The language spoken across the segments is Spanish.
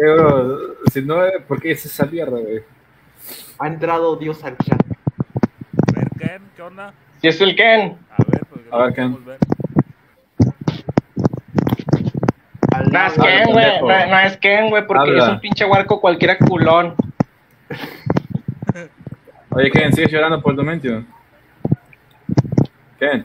qué, bro? Si no, ¿por qué es esa mierda, güey? Ha entrado Dios al chat. A ver, Ken, ¿qué onda? Si es el Ken. A ver, pues A ver, Ken. ver. No es Ken, güey. No, no es Ken, güey, porque Habla. es un pinche huarco cualquiera culón. Oye, Ken, ¿sigues llorando por Domentio? Ken,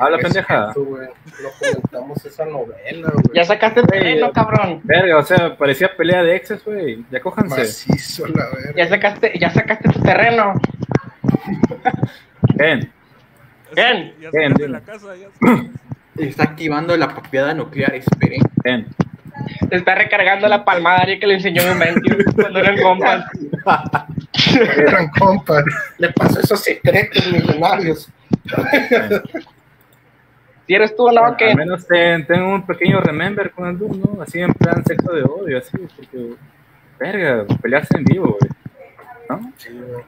habla Es pendeja. cierto, güey. No comentamos esa novela, güey. Ya sacaste el terreno, cabrón. Verga, o sea, parecía pelea de exes, güey. Ya cójanse. Macizo, la verga. Ya sacaste, ya sacaste tu terreno. Ya sacaste la casa, ya. Está activando la propiedad nuclear, esperen. Te está recargando la palmadaria que le enseñó mi mentio cuando eran compas. Eran compas. Le pasó esos secretos millonarios. Si eres tú, no, Al menos ten- tengo un pequeño remember con el Doom, ¿no? Así en plan sexo de odio, así, porque, verga, pelearse en vivo, güey. ¿No? Sí, güey.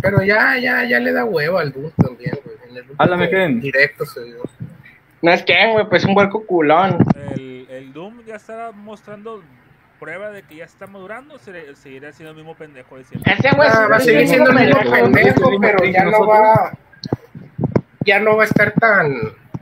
Pero ya, ya, ya le da huevo al Doom también, güey. En el Háblame, Ken. Directo se dio. No es Ken, güey, pues es un huarco culón. El, el Doom ya está mostrando prueba de que ya está madurando. Se, seguirá siendo el mismo pendejo de siempre. Ese güey Ah, va a seguir siendo el mismo pendejo. pero que ya no va. Ya no va a estar tan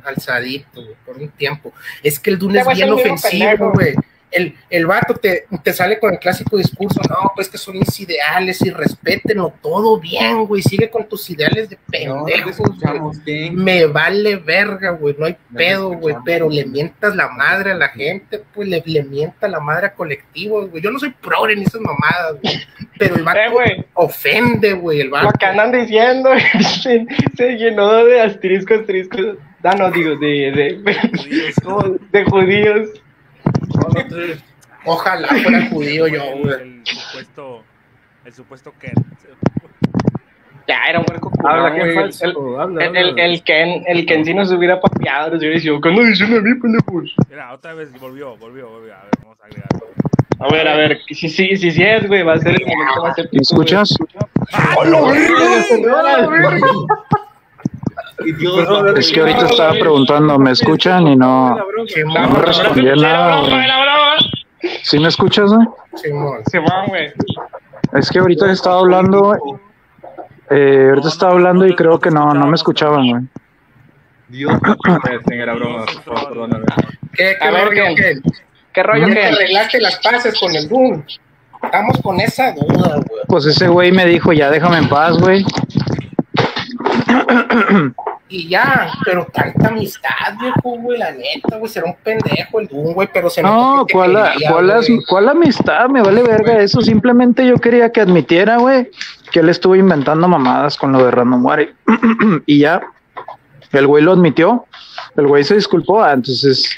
alzadito, por un tiempo. Es que el Dune es bien ofensivo, güey. El, el vato te, te sale con el clásico discurso, no, pues que son mis ideales y respétenlo todo bien, güey. Sigue con tus ideales de No, no. Me vale verga, güey, no hay No pedo, güey, pero le mientas la madre a la gente, pues le, le mienta la madre a colectivos, güey. Yo no soy progre ni esas mamadas, güey, pero el vato Eh, ofende, güey, el vato. Lo que andan diciendo se, se llenó de asterisco, asterisco. Ah, no, digo, de, de, Judíos. de judíos. Ojalá fuera judío yo, El, güey. el supuesto, el supuesto Ken. Ya, era un culón. Habla, güey. falso, El, habla, el, el, el Ken, el Ken si nos hubiera papeado, nos hubiera dicho, ¿cuándo dicen a mí, pendejos? Mira, otra vez volvió, volvió, volvió. A ver, vamos a agregar. A ver, a ver, si sí, si, si, es, güey, va a ser el momento más épico. ¿Me escuchas? Dios, Es que ahorita estaba preguntando, ¿me escuchan? Y no, no respondí nada, güey. ¿Sí me escuchas, güey? Simón. Se van, güey. Es que ahorita estaba hablando, eh, ahorita estaba hablando y creo que no, no me escuchaban, güey. Dios. Broma, perdóname. ¿Qué, qué A ver, rollo. Ken? ¿Qué rollo, Ken? arreglaste las paces con el Doom. Estamos con esa duda, güey. Pues ese güey me dijo, ya déjame en paz, güey. Y ya, pero tanta amistad, viejo, güey, la neta, güey, será un pendejo el Doom, güey, pero se No, ¿cuál, la- quería, cuál, güey. as- cuál amistad? Me vale verga eso. Simplemente yo quería que admitiera, güey, que él estuvo inventando mamadas con lo de Randomware. y ya, el güey lo admitió. El güey se disculpó. ah, entonces,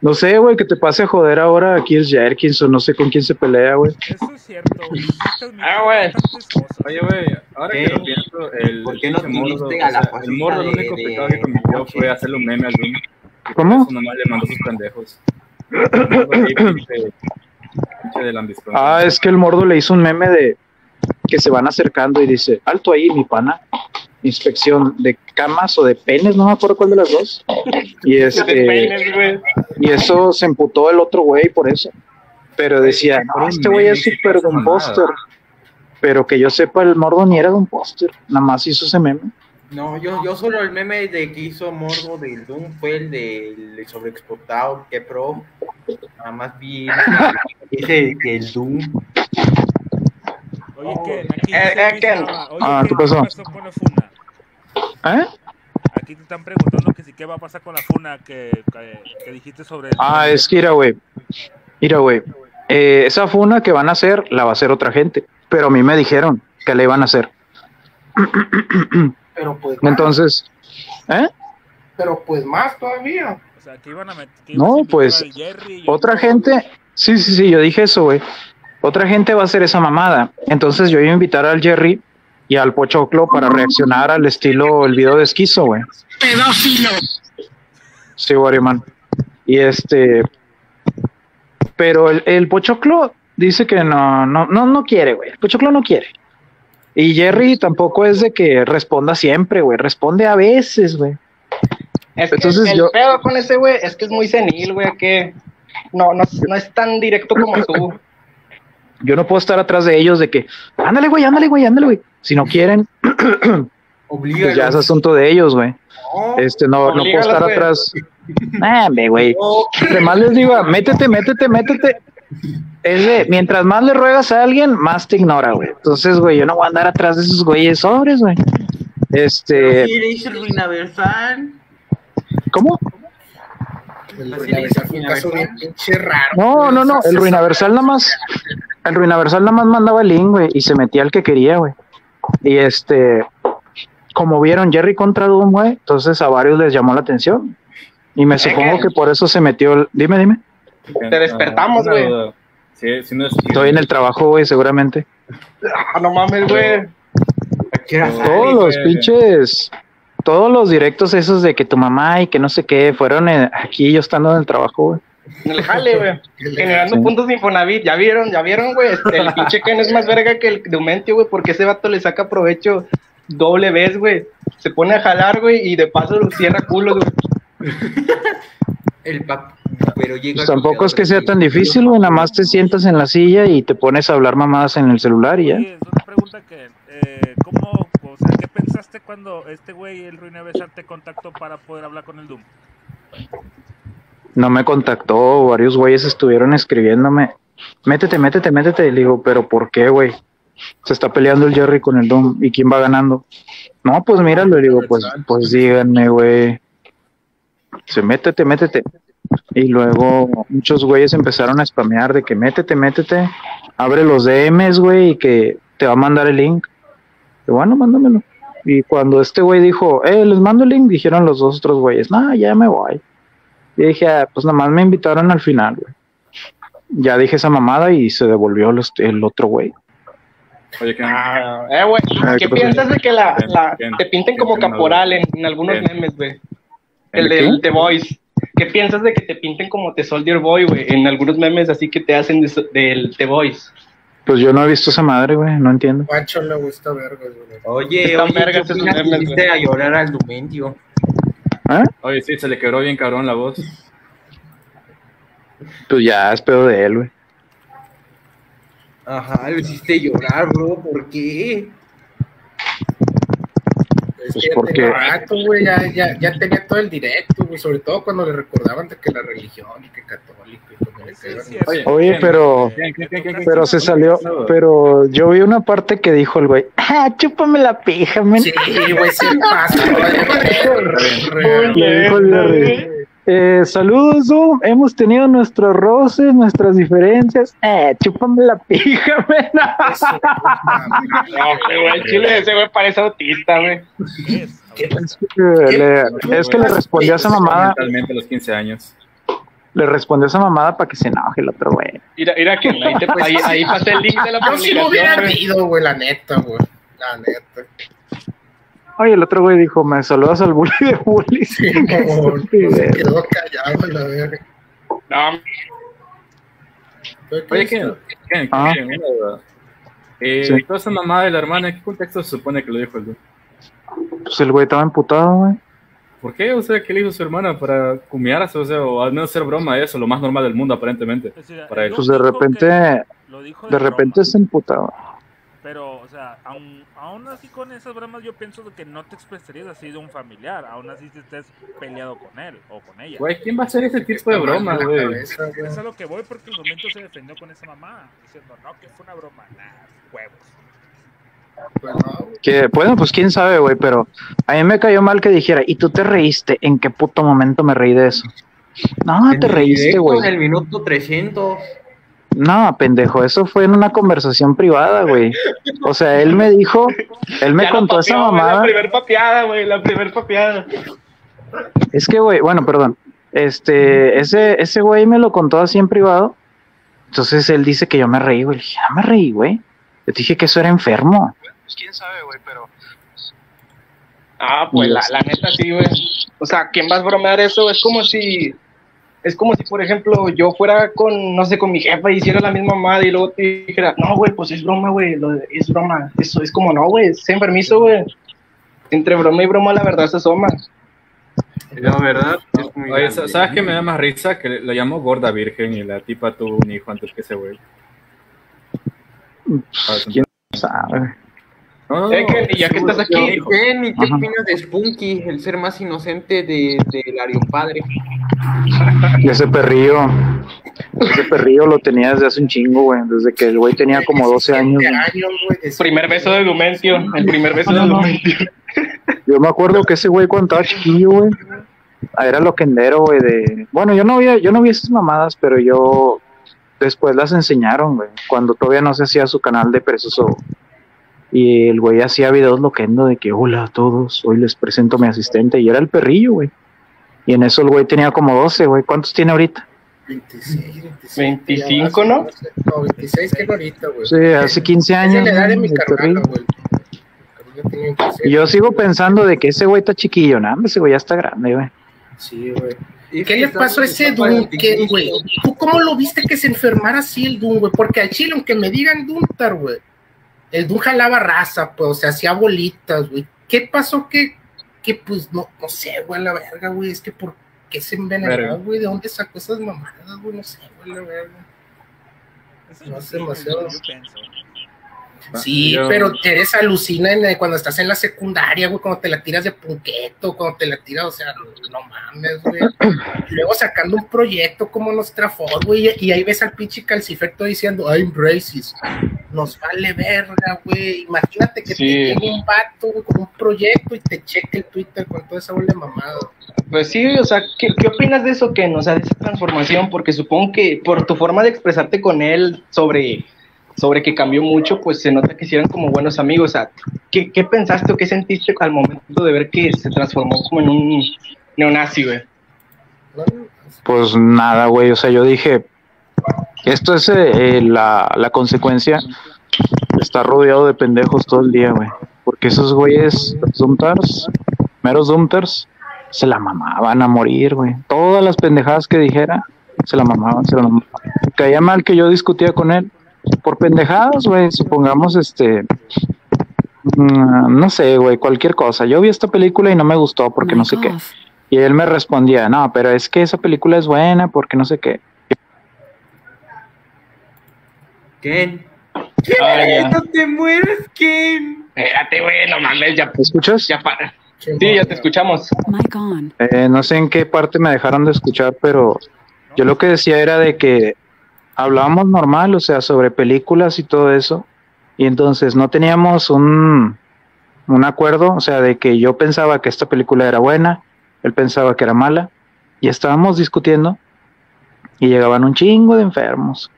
no sé, güey, que te pase a joder ahora aquí es Jerkins o no sé con quién se pelea, güey. Eso es cierto. güey. Ah, güey. Oye, güey, ahora que Eh, lo pienso, el, ¿por qué no el mordo, o sea, el mordo, de- único de pecado que cometió fue hacerle un meme al. Y ¿Cómo? eso nomás le mandó sus pendejos. Ah, es que el mordo le hizo un meme de que se van acercando y dice, alto ahí, mi pana. Inspección de camas o de penes, no me acuerdo cuál de las dos. Y De este, y eso se emputó el otro güey por eso. Pero decía, no, este güey es súper Don Póster. Pero que yo sepa, el mordo ni era Don Póster. Nada más hizo ese meme. No, yo, yo solo el meme de que hizo Mordo del Doom fue el del de sobreexportado, que pro. Nada más vi ese del Doom. Oye, Ken, aquí Eh, dice eh, Ken. Oye, Ah, ¿qué pasó? con la funa? ¿Eh? Aquí te están preguntando que si qué va a pasar con la funa que, que, que dijiste sobre... Ah, es que mira, güey. Mira, güey. Eh, esa funa que van a hacer, la va a hacer otra gente. Pero a mí me dijeron que la iban a hacer. Pero pues más, Entonces, ¿eh? pero pues más todavía. O sea, que iban a meter... No, pues, Jerry y Otra gente, sí, sí, sí, yo dije eso, güey. Otra gente va a hacer esa mamada. Entonces yo iba a invitar al Jerry y al Pochoclo para reaccionar al estilo el video de esquizo, güey. Pedófilo. Sí, Wario Man. Y este. Pero el, el Pochoclo dice que no, no, no, no quiere, güey. El Pochoclo no quiere. Y Jerry tampoco es de que responda siempre, güey. Responde a veces, güey. Es que Entonces el yo- pedo con ese güey es que es muy senil, güey, que no, no, no es tan directo como tú. Yo no puedo estar atrás de ellos de que, ándale, güey, ándale, güey, ándale, güey. Si no quieren, pues ya es asunto de ellos, güey. No, Este, no, no puedo estar atrás. Hombre, güey. Entre más les digo, métete, métete, métete. Es de, mientras más le ruegas a alguien, más te ignora, güey. Entonces, güey, yo no voy a andar atrás de esos güeyes sobres, güey. Este, Ruinaversal. ¿cómo? El Así Ruinaversal le fue un dicen, caso ¿verdad? bien pinche raro. No, no, no, el Ruinaversal nada más, el Ruinaversal nada más mandaba el link, güey, y se metía el que quería, güey. Y este, como vieron Jerry contra Doom, güey, entonces a varios les llamó la atención. Y me supongo que por eso se metió el, dime, dime, Te despertamos, güey. Sí, si no es estoy en el trabajo, güey, seguramente. Ah, no mames, güey. Todos los pinches, todos los directos esos de que tu mamá y que no sé qué, fueron eh, aquí yo estando en el trabajo, güey. En el jale, güey. Generando Sí. puntos de Infonavit. ¿Ya vieron? ¿Ya vieron, güey? Este, El pinche Ken es más verga que el Dumentio, güey, porque ese vato le saca provecho doble vez, güey. Se pone a jalar, güey, y de paso lo cierra culo, güey. El pap- pero llega Pues tampoco es que sea tan difícil, güey, nada más te sientas en la silla y te pones a hablar mamadas en el celular y ya. Oye, es una pregunta que, eh, ¿cómo, o sea, qué pensaste cuando este güey, el Ruinaversal, te contactó para poder hablar con el Doom? No me contactó, varios güeyes estuvieron escribiéndome, métete, métete, métete, y le digo, pero ¿por qué, güey? Se está peleando el Jerry con el Doom, ¿y quién va ganando? No, pues míralo, le digo, pues, pues díganme, güey. Se métete, métete. Y luego muchos güeyes empezaron a spamear de que métete, métete, abre los DMs, güey, y que te va a mandar el link. Bueno, mándamelo. Y cuando este güey dijo, eh, les mando el link, dijeron los dos otros güeyes, no, ya me voy. Y dije, ah, pues nada más me invitaron al final, güey. Ya dije esa mamada y se devolvió los- el otro güey. Oye, que Ah, eh, güey. Ah, ¿Qué ¿qué piensas de que la, te pinten como caporal en, en algunos memes, güey? ¿El de del qué? The Voice. ¿Qué piensas de que te pinten como The Soldier Boy, güey? En algunos memes así que te hacen de del The Voice. Pues yo no he visto esa madre, güey, no entiendo. Pancho le gusta vergas, güey. Oye, Están oye, vergas ¿qué esos opinas que memes, hiciste güey. a llorar al Dumentio? ¿Eh? Oye, sí, se le quebró bien cabrón la voz. Pues ya es pedo de él, güey. Ajá, lo hiciste llorar, bro, ¿por qué? Es Pues porque- tenía rato, güey, ya, ya, ya tenía todo el directo, güey, sobre todo cuando le recordaban de que la religión y que católico y Sí, sí, Oye, Oye, pero, pero se salió, pero yo vi una parte que dijo el güey, ah, chúpame la pija, men. Sí, güey, se pasó. Le dijo el eh, saludos, Zoom. Hemos tenido nuestros roces, nuestras diferencias. Eh, chúpame la pija, men. No, güey, chile, ese güey parece autista, güey. ¿Qué es? Que le, es que le respondió a esa mamada, Mentalmente a los 15 años. le respondió a esa mamada para que se enoje el otro güey. Mira, mira que ahí, te- ahí, ahí pasé el link de la Yo sí lo hubiera publicación, güey. ido, güey, la neta, güey. La neta. Oye, el otro güey dijo, me saludas al bully de bully. Sí, no, no se quedó callado, la verga. No, Oye, Ken, Ken, Ah. Ken, una duda. Eh, Sí. Toda esa mamada de la hermana, ¿en qué contexto se supone que lo dijo el dude? Pues el güey estaba emputado, güey. ¿Por qué? O sea, ¿qué le hizo su hermana para cumiarse? O sea, o al menos hacer broma de eso, lo más normal del mundo, aparentemente. Es decir, Para él. Pues de repente, lo dijo de repente broma, se emputaba. Pero, o sea, aún, aún así con esas bromas yo pienso de que no te expresarías así de un familiar, aún así si estés peleado con él o con ella. Güey, ¿quién va a hacer ese tipo de broma, La güey? cabeza, güey. Es a lo que voy porque en el momento se defendió con esa mamá, diciendo, no, que fue una broma, nada, huevos. Pues no, güey. Que, bueno, pues quién sabe, güey, pero a mí me cayó mal que dijera, ¿y tú te reíste? ¿En qué puto momento me reí de eso? No, En te reíste, directo, En güey. el minuto 300. No, pendejo, eso fue en una conversación privada, güey. O sea, él me dijo, él me ya contó esa papeó, güey, La mamada. primer papeada, güey, la primer papeada. Es que, güey, bueno, perdón. Este, ese, ese güey me lo contó así en privado. Entonces él dice que yo me reí, güey. Le dije, no me reí, güey. Yo te dije que eso era enfermo. Pues quién sabe, güey, pero. Ah, pues la, la neta sí, güey. O sea, ¿quién va a bromear eso? Es como si, es como si, por ejemplo, yo fuera con, no sé, con mi jefa y hiciera la misma mamada y luego te dijera, no, güey, pues es broma, güey, lo de- es broma. Eso es como, no, güey, es enfermizo, güey. Entre broma y broma la verdad se asoma. La verdad, es muy Oye, grande. ¿sabes qué me da más risa? Que le, le llamó gorda virgen y la tipa tuvo un hijo antes que ese güey. ¿Quién sabe? No, Eh, Kenny, ya que estás aquí, ¿Qué, Kenny, ¿qué opinas de Spunky, el ser más inocente de, del Arion Padre? Y ese perrillo, ese perrillo lo tenía desde hace un chingo, güey. Desde que el güey tenía como 12 años. años, güey, de- Primer beso de Dumentio, el primer beso de Dumentio. Yo me acuerdo que ese güey cuando estaba chiquillo, güey, era loquendero, güey, de... Bueno, yo no vi, yo no vi esas mamadas, pero yo después las enseñaron, güey, cuando todavía no se hacía su canal de Perezoso. Y el güey hacía videos loquendo de que, hola a todos, hoy les presento a mi asistente, y era el perrillo, güey. Y en eso el güey tenía como 12, güey. ¿Cuántos tiene ahorita? 26, 26. 25, ¿no? No, 26 que no ahorita, güey. Sí, hace 15 Es de años. la edad de mi carnal, güey. 26. Y yo sigo pensando de que ese güey está chiquillo, nada, ese güey ya está grande, güey. Sí, güey. Es ¿Qué le pasó a ese Duncan, güey? ¿Tú cómo lo viste que se enfermara así el Dun, güey? Porque al chile, aunque me digan Duntar, güey, el Dun jalaba raza, pues, o sea, hacía bolitas, güey. ¿Qué pasó que, que pues, no, no sé, güey, la verga, güey? Es que, ¿por qué se envenenó, güey? ¿De dónde sacó esas mamadas, güey? No sé, güey, la verga. Eso No es sé, demasiado. yo pienso. Sí, pero eres alucina en, eh, cuando estás en la secundaria, güey, cuando te la tiras de punqueto, cuando te la tiras, o sea, no, no mames, güey. Luego sacando un proyecto como Nostrafod, güey, y ahí ves al pinche calcifecto diciendo, I'm racist. Nos vale verga, güey. Imagínate que Sí. te llegue un vato, güey, con un proyecto y te cheque el Twitter con toda esa bola mamada. Pues sí, o sea, ¿qué, qué opinas de eso, Ken? O sea, de esa transformación, porque supongo que por tu forma de expresarte con él sobre, sobre que cambió mucho, pues se nota que eran como buenos amigos. O sea, ¿qué, qué pensaste o qué sentiste al momento de ver que se transformó como en un neonazi, güey? Pues nada, güey. O sea, yo dije, esto es eh, eh, la, la consecuencia estar rodeado de pendejos todo el día, güey. Porque esos güeyes, los Dumtars, meros Dumtars, se la mamaban a morir, güey. Todas las pendejadas que dijera, se la mamaban, se la mamaban. Caía mal que yo discutía con él por pendejadas, güey. Supongamos, este. mm, No sé, güey, cualquier cosa. Yo vi esta película y no me gustó porque no sé qué. Y él me respondía, no, pero es que esa película es buena porque no sé qué. Ken. Ya. No te mueres, Ken. Espérate, güey, no mames, ya, ¿Me escuchas? ya para. Sí, ya te escuchamos. Eh, no sé en qué parte me dejaron de escuchar, pero yo lo que decía era de que hablábamos normal, o sea, sobre películas y todo eso, y entonces no teníamos un, un acuerdo, o sea, de que yo pensaba que esta película era buena, él pensaba que era mala, y estábamos discutiendo, y llegaban un chingo de enfermos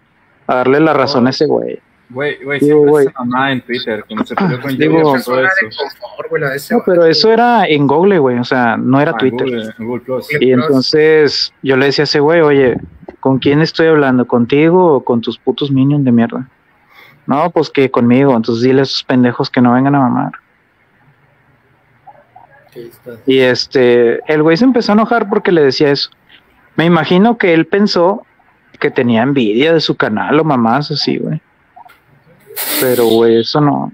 a darle la razón a ese güey. Güey, güey, siempre güey. se mamaba en Twitter cuando se peleó con Digo, Esa eso. confort, güey, ese No, pero eso era en Google, güey, o sea, no era Ah, Twitter. Google, Google Plus. Y entonces yo le decía a ese güey, oye, ¿con quién estoy hablando? ¿Contigo o con tus putos minions de mierda? No, pues que conmigo. Entonces dile a esos pendejos que no vengan a mamar. Y este, el güey se empezó a enojar porque le decía eso. Me imagino que él pensó que tenía envidia de su canal o mamás así, güey. Pero, güey, eso no.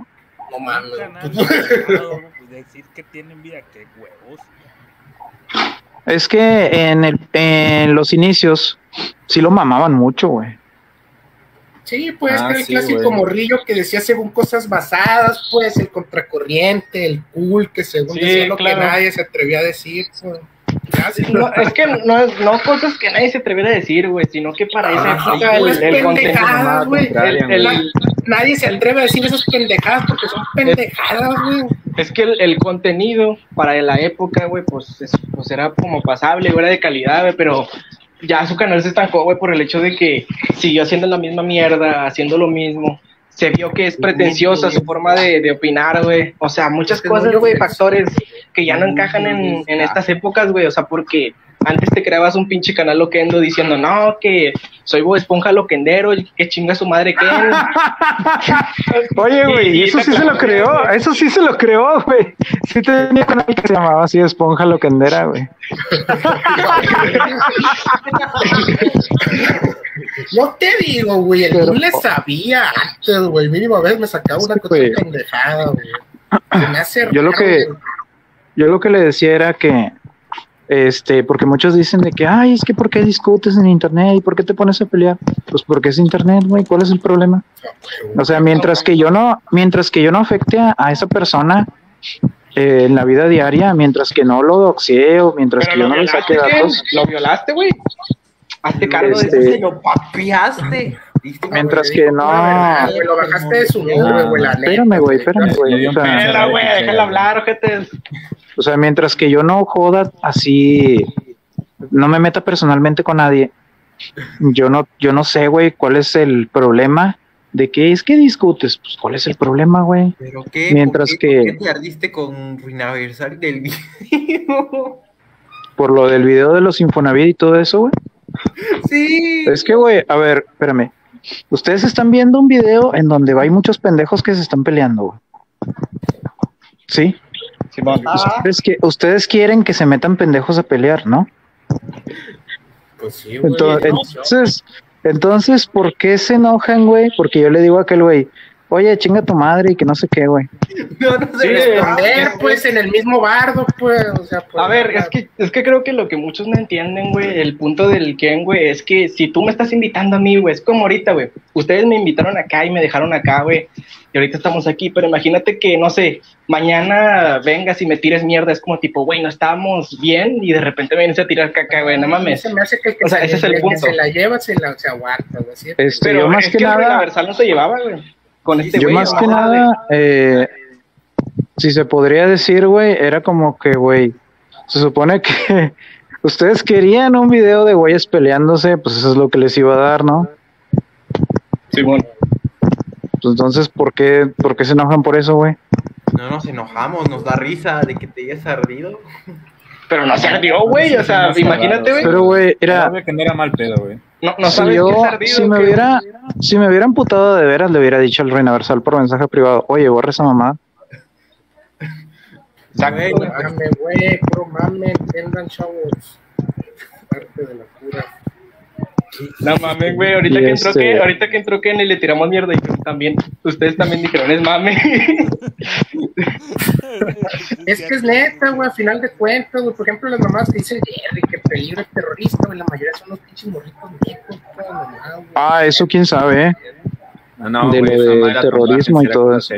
No mames. Decir que tienen vida, que huevos. Es que en, el, en los inicios sí lo mamaban mucho, güey. Sí, pues Ah, que el sí, clásico güey. morrillo que decía según cosas basadas, pues el contracorriente, el cool, que según Sí, decía lo claro. que nadie se atrevía a decir. Pues. No, es que no, no cosas que nadie se atreviera a decir, güey, sino que para esa Ah, época el, puras el contenido. pendejadas, güey. nadie se atreve a decir esas pendejadas porque son pendejadas, güey. Es que el, el contenido para la época, güey, pues, es- pues era como pasable, güey, era de calidad, güey, pero ya su canal se estancó, güey, por el hecho de que siguió haciendo la misma mierda, haciendo lo mismo. Se vio que es pretenciosa su forma de, de opinar, güey. O sea, muchas cosas, güey, factores que ya no encajan en, en estas épocas, güey. O sea, porque antes te creabas un pinche canal loquendo diciendo, no, que soy Bob Esponja loquendero, y que chinga su madre que Oye, güey, eso sí se lo creó, eso sí se lo creó, güey. Sí tenía canal que se llamaba así Esponja Loquendera, güey. No te digo, güey, el Pero- le sabía antes, güey. Mínimo a veces me sacaba una cosa güey. pendejada, güey. Se me hace Yo lo que-. Yo lo que le decía era que Este, porque muchos dicen de que, ay, es que ¿por qué discutes en internet? ¿Y por qué te pones a pelear? Pues porque es internet, güey, ¿cuál es el problema? O sea, mientras que yo no, mientras que yo no afecte a, a esa persona eh, en la vida diaria, mientras que no lo doxee o mientras Pero que yo lo no le saque datos, Lo violaste, güey. Hazte cargo Este, de Te lo papeaste. Diste- mientras que no, güey, Lo bajaste de su nube, güey, la neta. espérame, güey, espérame, güey, Déjala, güey, déjala hablar, ojete. O sea, mientras que yo no joda así, no me meta personalmente con nadie, yo no, yo no sé, güey, cuál es el problema de que es que discutes. Pues, ¿cuál es el problema, güey? ¿Pero qué? Mientras ¿Por qué, que- ¿Por qué te ardiste con Ruinaversal del video? Por lo del video de los Infonavit y todo eso, güey. sí. Es que, güey, a ver, espérame. Ustedes están viendo un video en donde hay muchos pendejos que se están peleando, güey. Sí. Simón. Ustedes, que, ustedes quieren que se metan pendejos a pelear, ¿no? Pues sí, güey. Entonces, no, entonces, entonces, ¿por qué se enojan, güey? Porque yo le digo a aquel güey, oye, chinga tu madre y que no sé qué, güey. No, no Sí, se me Responder, pues, en el mismo bardo, pues, o sea, pues, A ver, es que, es que creo que lo que muchos no entienden, güey, el punto del Ken, güey, es que si tú me estás invitando a mí, güey, es como ahorita, güey. Ustedes me invitaron acá y me dejaron acá, güey, y ahorita estamos aquí, pero imagínate que, no sé, mañana vengas y me tires mierda, es como tipo, güey, no estábamos bien y de repente me vienes a tirar caca, güey, no mames. Se me hace que el que, O sea, se, ese es el el que punto. se la lleva, se la se aguanta, güey. ¿sí? Este, Pero yo más es que, que, el nada, Universal no se llevaba, güey, con este yo más que ¿no? nada, eh, si se podría decir, güey, era como que, güey, se supone que ustedes querían un video de güeyes peleándose, pues eso es lo que les iba a dar, ¿no? Simón. Pues entonces, ¿por qué, ¿por qué se enojan por eso, güey? No nos enojamos, nos da risa de que te hayas ardido. Pero no se ardió, güey, o sea, imagínate, güey. Pero, güey, era, que no era mal pedo, güey. No, no si sabes yo, qué es ardido. si me hubiera, si me hubiera amputado de veras, le hubiera dicho al Reina Versal por mensaje privado, oye, borra esa mamá. Güey, güey, puro mame, entiendan, chavos. Parte de la cura. No mames, güey, ahorita que entró este- que, ahorita que entró Ken y le tiramos mierda y también, ustedes también dijeron es mame. Es que es neta, güey, a final de cuentas, güey. Por ejemplo, las mamás que dicen Jerry, que peligro es terrorista, güey. La mayoría son los pinches morritos viejos, güey. Ah, eso quién sabe, ¿eh? No, no, De güey, lo de terrorismo y todo eso.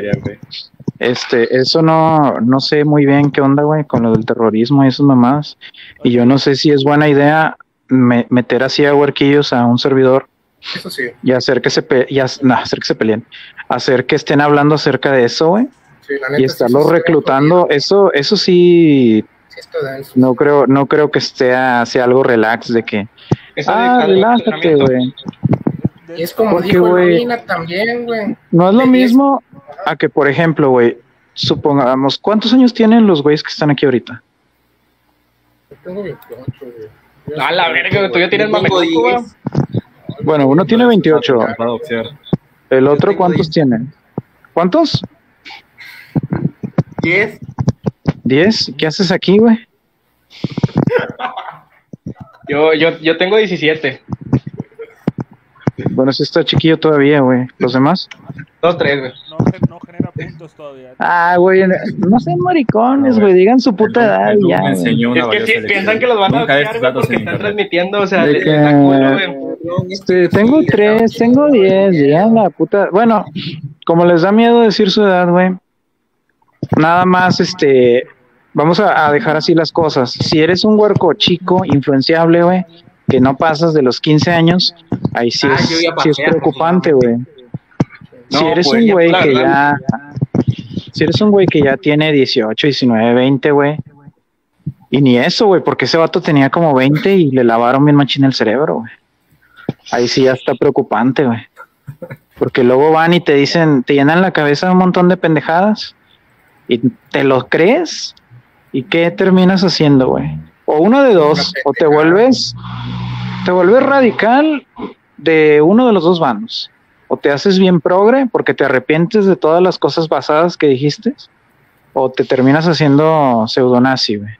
Este, eso no, no sé muy bien qué onda, güey, con lo del terrorismo y esas mamás. Y yo no sé si es buena idea me- meter así a huerquillos a un servidor Eso sí, y hacer que se, pe- y no, hacer que se peleen, hacer que estén hablando acerca de eso, güey, sí, y estarlos reclutando. Eso, eso sí, no creo, no creo que sea, sea algo relax de que, ah, de- relájate, güey. Y es como Porque, dijo Lorena también, güey. No es lo mismo a que, por ejemplo, güey, supongamos, ¿cuántos años tienen los güeyes que están aquí ahorita? Yo tengo 28, güey. A la verga, tú ya tienes. 10. Bueno, uno tiene 28, Para boxear. el otro ¿cuántos 10. tiene? ¿Cuántos? 10. ¿10? ¿Qué haces aquí, güey? Yo, yo, yo tengo 17. Bueno, si está chiquillo todavía, güey. ¿Los demás? Dos, tres, güey. No, gen- no genera puntos todavía. Ah, güey, no sean maricones, güey, digan su puta edad y ya, Es que piensan que los van a güey, datos porque están internet. transmitiendo, o sea, De les que- da culo, güey. Este, tengo tres, tengo diez, ya la puta. Bueno, como les da miedo decir su edad, güey. Nada más, este, vamos a, a dejar así las cosas. Si eres un huerco chico, influenciable, güey, que no pasas de los 15 años, ahí sí Ah, es, sí es preocupante, güey. Si eres pues, un güey que ya, si eres un güey que ya tiene 18, 19, 20, güey. Y ni eso, güey, porque ese vato tenía como 20 y le lavaron bien machín el cerebro, güey. Ahí sí ya está preocupante, güey. Porque luego van y te dicen, te llenan la cabeza un montón de pendejadas y te lo crees y qué terminas haciendo, güey. O uno de dos, o te vuelves, te vuelves radical de uno de los dos bandos. O te haces bien progre porque te arrepientes de todas las cosas basadas que dijiste, o te terminas haciendo pseudonazi, güey.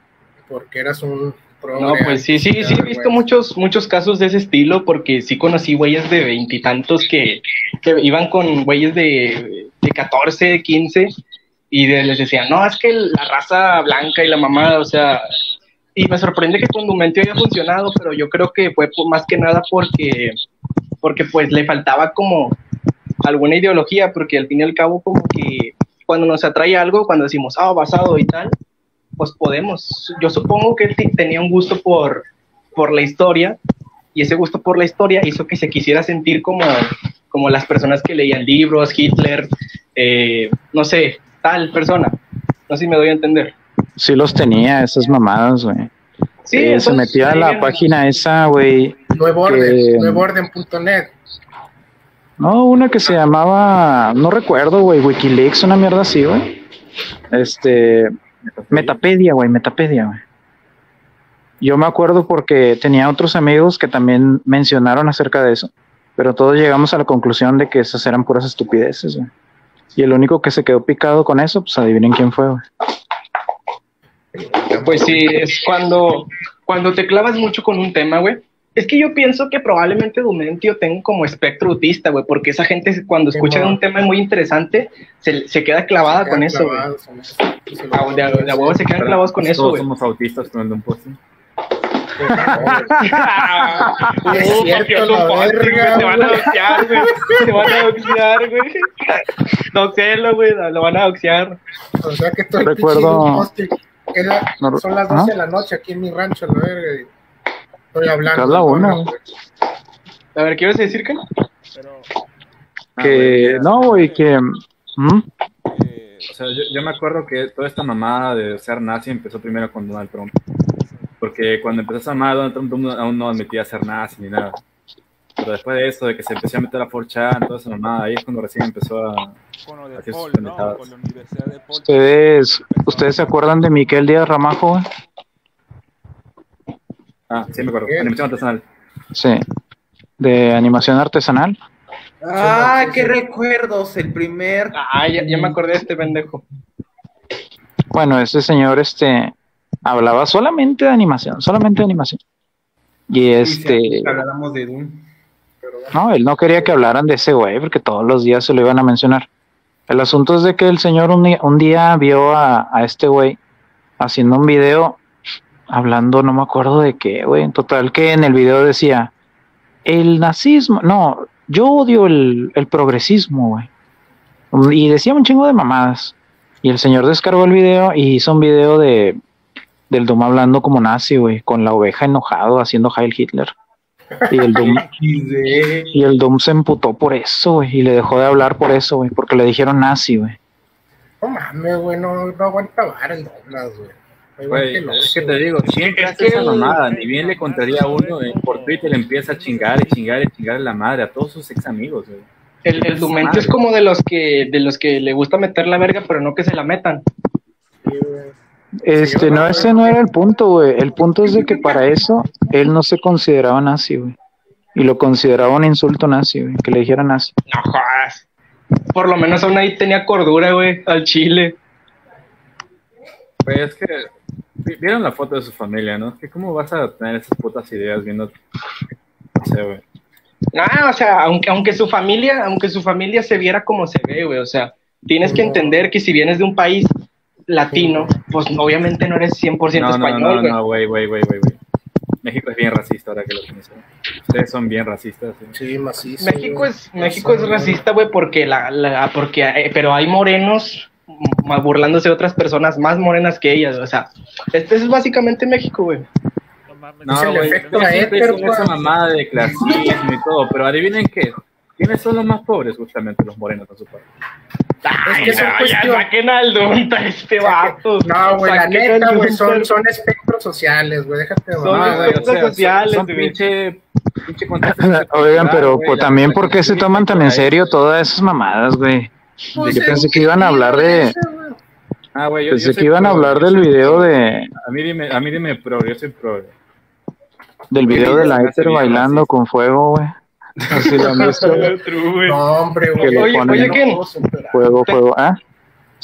Porque eras un pro. No, pues sí, sí, sí, he visto muchos, muchos casos de ese estilo, porque sí conocí güeyes de veintitantos que, que iban con güeyes de, de 14, 15, y de- les decían, no, es que la raza blanca y la mamada, o sea, y me sorprende que con Dumentio haya funcionado, pero yo creo que fue por- más que nada porque, porque pues le faltaba como alguna ideología, porque al fin y al cabo como que cuando nos atrae algo, cuando decimos, ah, basado y tal, pues podemos. Yo supongo que él tenía un gusto por, por la historia y ese gusto por la historia hizo que se quisiera sentir como, como las personas que leían libros, Hitler, eh, no sé, tal persona. No sé si me doy a entender. Sí los tenía, esas mamadas, güey. Sí, Eh, se metía a la página esa, güey. Nuevo Que- orden, nuevoorden.net. No, una que se llamaba, no recuerdo, güey, Wikileaks, una mierda así, güey. Este, Metapedia, güey, Metapedia, güey. Yo me acuerdo porque tenía otros amigos que también mencionaron acerca de eso, pero todos llegamos a la conclusión de que esas eran puras estupideces, güey. Y el único que se quedó picado con eso, pues adivinen quién fue, güey. Pues sí, es cuando, cuando te clavas mucho con un tema, güey. Es que yo pienso que probablemente Dumentio tenga como espectro autista, güey, porque esa gente cuando escucha de un tema muy interesante se, se queda clavada con eso, güey. Eso. Se lo- Ah, De, de huevo se quedan clavados con eso, Todos güey. somos autistas con de un poste. Es Uh, cierto, la verga, güey, Te van a güey. doxear, güey. Te van a doxear, güey. No sé, lo, güey. Lo van a doxear. O sea que estoy Recuerdo- la- No- son las 12 de la noche aquí en mi rancho, la verga. y Estoy hablando. Cada una, güey. A ver, ¿quieres decir que? Pero, Ah, Que, no, güey, que... ¿Mm? eh, O sea, yo, yo me acuerdo que toda esta mamada de ser nazi empezó primero con Donald Trump. Porque cuando empezó esa mamada, Donald Trump aún- no admitía ser nazi ni nada. Pero después de eso, de que se empezó a meter a 4chan, toda esa mamada, ahí es cuando recién empezó a... con lo de es, Paul, ¿no? Con la Universidad de Paul. ¿Ustedes, ¿Ustedes se acuerdan de Miquel Díaz Ramajo, güey? Ah, sí me acuerdo. Bien. Animación artesanal. Sí. De animación artesanal. Ah, qué recuerdos. El primer. Ah, ya, ya me acordé de este pendejo. Bueno, ese señor, este, hablaba solamente de animación, solamente de animación. Y este, de Doom. no, él no quería que hablaran de ese güey, porque todos los días se lo iban a mencionar. El asunto es de que el señor un día, un día vio a, a este güey haciendo un video hablando, no me acuerdo de qué, güey. En total, que en el video decía, el nazismo, no, yo odio el, el progresismo, güey. Y decía un chingo de mamadas. Y el señor descargó el video y hizo un video de del Doom hablando como nazi, güey, con la oveja enojado haciendo Heil Hitler. Y el Doom, y el Doom se emputó por eso, güey, y le dejó de hablar por eso, güey, porque le dijeron nazi, güey. No mames, güey, no, no aguanta el güey. Güey, es que te digo, siempre Es hace que esa mamada. Ni bien le contraría a uno, eh, por Twitter empieza a chingar y chingar y chingar a la madre a todos sus ex amigos, güey. El, el Dumente es como de los que de los que le gusta meter la verga, pero no que se la metan. Este, no, ese no era el punto, güey. El punto es de que para eso él no se consideraba nazi, güey. Y lo consideraba un insulto nazi, güey, que le dijera nazi. No jodas. Por lo menos aún ahí tenía cordura, güey, al chile. Pues es que vieron la foto de su familia, ¿no? Que cómo vas a tener esas putas ideas viendo, no sé, güey. Ah, o sea, aunque, aunque su familia, aunque su familia se viera como se ve, güey, o sea, tienes que entender que si vienes de un país latino, pues obviamente no eres 100% No, no, español, no, güey. no, güey, güey, güey, güey, güey. México es bien racista ahora que lo pienso. Ustedes son bien racistas. ¿sí? Sí, macizo. México es México es racista, güey, porque la, la porque eh, pero hay morenos burlándose de otras personas más morenas que ellas, o sea, este es básicamente México, güey. No Es el güey, efecto éter, dicen esa mamada de clasismo y todo, pero adivinen qué. ¿Quiénes son los más pobres? Justamente los morenos a su parte. Es que son cuestión- ya saquen al Dunta este vato. No, güey, la neta, güey, son, son espectros sociales, güey, déjate de Son No, güey, güey. o sea, sociales, son güey. pinche, pinche Oigan, pero güey, pues, también, la ¿por qué se toman tan en serio todas esas mamadas, güey? Pues Yo pensé que iban a hablar de-. Ah, güey, yo, Pensé yo que iban a hablar del video pro. de, A mí dime, a mí dime pro, yo soy pro. del video de la éter bailando con fuego, güey. Así lo han visto. No, hombre, Que güey. le Oye, ponen oye, ¿quién? Fuego, fuego, ¿ah?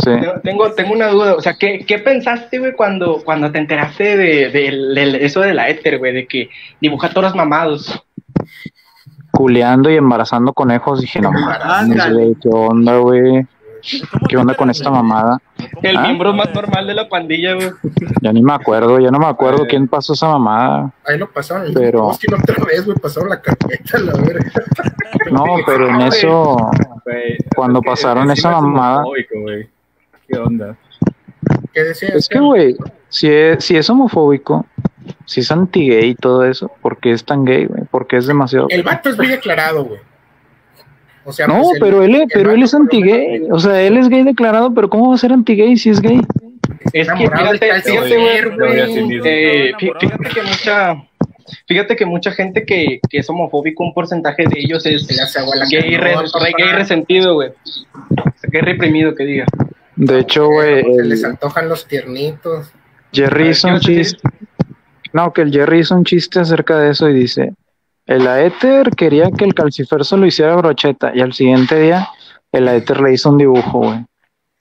Sí. Tengo, tengo una duda, o sea, ¿qué, qué pensaste, güey, cuando, cuando te enteraste de, de- de eso de la éter, güey, de que dibuja todos los mamados? Culeando y embarazando conejos, dije, no mames, Ándale. güey, qué onda, güey. ¿Qué onda con esta mamada? ¿Cómo El ¿Ah? miembro más normal de la pandilla, güey. Ya ni me acuerdo, ya no me acuerdo Eh. quién pasó esa mamada. Ahí lo pasaron. Pero- Hostia, otra vez, güey, pasaron la carpeta, la verga. No, pero en eso, Cuando es que pasaron esa es mamada. homofóbico, güey. ¿Qué onda? ¿Qué decías? es que, güey, si es, si es homofóbico, si es anti-gay y todo eso, ¿por qué es tan gay, güey? Porque es demasiado... El vato es muy declarado, güey. O sea, No, pues, el- pero él, es- el pero él es anti-gay. O sea, él es gay declarado, pero ¿cómo va a ser anti-gay si es gay? Es que fíjate, fíjate, güey. güey. Eh, fíjate que mucha fíjate que mucha gente que, que es homofóbico un porcentaje de ellos es gay, re- canoa, re- gay resentido güey gay reprimido que diga De hecho, güey, Se les antojan los tiernitos. Jerry hizo un ¿qué ibas a chiste. No, que el Jerry hizo un chiste acerca de eso y dice: El Aether quería que el calcifer solo hiciera brocheta y al siguiente día el Aether le hizo un dibujo, güey.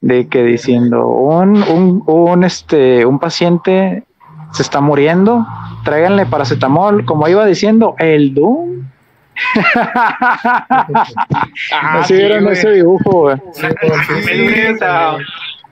De que diciendo: un, un, un, este, un paciente se está muriendo, tráiganle paracetamol, como iba diciendo, el Doom. ah, Así sí, vieron güey. ese dibujo, güey. Sí, sí,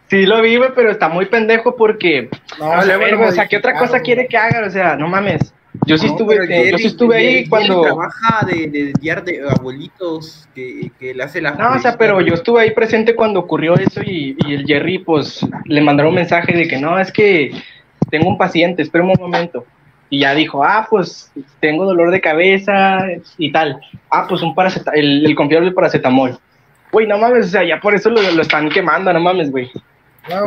sí, lo vi güey pero está muy pendejo porque No, o sea, luego lo güey, o sea qué otra cosa quiere que haga o sea no mames yo sí No, estuve eh, yo Jerry- sí estuve ahí Jerry cuando trabaja de, de guiar de abuelitos que, que le hace la. No, o sea, pero yo estuve ahí presente cuando ocurrió eso y, y el Jerry, pues, le mandaron un mensaje de que no, es que tengo un paciente, espera un momento. Y ya dijo, ah, pues, tengo dolor de cabeza y tal. Ah, pues, un paracetamol, el, el confiable paracetamol. Güey, no mames, o sea, ya por eso lo, lo están quemando, no mames, güey. Pero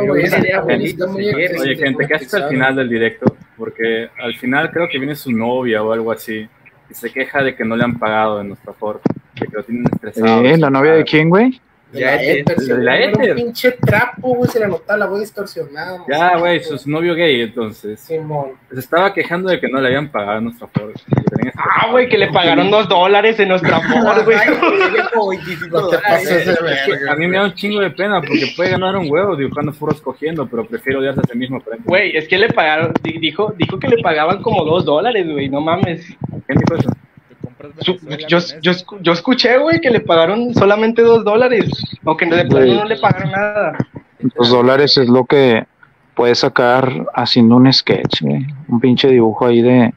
muy. Oye, gente, ¿qué haces al final del directo? Porque al final creo que viene su novia o algo así y se queja de que no le han pagado en nuestra favor, de que lo tienen estresado. Eh, ¿La novia de quién, güey? De la Ya, Ether, la güey, era Ether. Un pinche trapo, güey, se le nota la voz distorsionada. Ya, güey, su novio gay, entonces. Simón. Se estaba quejando de que no le habían pagado en nuestra tenían Ah, güey, que le pagaron dos dólares en nuestra favor, güey. Ay, güey, ya como 25 No te dólares. pases de Es que verga. a mí me da un chingo de pena porque puede ganar un huevo dibujando furros cogiendo, pero prefiero odiarse a sí mismo. por ejemplo. Güey, es que le pagaron, di- dijo, dijo que le pagaban como dos dólares, güey, no mames. ¿Quién dijo eso? Yo, yo, yo escuché, güey, que le pagaron solamente dos dólares. O que de plano Güey. no le pagaron nada. Dos dólares es lo que puedes sacar haciendo un sketch, güey. Un pinche dibujo ahí de,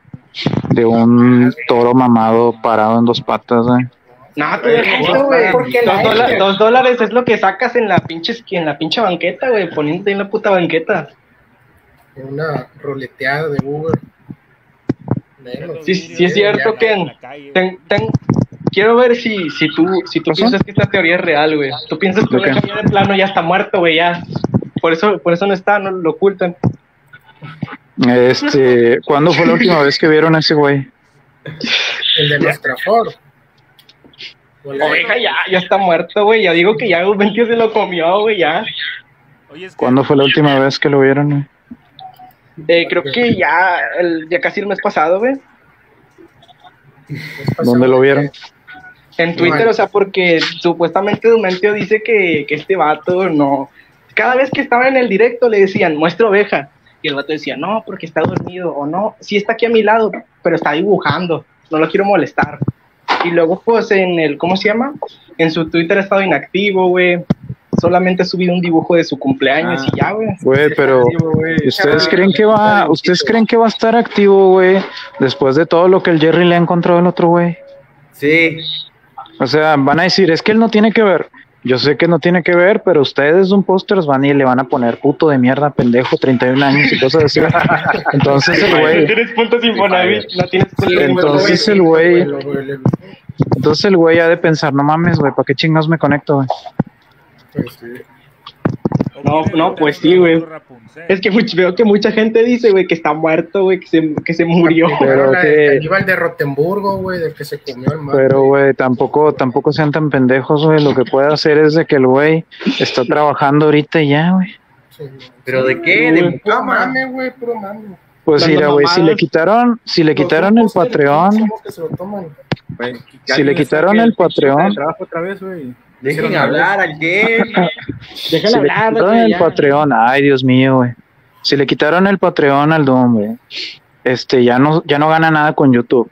de un toro mamado parado en dos patas, güey. No, tú Güey, no, dos dólares es lo que sacas en la pinche, en la pinche banqueta, güey, poniéndote en la puta banqueta. Una roleteada de Uber. Menos. Sí, sí es cierto que En la calle. ten- ten- quiero ver si, si tú, si tú piensas que esta teoría es real, güey. Tú piensas que ¿De qué? Benjamín de plano ya está muerto, güey, ya. Por eso, por eso no está, no lo ocultan. Este, ¿cuándo fue la última vez que vieron a ese güey? El de nuestra Ford. Oveja ya, ya está muerto, güey. Ya digo que ya un tío se lo comió, güey, ya. Oye, es que ¿Cuándo fue la última vez que lo vieron, güey? Eh, creo que ya, el- ya casi el mes pasado, güey. ¿Dónde lo vieron? En Twitter, o sea, porque supuestamente Dumentio dice que, que este vato no. Cada vez que estaba en el directo le decían, muestra oveja. Y el vato decía, no, porque está dormido. O no, sí está aquí a mi lado, pero está dibujando. No lo quiero molestar. Y luego, pues, en el, ¿cómo se llama? En su Twitter ha estado inactivo, güey. Solamente ha subido un dibujo de su cumpleaños Ah. y ya, güey. Güey, pero ¿ustedes creen que va, ustedes creen que va a estar activo, güey, después de todo lo que el Jerry le ha encontrado al otro güey? Sí. O sea, van a decir, es que él no tiene que ver. Yo sé que no tiene que ver, pero ustedes un pósters van y le van a poner puto de mierda, pendejo, 31 años y cosas así. Entonces el güey, tienes puntos Infonavit, no tienes puntos Entonces el güey- entonces el güey ha de pensar, no mames, güey, ¿para qué chingados me conecto, güey? Pues, sí. No, no, pues sí, güey. Es que veo que mucha gente dice, güey, que está muerto, güey, que se, que se murió. Pero la que- del caníbal de Rotemburgo, güey, del que se comió el mar. Pero, güey, tampoco, tampoco sean tan pendejos, güey. Lo que puede hacer es de que el güey está trabajando ahorita y ya, güey. Sí, ¿Pero de qué? ¿De Puro mame, güey, puro mame. Pues mira, güey, si le quitaron, si le quitaron el Patreon, Si le quitaron el Patreon. otra vez, güey. Dejen hablar al que. si le quitaron el Patreon, ay, Dios mío, güey. Si le quitaron el Patreon al Doom, güey, este, ya no, ya no gana nada con YouTube.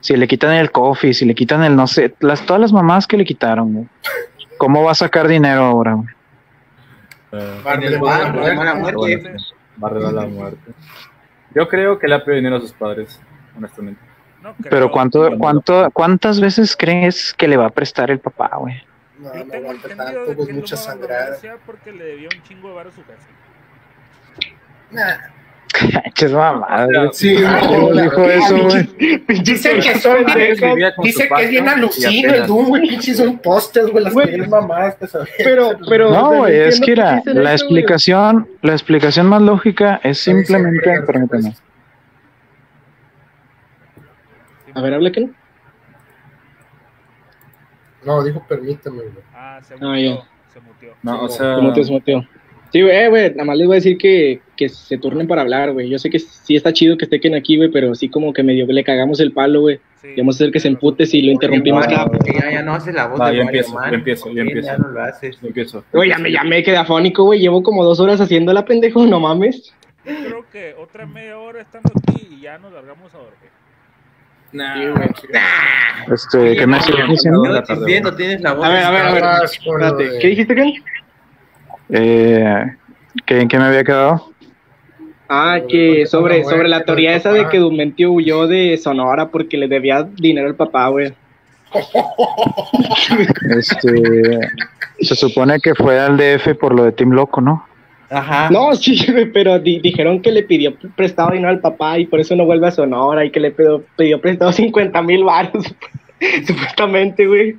Si le quitan el coffee, si le quitan el no sé, las, todas las mamás que le quitaron, güey. ¿Cómo va a sacar dinero ahora, güey? Eh, Bar En de el mala bar, muerte. la muerte. Yo creo que le ha pedido dinero a sus padres, honestamente. No creo. Pero ¿cuánto, cuánto, ¿cuántas veces crees que le va a prestar el papá, güey? No, Yo no tengo aguanta entendido tanto, de güey, que mucha lo mandó a sangrada. divorciar porque le debía un chingo de bar a su jefe. Nah. Ches mamadas, güey. Sí, ¿Quién no, nos dijo eso, güey? Dicen que son que es bien alucino el Doom, güey. Pinches son postes, güey. Las mamadas, te sabes. Pero, pero. No, güey, es que era, la explicación, la explicación más lógica es Sí, simplemente, permíteme, A ver, habla que no. No, dijo permíteme, güey. Ah, se Ah, mutió. ya. Se mutió. No, o sea, ¿Cómo te desmoteó? Sí, güey, eh, güey, nada más les voy a decir que, que se turnen para hablar, güey. Yo sé que sí está chido que estén aquí, güey, pero sí como que medio le cagamos el palo, güey. Sí, Y vamos a hacer que se empute si lo interrumpimos porque ya, ya no haces la voz Va, de yo Mario, empiezo, man. yo empiezo, yo ¿Por qué empiezo. Ya no lo haces. yo empiezo. Güey, ya me, ya me quedé afónico, güey. Llevo como dos horas haciendo la pendejo, no mames. Yo creo que otra media hora estando aquí y ya nos largamos a dormir. Nah, Sí, güey. güey. este, ¿qué me sigues diciendo? Entiendo, tienes la voz. A ver, a ver, a ver. Espérate, ¿qué dijiste, Ken? Eh, ¿qué, ¿En qué me había quedado? Ah, que sobre, sobre la teoría esa de que Dumentio huyó de Sonora porque le debía dinero al papá, güey. Este, se supone que fue al DF por lo de Team Loco, ¿no? Ajá. No, sí, güey, pero di- dijeron que le pidió prestado dinero al papá y por eso no vuelve a Sonora y que le pidió, pidió prestado 50 mil baros, supuestamente, güey.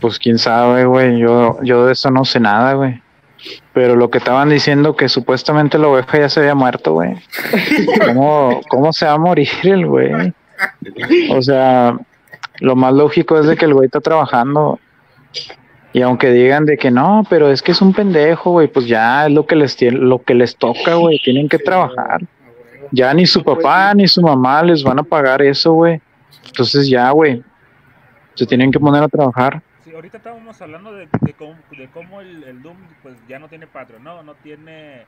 Pues quién sabe, güey. Yo, yo de eso no sé nada, güey. Pero lo que estaban diciendo que supuestamente la oveja ya se había muerto, güey. ¿Cómo, ¿Cómo se va a morir el güey? O sea, lo más lógico es de que el güey está trabajando. Y aunque digan de que no, pero es que es un pendejo, güey, pues ya es lo que les tie- lo que les toca, güey. Tienen que trabajar. Ya ni su papá ni su mamá les van a pagar eso, güey. Entonces ya, güey. Se tienen que poner a trabajar. Ahorita estábamos hablando de, de cómo, el, el Doom pues ya no tiene Patreon, no, no tiene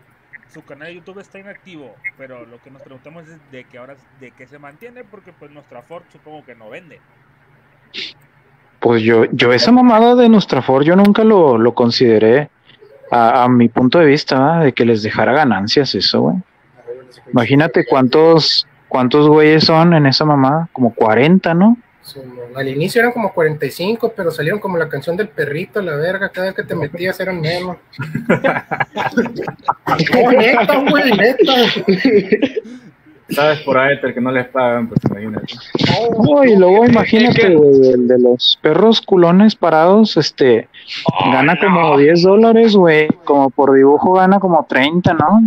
su canal de YouTube está inactivo, pero lo que nos preguntamos es de que ahora de qué se mantiene porque pues nuestra Ford supongo que no vende. Pues yo, yo esa mamada de Nustrafor yo nunca lo, lo consideré a, a mi punto de vista, ¿va? de que les dejara ganancias eso, güey. Imagínate cuántos, cuántos güeyes son en esa mamada, como 40, ¿no? Al inicio eran como 45, pero salieron como la canción del perrito, la verga. Cada vez que te metías eran menos. no, neta, güey, neta. ¿Sabes por ahí que no les pagan? Pues imagínate. No, y luego imagínate, güey, el de los perros culones parados, este, gana como 10 dólares, güey, como por dibujo gana como 30, ¿no?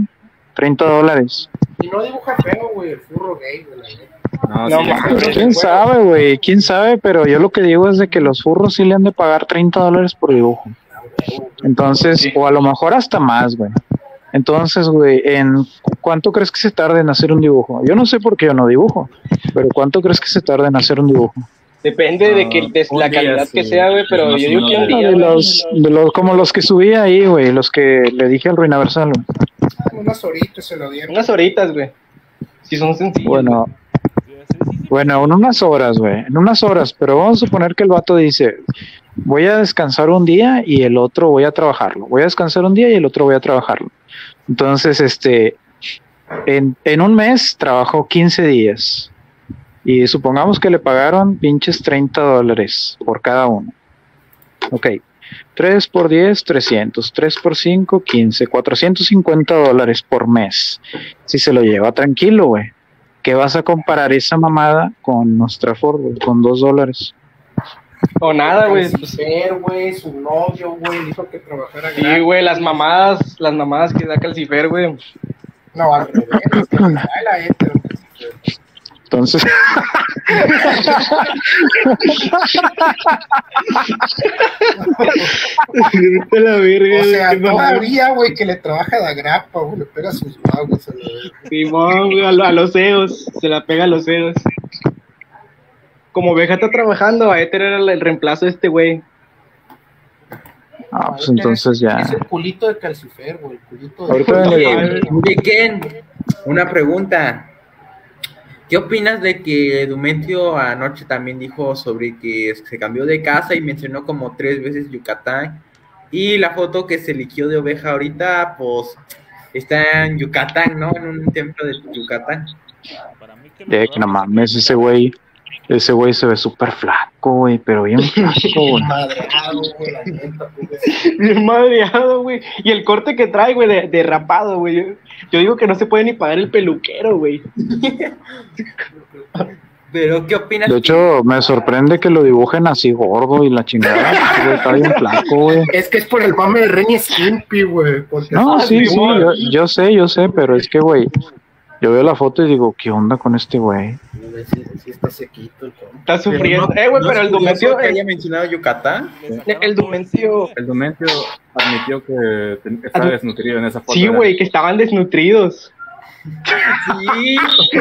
30 dólares. Y no dibuja feo, güey, el furro gay, güey. la neta. No, No, sí, mames. Pues quién sabe, güey, quién sabe, pero yo lo que digo es de que los furros sí le han de pagar 30 dólares por dibujo. Entonces, o a lo mejor hasta más, güey. Entonces, güey, ¿en cuánto crees que se tarda en hacer un dibujo? Yo no sé por qué yo no dibujo, pero ¿cuánto crees que se tarda en hacer un dibujo? Depende de, que, de la día, calidad que sí, sea, güey, pero yo digo que un día, de los, de los, como los que subí ahí, güey, los que le dije al Ruinaversal. güey. Unas horitas se lo dieron. unas horitas, güey. Si son sencillas. Bueno, bueno, en unas horas, güey, en unas horas, pero vamos a suponer que el vato dice, voy a descansar un día y el otro voy a trabajarlo. Voy a descansar un día y el otro voy a trabajarlo. Entonces, este, en, en un mes trabajó 15 días y supongamos que le pagaron pinches 30 dólares por cada uno. Ok, 3 por 10, 300, 3 por 5, 15, 450 dólares por mes. Si se lo lleva tranquilo, güey. ¿Qué vas a comparar esa mamada con nuestra Ford, güey? Con 2 dólares. O nada, güey. Güey, su novio, güey, dijo que trabajara Sí, güey, las mamadas, las mamadas que da Calcifer, güey. No, al revés. es que la la hétero, Entonces, la verga, O sea, todavía, güey, que le trabaja la grapa, güey, le pega sus pagos a la verga. Simón, güey, a, a los EOS, se la pega a los EOS. Como Veja está trabajando, a Ether era el, reemplazo de este güey. ah, pues entonces ya. Es el culito de Calcifer, güey, el culito de... Ahorita oye, Ken, una pregunta. ¿Qué opinas de que Dumentio anoche también dijo sobre que se cambió de casa y mencionó como tres veces Yucatán? Y la foto que se eligió de oveja ahorita, pues está en Yucatán, ¿no? En un templo de Yucatán. Para mí que De que no mames, ese güey, ese güey se ve súper flaco, güey, pero bien flaco, güey. Madreado, güey, la neta. Bien madreado, güey. Y el corte que trae, güey, de, de rapado, güey. Yo, yo digo que no se puede ni pagar el peluquero, güey. Pero, ¿qué opinas? De hecho, me sorprende que lo dibujen así gordo y la chingada. güey Está bien flaco, güey. Es que es por el mame de Renny Skimpy, güey. No, sí, sí, yo sé, yo sé, pero es que, güey, yo veo la foto y digo, ¿qué onda con este güey? Sí, sí está sequito el. Está sufriendo. eh, güey, ¿No pero el Dumentio. que haya mencionado Yucatán? sacaron el cine. El Dumentio admitió que estaba desnutrido en esa foto. Sí, güey, que estaban desnutridos. Sí.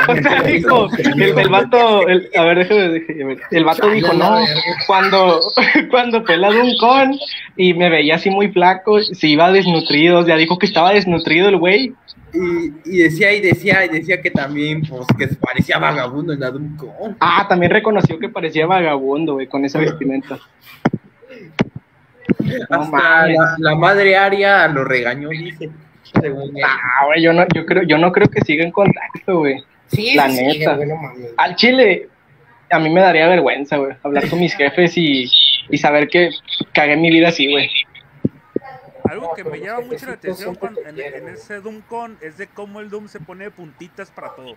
O sea, dijo, el, el vato, el- a ver, déjame, déjame ver. el vato Chale, dijo, no, cuando, cuando fue la Duncon y me veía así muy flaco, se iba desnutrido, ya dijo que estaba desnutrido el güey. Y, y decía, y decía, y decía que también, pues, que parecía vagabundo en la Duncon. Ah, también reconoció que parecía vagabundo, güey, con esa vestimenta. No Hasta la, la madre Aria lo regañó, dice. Según él. Ah, güey, yo no, yo creo, yo no creo que siga en contacto, güey. Sí, La sí, neta. Al Chile, a mí me daría vergüenza, güey, hablar con mis jefes y, y saber que cagué mi vida así, güey. Algo que me llama mucho la atención en, en ese Doomcon es de cómo el Doom se pone de puntitas para todo.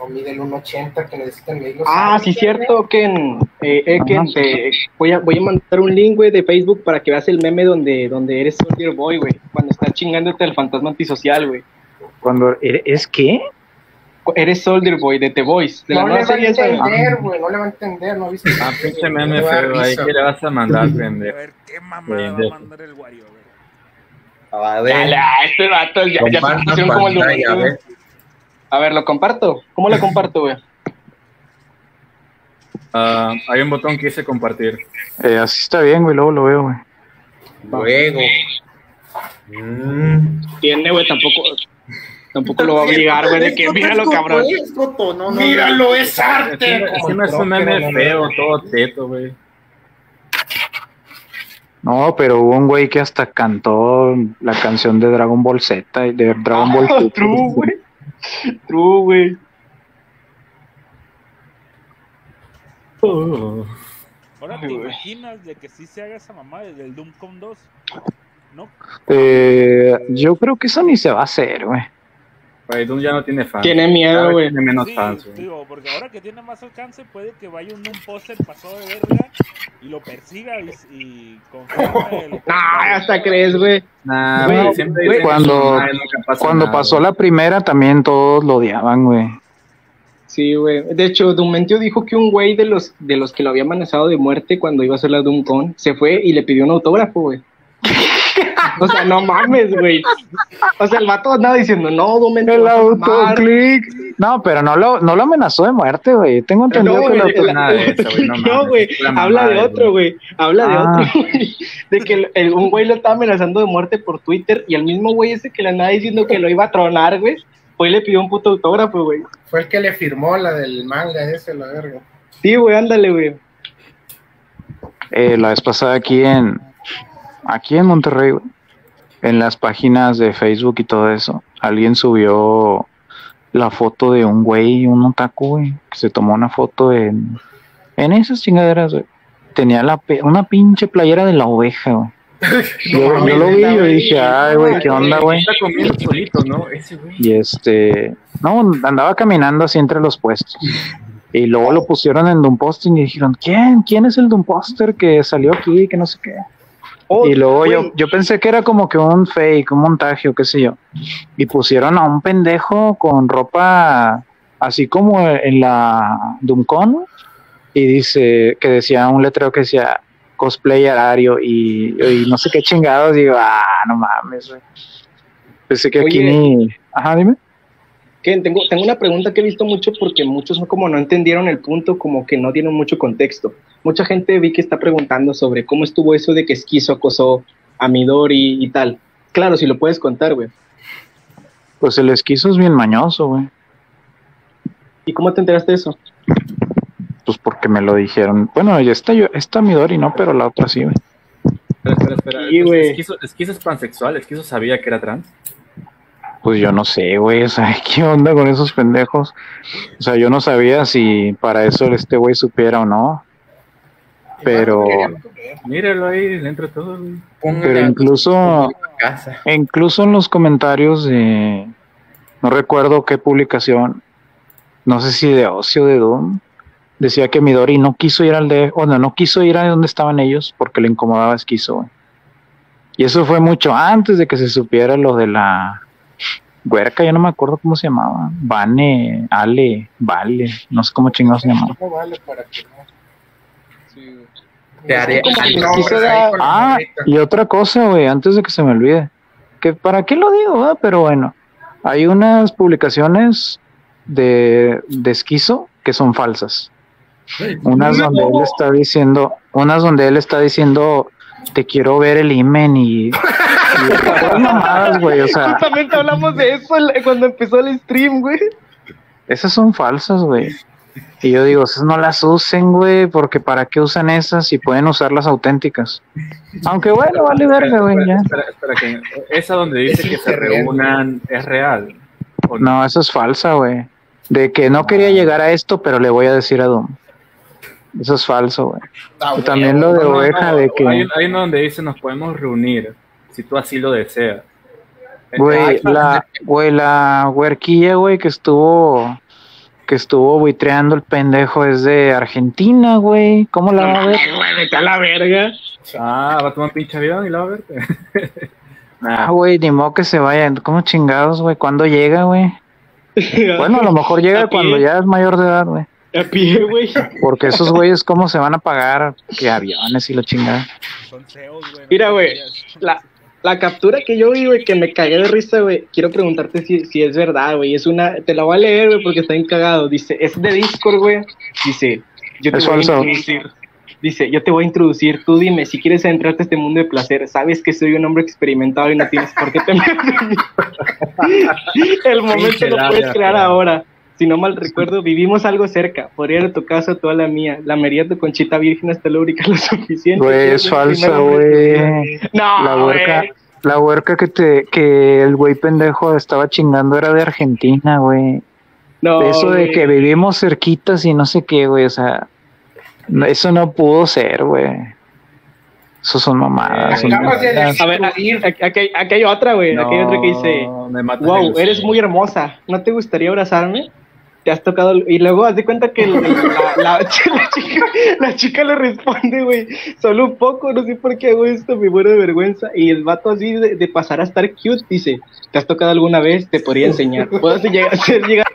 No mide el 1.80 que necesitan medir los Ah, sí, cierto, Ken. Eh, eh, Ken, te- voy, a, voy a mandar un link, güey, de Facebook para que veas el meme donde, donde eres Soldier Boy, güey. Cuando estás chingándote al fantasma antisocial, güey. Cuando, ¿es qué? Eres Soldier Boy de The Voice. De la No le nueva va a entender, güey, no le va a entender, ¿no viste? Ah, pinche meme Le a feo ahí. ¿Qué le vas a mandar, A pendejo? ver qué mamada va a mandar el Wario. a ver. A ver, ya, este vato ya, ya se pusieron como el. A ver. ¿lo comparto? ¿Cómo lo comparto, güey? Ah, hay un botón que dice compartir. Eh, así está bien, güey, luego lo veo, güey. Luego. Mm. Tiene, güey, tampoco, tampoco lo va a obligar, güey, de que míralo, cabrón. no, no. Míralo, es arte. Encima el es un meme no, no, feo, no. todo teto, güey. No, pero hubo un güey que hasta cantó la canción de Dragon Ball Z y de Dragon Ball Ah, Super. True, güey. Güey. Ahora te imaginas de que sí se haga esa mamada del Doomcon 2. ¿No? Eh, yo creo que eso ni se va a hacer, güey. Doom ya no tiene fans. Tiene miedo, güey. Tiene menos Sí, fans, güey. digo, porque ahora que tiene más alcance puede que vaya un Doom Poster pasado de verga y lo persiga y, y confirme el... Nah, hasta crees, güey. Nah, Güey, siempre cuando- "Ay, nunca pasa Cuando nada". pasó la primera también todos lo odiaban, güey. Sí, güey. De hecho, Dumentio dijo que un güey de los, de los que lo había amenazado de muerte cuando iba a hacer la Doomcon se fue y le pidió un autógrafo, güey. O sea, no mames, güey. O sea, el vato andaba diciendo, no, Dumentio. El vas a mamar". autoclick. No, pero no lo, no lo amenazó de muerte, güey. Tengo entendido No, que lo nada de eso, güey, no güey, habla de mamada, otro, güey, habla de Ah. otro, güey, de que el, el- un güey lo estaba amenazando de muerte por Twitter y el mismo güey ese que le andaba diciendo que lo iba a tronar, güey, fue y le pidió un puto autógrafo, güey. Fue el que le firmó la del manga ese, la verga. Sí, güey, ándale, güey. eh, la vez pasada aquí en aquí en Monterrey, güey, en las páginas de Facebook y todo eso, alguien subió la foto de un güey, un otaku, güey, que se tomó una foto en en esas chingaderas, güey. Tenía la pe- una pinche playera de la oveja, güey. Yo, yo lo vi y yo dije, ay, güey, ¿qué onda, güey? Está comiendo solito, ¿no? Ese güey. Y este, no, andaba caminando así entre los puestos. Y luego lo pusieron en Dumpostering y dijeron, ¿quién? ¿Quién es el Dumposter que salió aquí? Que no sé qué. Oh, y luego yo, yo pensé que era como que un fake, un montaje o qué sé yo. Y pusieron a un pendejo con ropa así como en la Doomcon. Y dice que decía un letrero que decía cosplay arario y, y no sé qué chingados. Digo, ah, no mames. Pensé que aquí ni. Ajá, dime. Ken, tengo, tengo una pregunta que he visto mucho porque muchos como no entendieron el punto, como que no tienen mucho contexto. Mucha gente vi que está preguntando sobre cómo estuvo eso de que Esquizo acosó a Midori y tal. Claro, si lo puedes contar, güey. Pues el esquizo es bien mañoso, güey. ¿Y cómo te enteraste de eso? Pues porque me lo dijeron. Bueno, ya está yo, esta Midori no, pero la otra sí, güey. Espera, espera, espera. Sí. Esquizo, Esquizo es pansexual, Esquizo sabía que era trans. Pues yo no sé, güey, o sea, ¿qué onda con esos pendejos? O sea, yo no sabía si para eso este güey supiera o no, pero, Míralo ahí, le entra todo. pero incluso, casa. incluso en los comentarios de, no recuerdo qué publicación, no sé si de Ocio de Doom, decía que Midori no quiso ir al de, o no, no quiso ir a donde estaban ellos porque le incomodaba Esquizo. Y eso fue mucho antes de que se supiera lo de la huerca, yo no me acuerdo cómo se llamaba. Vane, Ale, Vale, no sé cómo chingados se llamaba. ¿Cómo vale para que no? Te haré como al que nombre, quiso ahí la Ah, y otra cosa, güey, antes de que se me olvide. Que para qué lo digo, ¿verdad? pero bueno, hay unas publicaciones de, de esquizo que son falsas. Unas donde él está diciendo, unas donde él está diciendo, te quiero ver el imen y, mamadas, güey, o sea, Justamente hablamos de eso el- cuando empezó el stream, güey. esas son falsas, güey. Y yo digo, esas no las usen, güey, porque para qué usan esas si pueden usar las auténticas. Aunque bueno, vale verga, güey, ya. Espera, espera, que esa donde dice Es que se reúnan es real. ¿O No, eso es falsa, güey. De que no quería llegar a esto, pero le voy a decir a Doom. Eso es falso, güey. Ah, Y también lo No, de no, oveja no, de que, Hay, hay uno donde dice nos podemos reunir si tú así lo deseas. Güey, ay, la, güey, la huerquilla, güey, que estuvo, que estuvo buitreando el pendejo es de Argentina, güey. ¿Cómo la va a ver? Güey, vete a la verga. Ah, va a tomar pinche avión y la va a verte. Ah, nah, güey, ni modo que se vaya. ¿Cómo chingados, güey? ¿Cuándo llega, güey? Bueno, a lo mejor llega cuando ya es mayor de edad, güey. A pie, güey. Porque esos güeyes, ¿cómo se van a pagar? Que aviones y la chingada. Son CEOs, güey. Mira, güey, la, la captura que yo vi, güey, que me cagué de risa, güey. Quiero preguntarte si, si es verdad, güey. Es una, te la voy a leer, güey, porque está bien cagado. Dice, es de Discord, güey. Dice, yo te Es voy falso. a introducir. Dice, yo te voy a introducir. Tú dime, si quieres entrarte a este mundo de placer, sabes que soy un hombre experimentado y no tienes por qué temer. El momento lo puedes crear ahora. Si no mal recuerdo, vivimos algo cerca. Podría ir a tu casa tú a la mía. La mería tu conchita virgen hasta lubricar lo suficiente. Güey, es falsa, güey. No, La huerca, güey. la huerca que te, que el güey pendejo estaba chingando era de Argentina, güey. No, Eso de que vivimos cerquitas y no sé qué, güey, o sea, no- eso no pudo ser, güey. Eso son mamadas. son. A ver, aquí, aquí, hay- otra, güey. aquí hay otra que dice, wow, eres muy hermosa. ¿No te gustaría abrazarme? Te has tocado... el-". Y luego haz de cuenta que el- el- la, la- la chica, la chica le responde, güey, solo un poco, no sé por qué hago esto, me muero de vergüenza. Y el vato así de, de pasar a estar cute dice, ¿te has tocado alguna vez? Te podría enseñar. Puedo hacer llegar, hacer llegar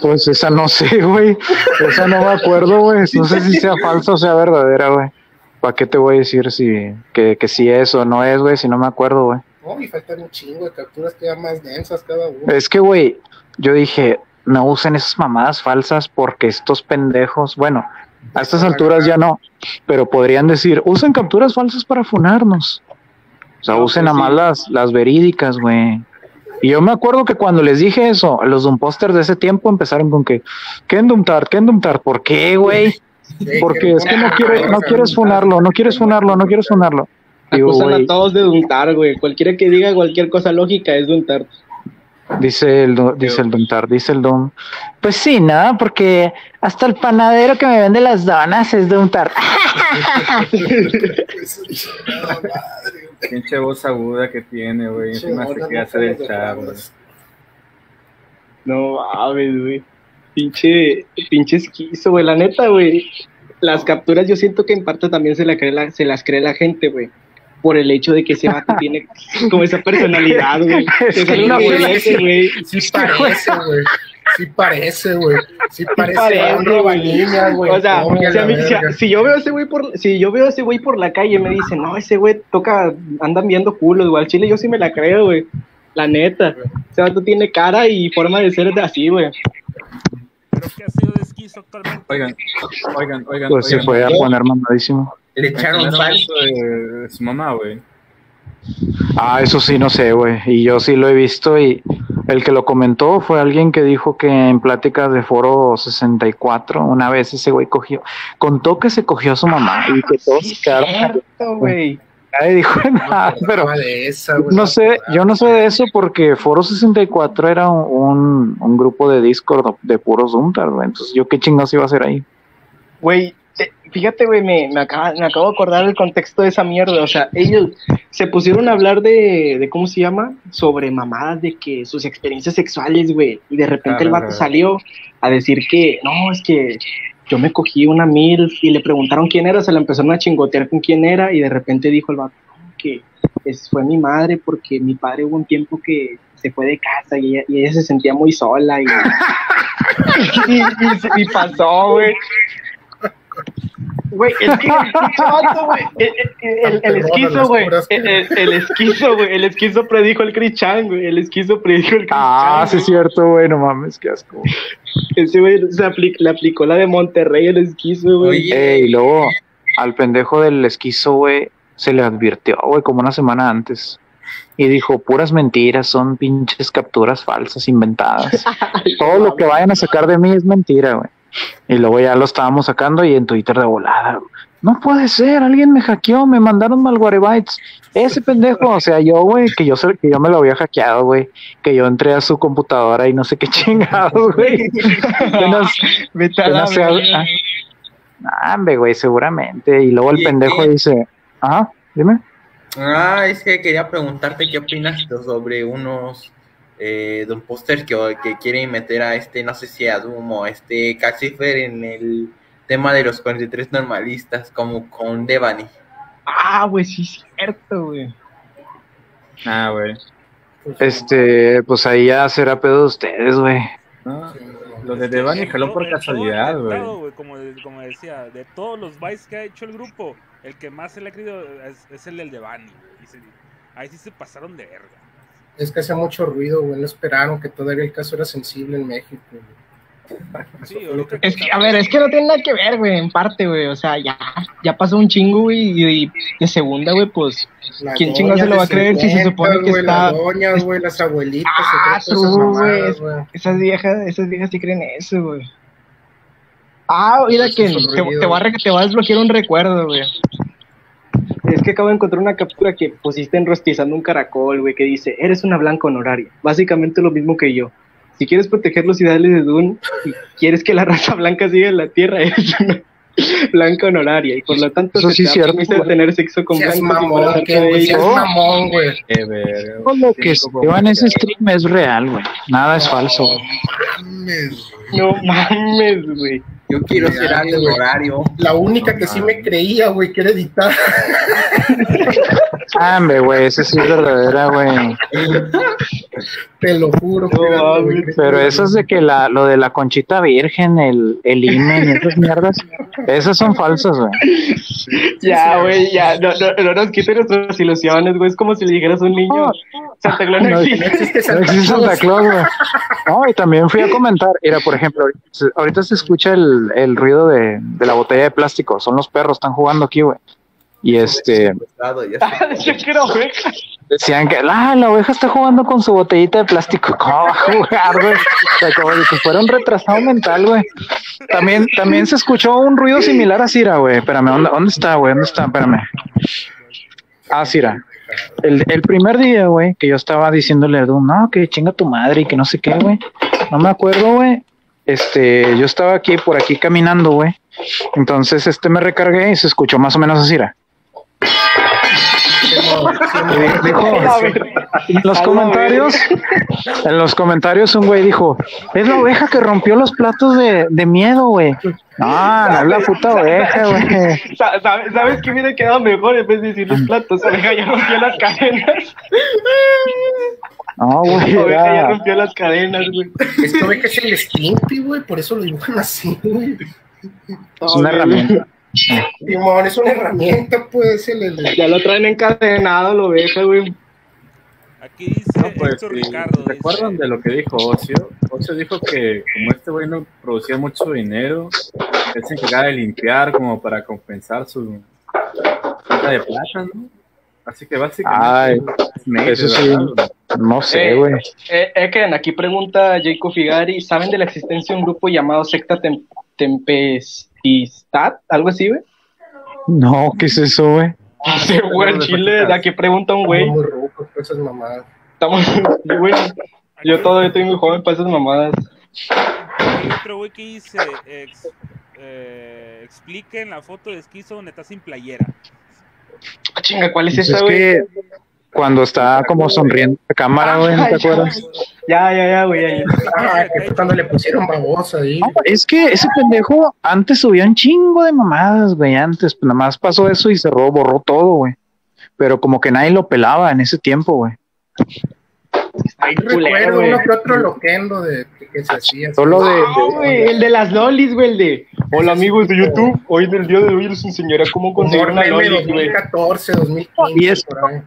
Pues esa no sé, güey. Esa no me acuerdo, güey. No sé si sea falsa o sea verdadera, güey. ¿Para qué te voy a decir si que, que sí es o no es, güey? Si no me acuerdo, güey. No, y faltan un chingo de capturas que ya más densas cada una. Es que, güey, yo dije, no usen esas mamadas falsas porque estos pendejos, bueno, a estas alturas ya no, pero podrían decir, usen capturas falsas para funarnos. O sea, usen pues nada más las, las verídicas, güey. Y yo me acuerdo que cuando les dije eso, los Doomposter de ese tiempo empezaron con que, ¿qué Doomtart? ¿Qué Doomtart? ¿Por qué, güey? Porque es que no, quiere, no quieres funarlo, no quieres funarlo, no quieres funarlo. Digo, acusan a todos de duntar, güey. Cualquiera que diga cualquier cosa lógica es duntar. Dice el, do- dice el Dontar, dice el Don. Pues sí, ¿no? Porque hasta el panadero que me vende las donas es Dontar. Pinche voz aguda que tiene, güey. Encima se quiere hacer el. No mames, güey. Pinche, pinche esquizo, güey. La neta, güey. Las capturas yo siento que en parte también se, la cree la- se las cree la gente, güey. Por el hecho de que ese vato tiene como esa personalidad, güey. Es se diferente, güey. Sí parece, güey. Sí parece, güey. Sí parece un güey. O sea, a si, mí- yo veo a ese güey por, si yo veo a ese güey por la calle me dicen, no, ese güey toca, andan viendo culos, güey. Al chile yo sí me la creo, güey. La neta. Ese vato tiene cara y forma de ser de así, güey. Creo que ha sido de esquizo actualmente. Oigan, oigan, oigan. Pues se oigan. fue a poner mamadísimo. Le echaron eso de, su mamá, güey. Ah, eso sí, no sé, güey. Y yo sí lo he visto y el que lo comentó fue alguien que dijo que en pláticas de foro 64, una vez ese güey cogió, contó que se cogió a su mamá y que todos Sí, se quedaron. cierto, güey. Nadie dijo nada, pero esa, no sé, verdad. yo no sé de eso porque Foro 64 era un, un grupo de Discord de puros Doomtar, güey. Entonces, ¿yo qué chingados iba a hacer ahí? Güey, fíjate, güey, me, me, acaba- me acabo de acordar el contexto de esa mierda. O sea, ellos se pusieron a hablar de, de ¿cómo se llama? Sobre mamadas de que sus experiencias sexuales, güey. Y de repente el vato salió a decir que, no, es que yo me cogí una mil y le preguntaron quién era, se la empezaron a chingotear con quién era y de repente dijo el vato "No, que es, fue mi madre porque mi padre hubo un tiempo que se fue de casa y ella, y ella se sentía muy sola y, y, y pasó, güey. Güey, es que güey, el, el, el, el esquizo, güey, el, el- el esquizo, güey, el esquizo predijo el Chris Chan, güey, el esquizo predijo el Chris Ah, sí es cierto, güey, no mames, qué asco. Ese güey se apli- le aplicó la de Monterrey, el esquizo, güey. Eh, y luego al pendejo del esquizo, güey, se le advirtió, güey, como una semana antes. Y dijo, puras mentiras, son pinches capturas falsas, inventadas. Todo lo que vayan a sacar de mí es mentira, güey. Y luego ya lo estábamos sacando y en Twitter de volada. No puede ser, alguien me hackeó, me mandaron malwarebytes. Ese pendejo, o sea, yo, güey, que yo sé que yo me lo había hackeado, güey, que yo entré a su computadora y no sé qué chingados, güey. No sé- Vete a la no sé, verga. ah, hombre, güey, seguramente. Y luego el ¿Y pendejo qué? dice, ajá, dime. Ah, es que quería preguntarte qué opinas sobre unos eh, de un póster que, que quieren meter a este, no sé si a Doom o a este Caxifer en el tema de los 43 normalistas, como con Devani. Ah, güey, sí es cierto, güey. Ah, güey. Este, pues ahí ya será pedo de ustedes, güey. No, lo de Devani jaló por casualidad, güey. Como, como decía, de todos los bytes que ha hecho el grupo, el que más se le ha creído es, es el del de Bani. Y se- ahí sí se pasaron de verga. Es que hace mucho ruido, güey. No esperaron que todavía el caso era sensible en México. güey. Sí, que- Es que, a ver, es que no tiene nada que ver, güey, en parte, güey. O sea, ya, ya pasó un chingo, güey, y, de segunda, güey, pues. ¿Quién chingados se lo va a creer si se supone 50, que güey, está- Las doñas, güey, las abuelitas. Ah, se esas mamadas, güey. güey. Esas viejas, esas viejas sí creen eso, güey. Ah, mira que te, va a, re- te va a desbloquear un recuerdo, güey. Es que acabo de encontrar una captura que pusiste en rostizando un caracol, güey, que dice, eres una blanca honoraria. Básicamente lo mismo que yo. Si quieres proteger los ideales de Dune y quieres que la raza blanca siga en la Tierra, eres una blanca honoraria. Y por lo tanto, Eso se sí te cierto, güey. tener sexo con blancos mamón, embarazarte que, de güey, seas mamón, güey. Qué verga. Todo lo que vio en ese stream es real, güey. Nada es falso. güey. Mames, güey. No mames, güey. Yo quiero Real, ser algo horario. La única que sí me creía, güey, que era editada. Ah, hombre, güey, esa sí es verdadera, güey. Te lo juro. No Pero sí, eso es de que la, lo de la conchita virgen, el, el imen y esas mierdas, esas son falsas, güey. Ya, güey, ya, no, no, no nos quiten nuestras ilusiones, güey. Es como si le dijeras a un niño, Santa Claus no No, existe. No existe No Santa existe Santa Claus. Claus, güey. No, y también fui a comentar, era por ejemplo, ahorita se- escucha el, el ruido de, de la botella de plástico, son los perros, están jugando aquí, güey. Y este, decían que ah, la oveja está jugando con su botellita de plástico. ¿Cómo va a jugar, güey? O sea, como si fuera un retrasado mental, güey. También, también se escuchó un ruido similar a Cira, güey. Espérame, ¿dónde, dónde está, güey? ¿Dónde está? Espérame. Ah, Cira. El, primer día, güey, que yo estaba diciéndole a Doom, no, que chinga tu madre y que no sé qué, güey. No me acuerdo, güey. Este, yo estaba aquí, por aquí caminando, güey. Entonces, este, me recargué y se escuchó más o menos así, era. Dijo, en los comentarios, en los comentarios un güey dijo, es la oveja que rompió los platos de, de miedo, güey. No, no es la puta oveja, güey. Sa- ¿Sabes, ¿Sabes qué hubiera quedado mejor en vez de decir los platos? Oveja ya rompió las cadenas. No, güey, Oveja ya rompió las cadenas, güey. Es que ve que es el Stimpy, güey, por eso lo dibujan así, güey. es una herramienta. Simón, es una herramienta, pues, el, Ya lo traen encadenado, la oveja, güey. Aquí dice No, pues, Héctor Ricardo. ¿Recuerdan dice, de lo que dijo Ocio? Ocio dijo que como este güey no producía mucho dinero, él se encargaba de limpiar como para compensar su falta de plata, ¿no? Así que básicamente. Ay, eso sí. No sé, Eh, güey. Eh, Eken, aquí pregunta Jacob Figari, ¿saben de la existencia de un grupo llamado Secta Tem Tempestistat? ¿Algo así, güey? No, ¿qué es eso, güey? No sé, güey, Chile, de aquí pregunta un güey. Muy rucos, esas mamadas. Estamos, güey, yo todavía estoy muy joven para esas mamadas. Hay otro güey que dice, ex, eh, explique en la foto de esquizo donde está sin playera. Ah, chinga, ¿cuál es Pues esa, es güey? que cuando está como sonriendo la cámara, güey, ¿no te acuerdas? Ya, ya, ya, güey. ya, ya. Ah, que fue cuando le pusieron babosa ahí. No, es que ese pendejo antes subía un chingo de mamadas, güey, antes, pues nada más pasó eso y cerró, borró todo, güey. Pero como que nadie lo pelaba en ese tiempo, güey. Culero, recuerdo uno que otro loquendo de que, que se hacía. Solo de, Ah, güey, el de las lolis, güey, el de Hola amigos de YouTube, hoy en el día de hoy les enseñaré cómo conseguir una loli, güey. 2014, 2015, Y ahí.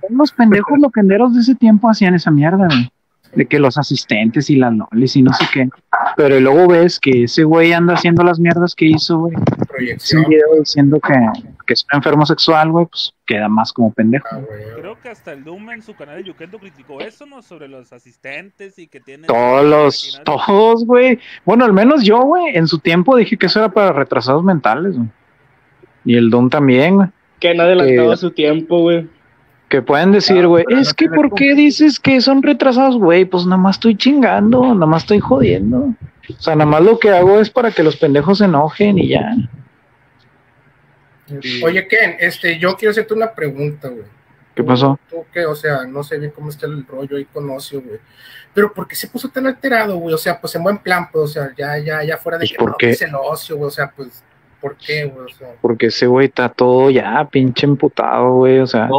los pendejos loquenderos de ese tiempo hacían esa mierda, güey. De que los asistentes y las lolis y no sé qué. Pero luego ves que ese güey anda haciendo las mierdas que hizo, güey. Proyección. video diciendo que, que es un enfermo sexual, güey, pues queda más como pendejo. Ah, güey. Creo que hasta el Doom en su canal de Yukendo criticó eso, ¿no? Sobre los asistentes y que tienen... Todos los, todos, güey. Bueno, al menos yo, güey, en su tiempo dije que eso era para retrasados mentales, güey. Y el Doom también, güey. Que han adelantado Eh, su tiempo, güey. Que pueden decir, güey, pero no es que ¿por qué dices que son retrasados, güey? Pues nada más estoy chingando, nada más estoy jodiendo. O sea, nada más lo que hago es para que los pendejos se enojen y ya. Oye, Ken, este, yo quiero hacerte una pregunta, güey. ¿Qué pasó? Tú o sea, no sé bien cómo está el rollo ahí con Ocio, güey. Pero ¿por qué se puso tan alterado, güey? O sea, pues en buen plan, pues, o sea, ya, ya, ya fuera de Pues, que ¿por no, es el Ocio, güey. O sea, pues, ¿por qué, güey? O sea, Porque ese güey está todo ya pinche emputado, güey. O sea,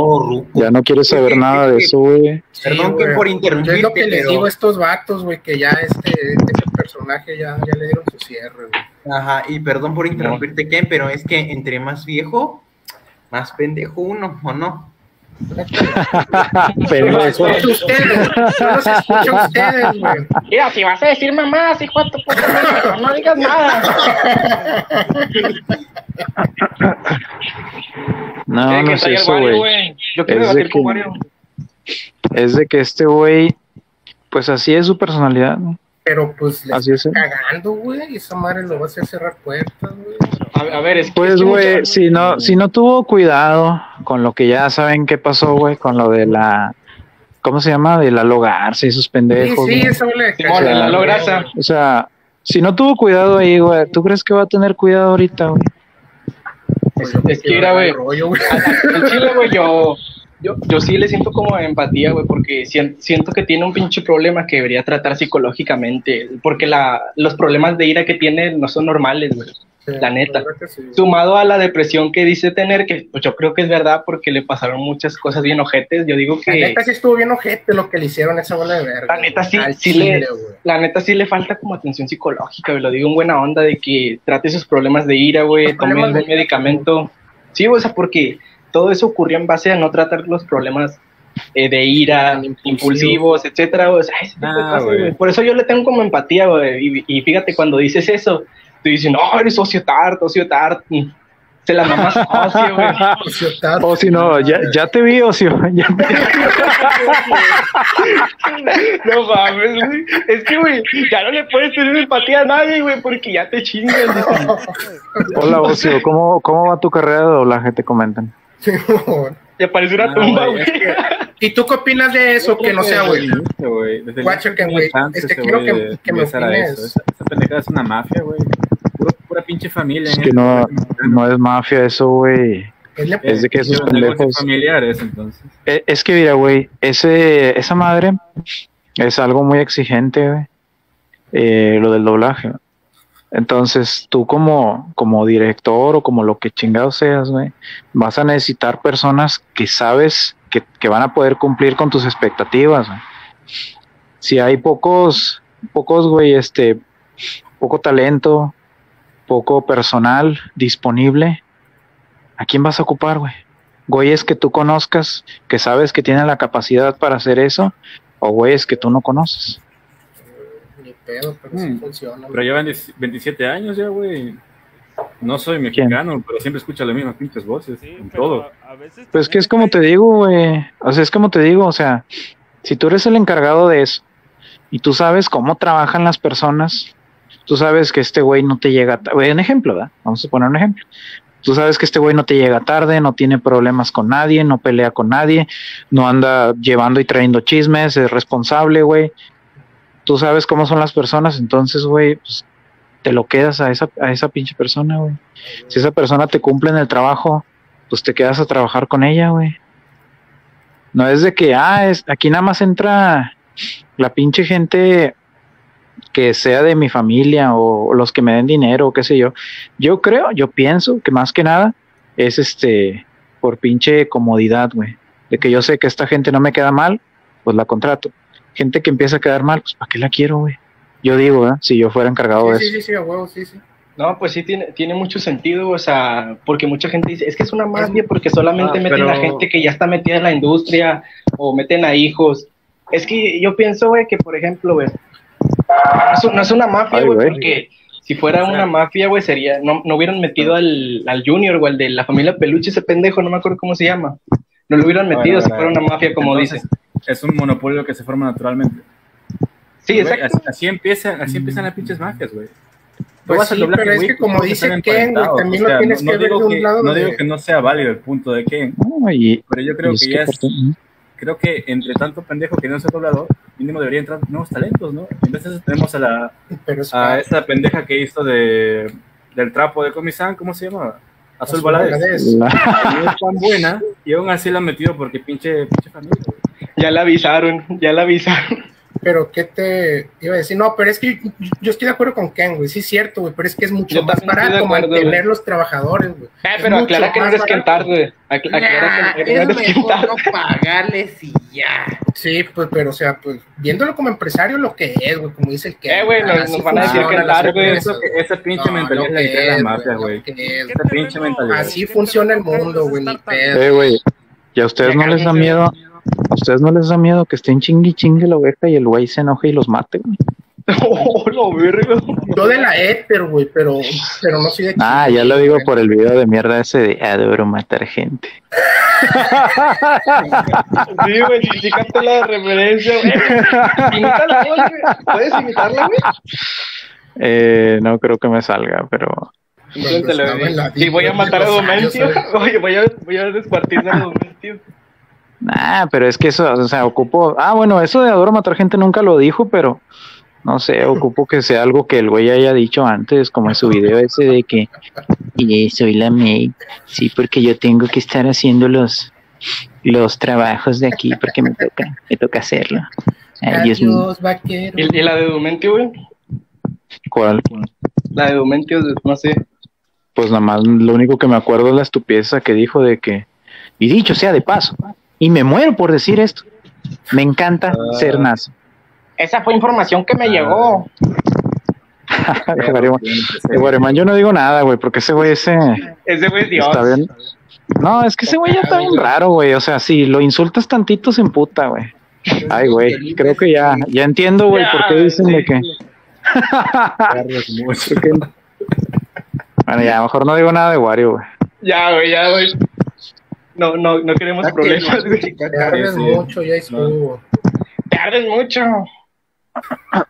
ya no quiere saber nada de eso, güey. Perdón que por Yo interrumpirte, Es lo que les digo a estos vatos, güey, que ya este, este personaje ya, ya le dieron su cierre, güey. Ajá, y perdón por interrumpirte, Ken, pero es que entre más viejo, más pendejo uno, ¿o no? Pendejo. Escucho ustedes, yo los escucho a ustedes, güey. Mira, si vas a decir mamás, hijo de tu puta no digas nada. No, no es eso, güey. Yo quiero debatir con Wario. Es de que este güey, pues así es su personalidad, ¿no? Pero pues le Así es. está cagando, güey, y esa madre lo va a hacer cerrar puertas, güey. A, a ver, es que. Pues, güey, si no, si no tuvo cuidado con lo que ya saben qué pasó, güey, con lo de la, ¿cómo se llama? De la logarse y sus Sí, pendejos. sí, güey. eso le Simón, la la lograsa. O sea, si no tuvo cuidado ahí, güey, ¿tú crees que va a tener cuidado ahorita, güey? Pues Es que era, güey. En Chile, güey, yo, yo, yo sí le siento como empatía, güey, porque sien- siento que tiene un pinche problema que debería tratar psicológicamente, porque la, los problemas de ira que tiene no son normales, güey. Sí, La neta. sí. Sumado a la depresión que dice tener, que pues yo creo que es verdad porque le pasaron muchas cosas bien ojetes, yo digo La que neta sí estuvo bien ojete lo que le hicieron a esa bola de verga. La neta sí, sí chile, le- la neta sí le falta como atención psicológica, güey, lo digo en buena onda de que trate sus problemas de ira, güey, tome algún medicamento. Sí, o sea, porque todo eso ocurrió en base a no tratar los problemas eh, de ira, impulsivo. impulsivos, etcétera, o sea, ese tipo de Ah, cosas. Por eso yo le tengo como empatía, güey, y, y fíjate, cuando dices eso, tú dices, no, eres socio tart, socio tart, se la mamás socio, güey. Sociedad. O si no, ya, ya te vi, o si ya te- No mames, güey. Es que, güey, ya no le puedes tener empatía a nadie, güey, porque ya te chingan. Hola, Ocio, ¿cómo, ¿cómo va tu carrera de doblaje? Te comentan. Simón. Te parece una Ah, tumba, güey. ¿Y tú qué opinas de eso? Que no sea, güey. Desde güey. Este, quiero que- de que me opines. eso. Esa, esa pendejada es una mafia, güey. Pura, pura pinche familia. Es en que no, no es mafia eso, güey. Es Es de que esos pendejos. familiares, entonces. Eh, Es que mira, güey, ese, esa madre es algo muy exigente, güey. eh, lo del doblaje. Entonces, tú como, como director o como lo que chingado seas, güey, vas a necesitar personas que sabes que, que van a poder cumplir con tus expectativas. Si hay pocos, pocos, güey, este, poco talento, poco personal disponible, ¿a quién vas a ocupar, güey? Güeyes que tú conozcas, que sabes que tienen la capacidad para hacer eso, o güeyes que tú no conoces. Pedo, pero sí Mm. funciona. Pero llevan 10 27 años ya, güey. No soy mexicano, pero siempre escucho las mismas pinches voces. Sí, en todo. a- a veces Pues que es como te digo, güey. O sea, es como te digo, o sea, si tú eres el encargado de eso y tú sabes cómo trabajan las personas, tú sabes que este güey no te llega, güey, un ejemplo, ¿verdad? Vamos a poner un ejemplo. Tú sabes que este güey no te llega tarde, no tiene problemas con nadie, no pelea con nadie, no anda llevando y trayendo chismes, es responsable, güey. Tú sabes cómo son las personas, entonces, güey, pues, te lo quedas a esa, a esa pinche persona, güey. Si esa persona te cumple en el trabajo, pues te quedas a trabajar con ella, güey. No es de que, ah, es, aquí nada más entra la pinche gente que sea de mi familia o los que me den dinero o qué sé yo. Yo creo, yo pienso que más que nada es este por pinche comodidad, güey. De que yo sé que esta gente no me queda mal, pues la contrato. Gente que empieza a quedar mal, pues ¿para qué la quiero, güey? Yo digo, ¿eh? si yo fuera encargado de Sí, eso. sí, sí, sí, a huevo, sí, sí. No, pues sí tiene, tiene mucho sentido, o sea, porque mucha gente dice, es que es una mafia porque solamente Ah, meten a gente que ya está metida en la industria o meten a hijos. Es que yo pienso, güey, que por ejemplo, güey, no es, no es una mafia, güey, güey. porque si fuera una mafia, güey, sería, no, no hubieran metido al, al Junior o al de la familia Peluche, ese pendejo, no me acuerdo cómo se llama. No lo hubieran metido Bueno, si fuera una mafia, como entonces, dicen. Es un monopolio que se forma naturalmente. Sí, exacto. Así, así empieza, así empiezan las pinches mafias, güey. Pues vas sí, pero es que como que dice Ken, también O lo sea, tienes no, que no ver digo de un que, lado no de- digo que no sea válido el punto de Ken, No, y- pero yo creo que que ya es, creo que entre tanto pendejo que no se ha doblado, mínimo debería entrar nuevos talentos, ¿no? Entonces tenemos a la Pero es a esa pendeja que hizo de del trapo de Comisán, ¿cómo se llama? Azul Valadez. Es tan buena y aún así la han metido porque pinche, pinche familia. güey. Ya la avisaron, ya la avisaron. Pero qué te iba a decir, no, pero es que yo, yo estoy de acuerdo con Ken, güey, sí es cierto, güey, pero es que es mucho Yo más de barato acuerdo, mantener güey. los trabajadores, güey. Eh, Es pero mucho aclara que no esquentar, barato. güey. Nah, Aclara que no es eres mejor no pagarles y ya. Sí, pues, pero o sea, pues, viéndolo como empresario lo que es, güey, como dice el Ken. Eh, güey, nos- van a decir funcionan que las tarde, empresas, Eso esa pinche No, mentalidad lo la que es, mafia, güey. es, ¿Qué Esa pinche mentalidad. Así ¿Qué funciona el mundo, es güey, ni pedo. Eh, güey. ¿Y a ustedes no les da miedo? ¿A ustedes no les da miedo que estén chingui chingue la oveja y el güey se enoje y los mate, güey? Oh, lo verga. Yo de la éter, güey, pero, pero no soy de Ah, ya lo digo por el video de mierda ese de adoro matar gente. Sí, güey, sí, la referencia, güey. Imítala, güey. ¿Puedes imitarla, güey? Eh, no creo que me salga, pero Inténtalo, estaba en la güey. Sí, voy a matar a Domentio. Oye, voy a, voy a descuartizar a Domentio. Nah, pero es que eso, o sea, ocupo. Ah, bueno, eso de adoro matar gente nunca lo dijo, pero no sé, ocupo que sea algo que el güey haya dicho antes, como en su video ese de que. Y soy la maid. Sí, porque yo tengo que estar haciendo los los trabajos de aquí porque me toca, me toca hacerlo. Ay, Dios mío. Adiós, vaquero. ¿Y, y la de Domentio, güey? ¿Cuál? La de Domentio, no sé. Pues nada más, lo único que me acuerdo es la estupidez que dijo de que. Y dicho sea de paso, y me muero por decir esto. Me encanta Ah. ser nazi. Esa fue información que me llegó. Guarimán, de Guarimán yo no digo nada, güey, porque ese güey ese Ese güey es Dios. está bien. No, es que ese güey ya está bien raro, güey. O sea, si lo insultas tantito se emputa, güey. Ay, güey, creo que ya, ya entiendo, güey, por qué dicen de que. Bueno, ya, mejor no digo nada de Wario, güey. Ya, güey, ya, güey. No, no, no queremos problemas, güey. Te ardes Sí, sí. mucho, ya estuvo. Te arden mucho.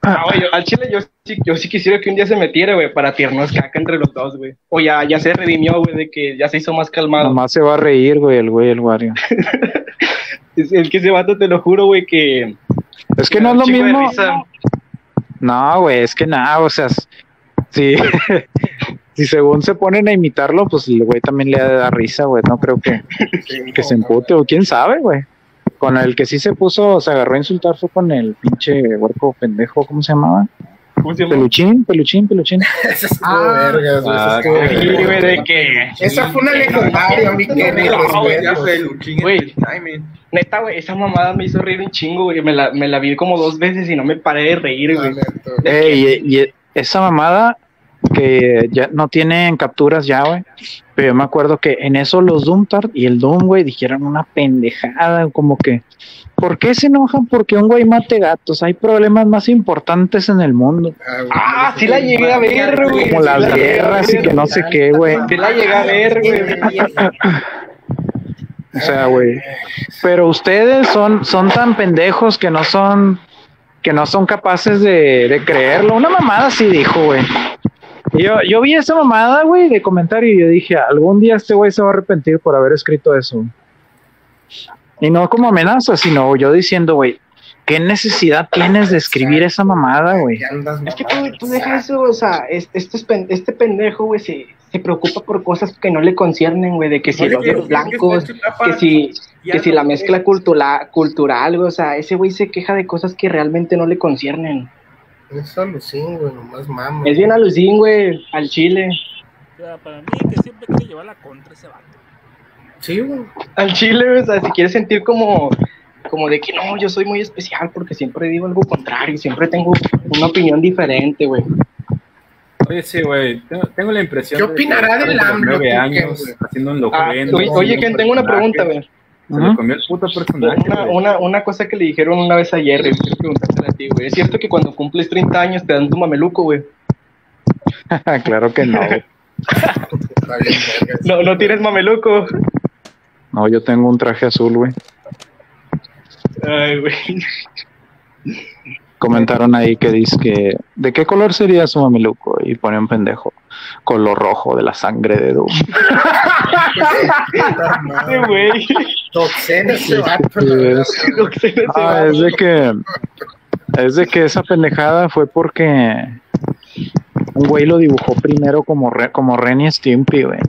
Ah, güey, yo- al chile yo sí, yo sí quisiera que un día se metiera, güey, para tirarnos caca entre los dos, güey. O ya, ya se redimió, güey, de que ya se hizo más calmado. Nomás se va a reír, güey, el güey, el Wario. Es, es que ese vato, te lo juro, güey, que... Es que no es lo mismo. No, güey, es que nada, o sea, si, si según se ponen a imitarlo, pues el güey también le ha de dar risa, güey. No creo que, que se empute, o quién sabe, güey. Con el que sí se puso, se agarró a insultar fue con el pinche huerco pendejo, ¿cómo se llamaba? ¿Cómo se llama? Peluchín, peluchín, peluchín. Esa esa Ah, vergas. de que... Esa fue una legendaria, mi querido. Güey. Neta, güey, esa mamada me hizo reír un chingo, güey. Me la, me la vi como dos veces y no me paré de reír, güey. Ey, y, y esa mamada que ya no tienen capturas ya, güey. Pero yo me acuerdo que en eso los Doomtard y el Doom, güey, dijeron una pendejada, como que, ¿por qué se enojan porque un güey mate gatos? Hay problemas más importantes en el mundo, Ah, sí la llegué a ver, güey. como sí las la guerras y que no sé qué, güey. Sí la llegué a ver, güey. O sea, güey. Pero ustedes son, son tan pendejos que no son, que no son capaces de, de creerlo. Una mamada sí dijo, güey. Y Yo, yo vi esa mamada, güey, de comentario y yo dije, algún día este güey se va a arrepentir por haber escrito eso. Y no como amenaza, sino yo diciendo, güey, ¿qué necesidad tienes de escribir esa mamada, güey? Es que tú, tú deja eso, o sea, es- este, este pendejo, güey, se, se preocupa por cosas que no le conciernen, güey, de que si los que- los que blancos, que si, que si la mezcla cultural, cultural, güey, o sea, ese güey se queja de cosas que realmente no le conciernen. Es alucín, güey, nomás mamo. Es bien alucín, güey, al chile. O sea, para mí que siempre quiere llevar la contra ese vato. Sí, güey. Al chile, güey, o sea, si quieres sentir como, como de que no, yo soy muy especial porque siempre digo algo contrario, siempre tengo una opinión diferente, güey. Oye, sí, güey. Tengo, tengo la impresión. ¿Qué de opinará que del qué? haciendo un Ah, oye, oye, Ken, tengo una pregunta, güey. Se lo comió el puto personaje. Una, una, una cosa que le dijeron una vez ayer, güey, quiero preguntártela a ti, güey. ¿Es cierto que cuando cumples 30 años te dan tu mameluco, güey? claro que no. No, no tienes mameluco. No, yo tengo un traje azul, güey. Ay, güey. Comentaron ahí que dice que ¿de qué color sería su mameluco? Y pone un pendejo. Color rojo de la sangre de Doom. Güey. Ah, es de que es de que esa pendejada fue porque un güey lo dibujó primero como Re- como Ren y Stimpy, güey.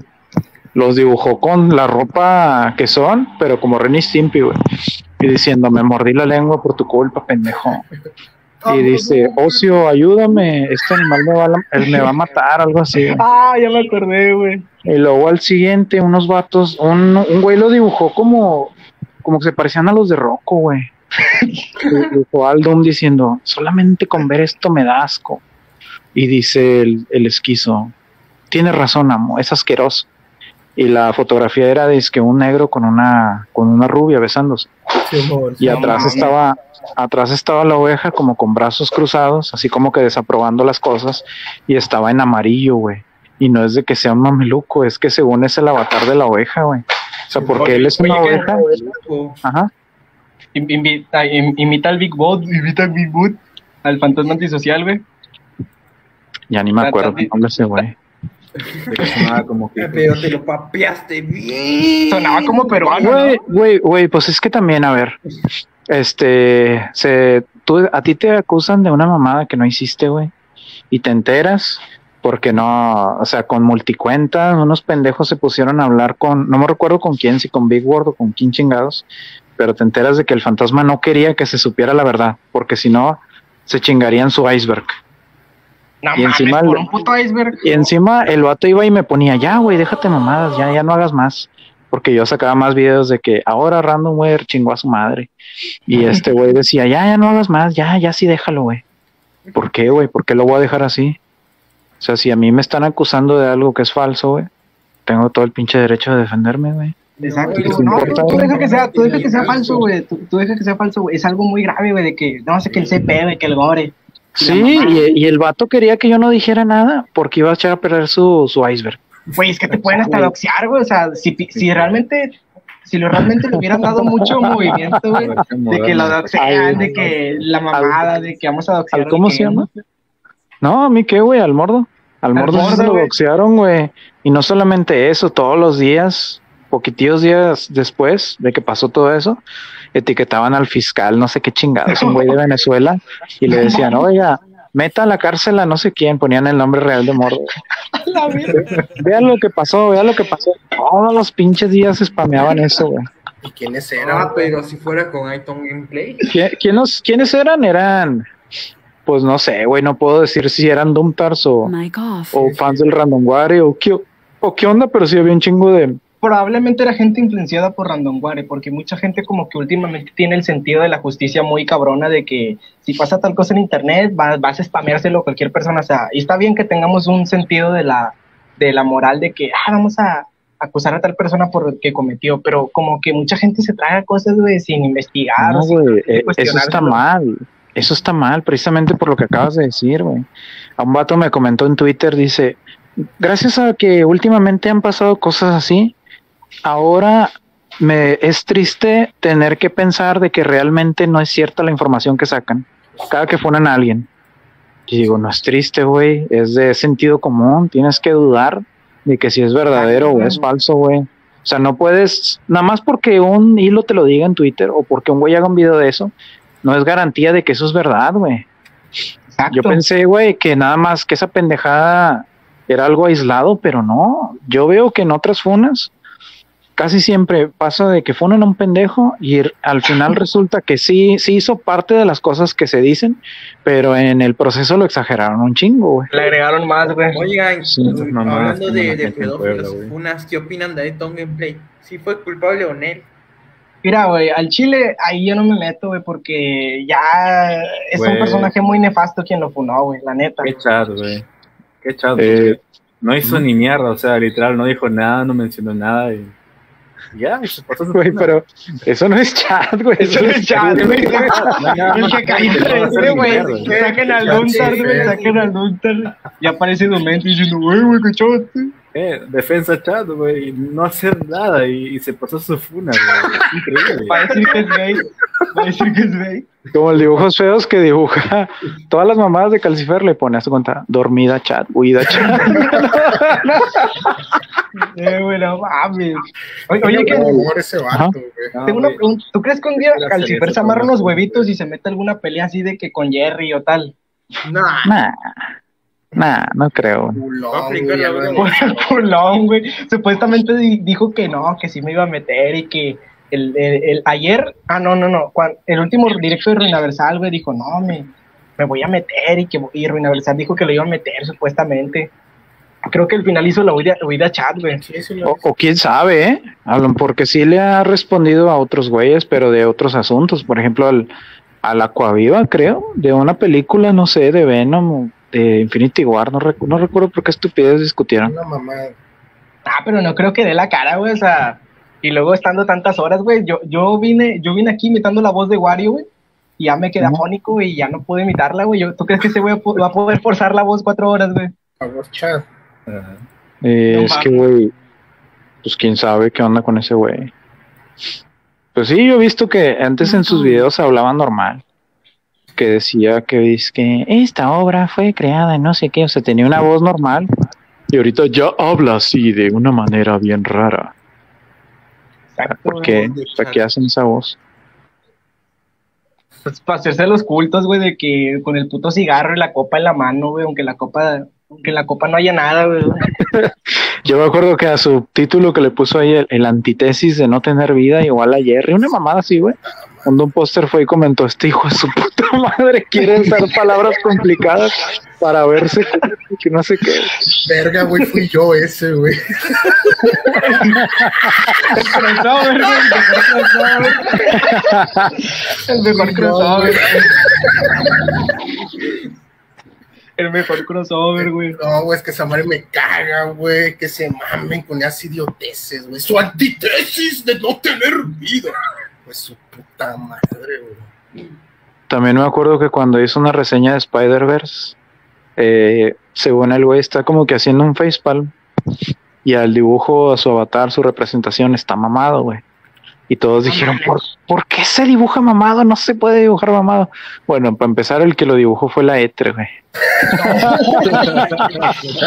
Los dibujó con la ropa que son, pero como Ren y Stimpy, güey. Y diciendo, me mordí la lengua por tu culpa, pendejo. Y dice, Ocio, ayúdame, este animal me va, a él me va a matar, algo así. güey. Ah, ya me acordé, güey. Y luego al siguiente, unos vatos, un, un güey lo dibujó como, como que se parecían a los de Rocco, güey. Y Dibujó al Doom diciendo, solamente con ver esto me da asco. Y dice el, el esquizo, tienes razón, amo, es asqueroso. Y la fotografía era de es que un negro con una, con una rubia besándose. Y atrás estaba, atrás estaba la oveja como con brazos cruzados, así como que desaprobando las cosas, y estaba en amarillo, güey. Y no es de que sea un mameluco, es que según es el avatar de la oveja, güey. O sea, porque él es una Oye, oveja. Ajá. In- Invita, imita al Big Bot, invita al Big Bot, al fantasma antisocial, güey. Ya ni me acuerdo el nombre ese güey. Sonaba como que. Pero te lo papeaste bien. Sonaba como peruano, Güey, güey, güey, pues es que también, a ver, este, se, tú, a ti te acusan de una mamada que no hiciste, güey, y te enteras porque no, o sea, con multicuentas, unos pendejos se pusieron a hablar con, no me recuerdo con quién, si con Big Word o con quién chingados, pero te enteras de que el fantasma no quería que se supiera la verdad, porque si no, se chingarían su iceberg. No Y mames, encima por un puto iceberg. Y encima el vato iba y me ponía, ya, güey, déjate mamadas, ya, ya no hagas más. Porque yo sacaba más videos de que ahora Randomware chingó a su madre. Y este güey decía, ya, ya no hagas más, ya, ya sí déjalo, güey. ¿Por qué, güey? ¿Por qué lo voy a dejar así? O sea, si a mí me están acusando de algo que es falso, güey, tengo todo el pinche derecho de defenderme, güey. Exacto. No, No, importa, tú, deja que sea, tú deja que sea falso, güey. Tú, tú deja que sea falso, güey. Es algo muy grave, güey, de que no sé que el CP, güey, que el gore. Sí, La y, y el vato quería que yo no dijera nada porque iba a echar a perder su, su iceberg. Güey, es que te pueden hasta doxear, güey. O sea, si, pi- si realmente, si lo realmente le hubieran dado mucho movimiento, güey, de que lo doxean, de que la mamada, de que vamos a doxear. ¿Al cómo se llama? No, a mí qué, güey, al mordo. Al Al mordo se lo güey. boxearon, güey. Y no solamente eso, todos los días, poquitillos días después de que pasó todo eso, etiquetaban al fiscal, no sé qué chingados, un güey de Venezuela, y le decían, oiga, meta a la cárcel a no sé quién, ponían el nombre real de mordo. Vean lo que pasó, vean lo que pasó. Todos los pinches días spameaban eso, güey. ¿Y quiénes eran? Ah, pero si fuera con Iton Gameplay. ¿Qui- quién los- ¿Quiénes eran? Eran, pues no sé, güey, no puedo decir si eran Doomtars o, o fans del Randomware o qué, o qué onda, pero sí había un chingo de, probablemente era gente influenciada por Randomware, porque mucha gente como que últimamente tiene el sentido de la justicia muy cabrona de que si pasa tal cosa en internet vas, vas a spameárselo a cualquier persona, o sea, y está bien que tengamos un sentido de la, de la moral de que, ah, vamos a acusar a tal persona por lo que cometió, pero como que mucha gente se traga cosas, güey, sin investigar. No, güey, eh, eso está mal. Eso está mal, precisamente por lo que acabas de decir, güey. A un vato me comentó en Twitter, dice, gracias a que últimamente han pasado cosas así, ahora me es triste tener que pensar de que realmente no es cierta la información que sacan cada que funan a alguien. Y digo, no es triste, güey, es de sentido común, tienes que dudar de que si es verdadero o es falso, güey. O sea, no puedes, nada más porque un hilo te lo diga en Twitter o porque un güey haga un video de eso, no es garantía de que eso es verdad, güey. Yo pensé, güey, que nada más que esa pendejada era algo aislado, pero no. Yo veo que en otras funas casi siempre pasa de que funan a un pendejo y al final resulta que sí, sí hizo parte de las cosas que se dicen, pero en el proceso lo exageraron un chingo, güey. Le agregaron más, güey. Oigan, Sí, hablando de, de pedófilos, unas, ¿qué opinan de Ayrton Gameplay? ¿Sí fue culpable o no? Mira, güey, al Chile ahí yo no me meto, güey, porque ya es un personaje muy nefasto quien lo funó, güey, la neta. Qué chat, güey. Qué chat. Eh, no hizo ni mierda, o sea, literal, no dijo nada, no mencionó nada y ya, y Güey, pero eso no es chat, güey. Eso no es chat, güey. Que güey, saquen al Luntar, güey, saquen al Luntar. Y aparece Dumento diciendo, güey, güey, qué. Eh, defensa chat, güey, no hacer nada y, y se pasó su funa, güey. Increíble. Va a decir que es gay. Va a decir que es gay. Como el dibujos feos que dibuja todas las mamadas de Calcifer le pone a su cuenta dormida chat, huida chat. Eh, güey, no mames. Oye, oye, que ese vato, Ajá. güey. No, tengo una pregunta. ¿Tú crees que un día Calcifer se amarra unos huevitos y se mete alguna pelea así de que con Jerry o tal? Nah, Nah, nah, no creo. Por el pulón, güey. Supuestamente di- dijo que no, que sí me iba a meter y que el, el- el- ayer, ah, no, no, no, cuan- el último directo de Ruinaversal, güey, dijo, no, me, me voy a meter y que y Ruinaversal dijo que lo iba a meter supuestamente. Creo que al final hizo la huida, huida chat, güey. Sí, O, o quién sabe, ¿eh? Hablan porque sí le ha respondido a otros güeyes, pero de otros asuntos. Por ejemplo, al, al Aquaviva, creo, de una película, no sé, de Venom de Infinity War. No, recu- no recuerdo por qué estupidez discutieron. Una. Ah, pero no creo que dé la cara, güey, o sea, y luego estando tantas horas, güey, yo, yo vine, yo vine aquí imitando la voz de Wario, güey, y ya me quedé afónico, güey, y ya no pude imitarla, güey. ¿Tú crees que ese güey va a poder forzar la voz cuatro horas, güey? A vos, chat. Ajá. Eh, No es que, güey, pues quién sabe qué onda con ese güey. Pues sí, yo he visto que antes en sus videos hablaba normal. Que decía que es que esta obra fue creada en no sé qué, o sea, tenía una voz normal. Y ahorita ya habla así de una manera bien rara. Exacto, ¿Por qué? ¿Para qué hacen esa voz? Pues para hacerse los cultos, güey, de que con el puto cigarro y la copa en la mano, güey, aunque la copa, aunque en la copa no haya nada, güey. Yo me acuerdo que a su título que le puso ahí el, el antítesis de no tener vida, igual a Jerry, una mamada así, güey. Cuando un póster fue y comentó, este hijo de su puta madre quiere usar palabras complicadas para verse que, no sé qué. Verga, güey, fui yo ese, güey. El crossover, güey, el mejor crossover. El mejor crossover. güey. El mejor crossover, güey. No, güey, es que esa madre me caga, güey. Que se mamen con esas idioteces, güey. Su antítesis de no tener vida. Pues su También me acuerdo que cuando hizo una reseña de Spider-Verse, eh, según el güey está como que haciendo un facepalm y al dibujo, a su avatar, su representación está mamado, güey. Y todos dijeron, ¿Por, ¿por qué se dibuja mamado? No se puede dibujar mamado. Bueno, para empezar, el que lo dibujó fue la Etre, güey.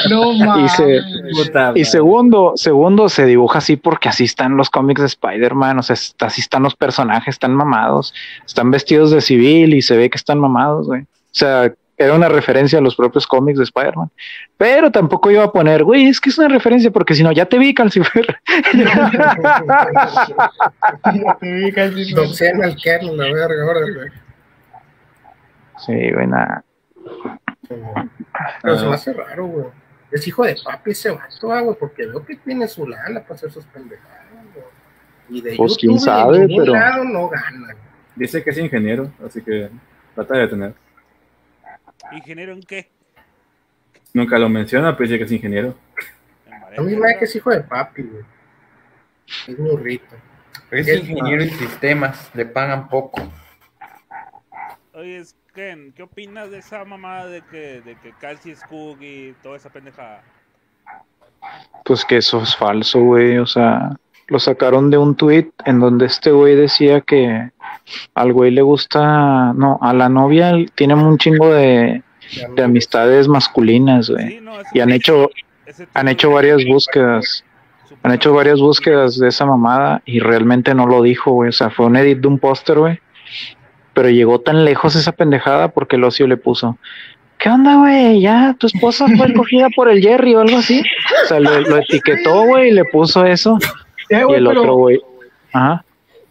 No Y, se- Puta y madre. segundo, segundo, se dibuja así porque así están los cómics de Spider-Man, o sea, así están los personajes, están mamados, están vestidos de civil y se ve que están mamados, güey. O sea, era una referencia a los propios cómics de Spider-Man. Pero tampoco iba a poner, güey, es que es una referencia porque si no, ya te vi, Calcifer. Doxean al Kern, la verga, ahora, güey. sí, güey, nada. Pero se me hace raro, güey. Es hijo de papi ese vato, ah, güey, porque veo que tiene su lana para hacer sus pendejadas, güey. Y de Pues, quién YouTube sabe, de ningún pero- lado no gana. Dice que es ingeniero, así que trata de tener. ¿Ingeniero en qué? Nunca lo menciona, pero dice que es ingeniero. En A mí me da que es hijo de papi, güey. Es muy rito. Es Es ingeniero en sistemas, le pagan poco. Oye, es Ken, ¿qué opinas de esa mamada de que, de que Calci es Cook y toda esa pendejada? Pues que eso es falso, güey. O sea, lo sacaron de un tweet en donde este güey decía que al güey le gusta, no, a la novia tiene un chingo de, de amistades masculinas, güey. Sí, no, ese- Y han hecho, han hecho varias búsquedas. Han hecho varias búsquedas de esa mamada y realmente no lo dijo, güey. O sea, fue un edit de un póster, güey. Pero llegó tan lejos esa pendejada porque el ocio le puso. ¿Qué onda, güey? Ya, tu esposa fue escogida por el Jerry o algo así. O sea, lo, lo etiquetó, güey, y le puso eso. Y el pero, otro, güey. Ajá.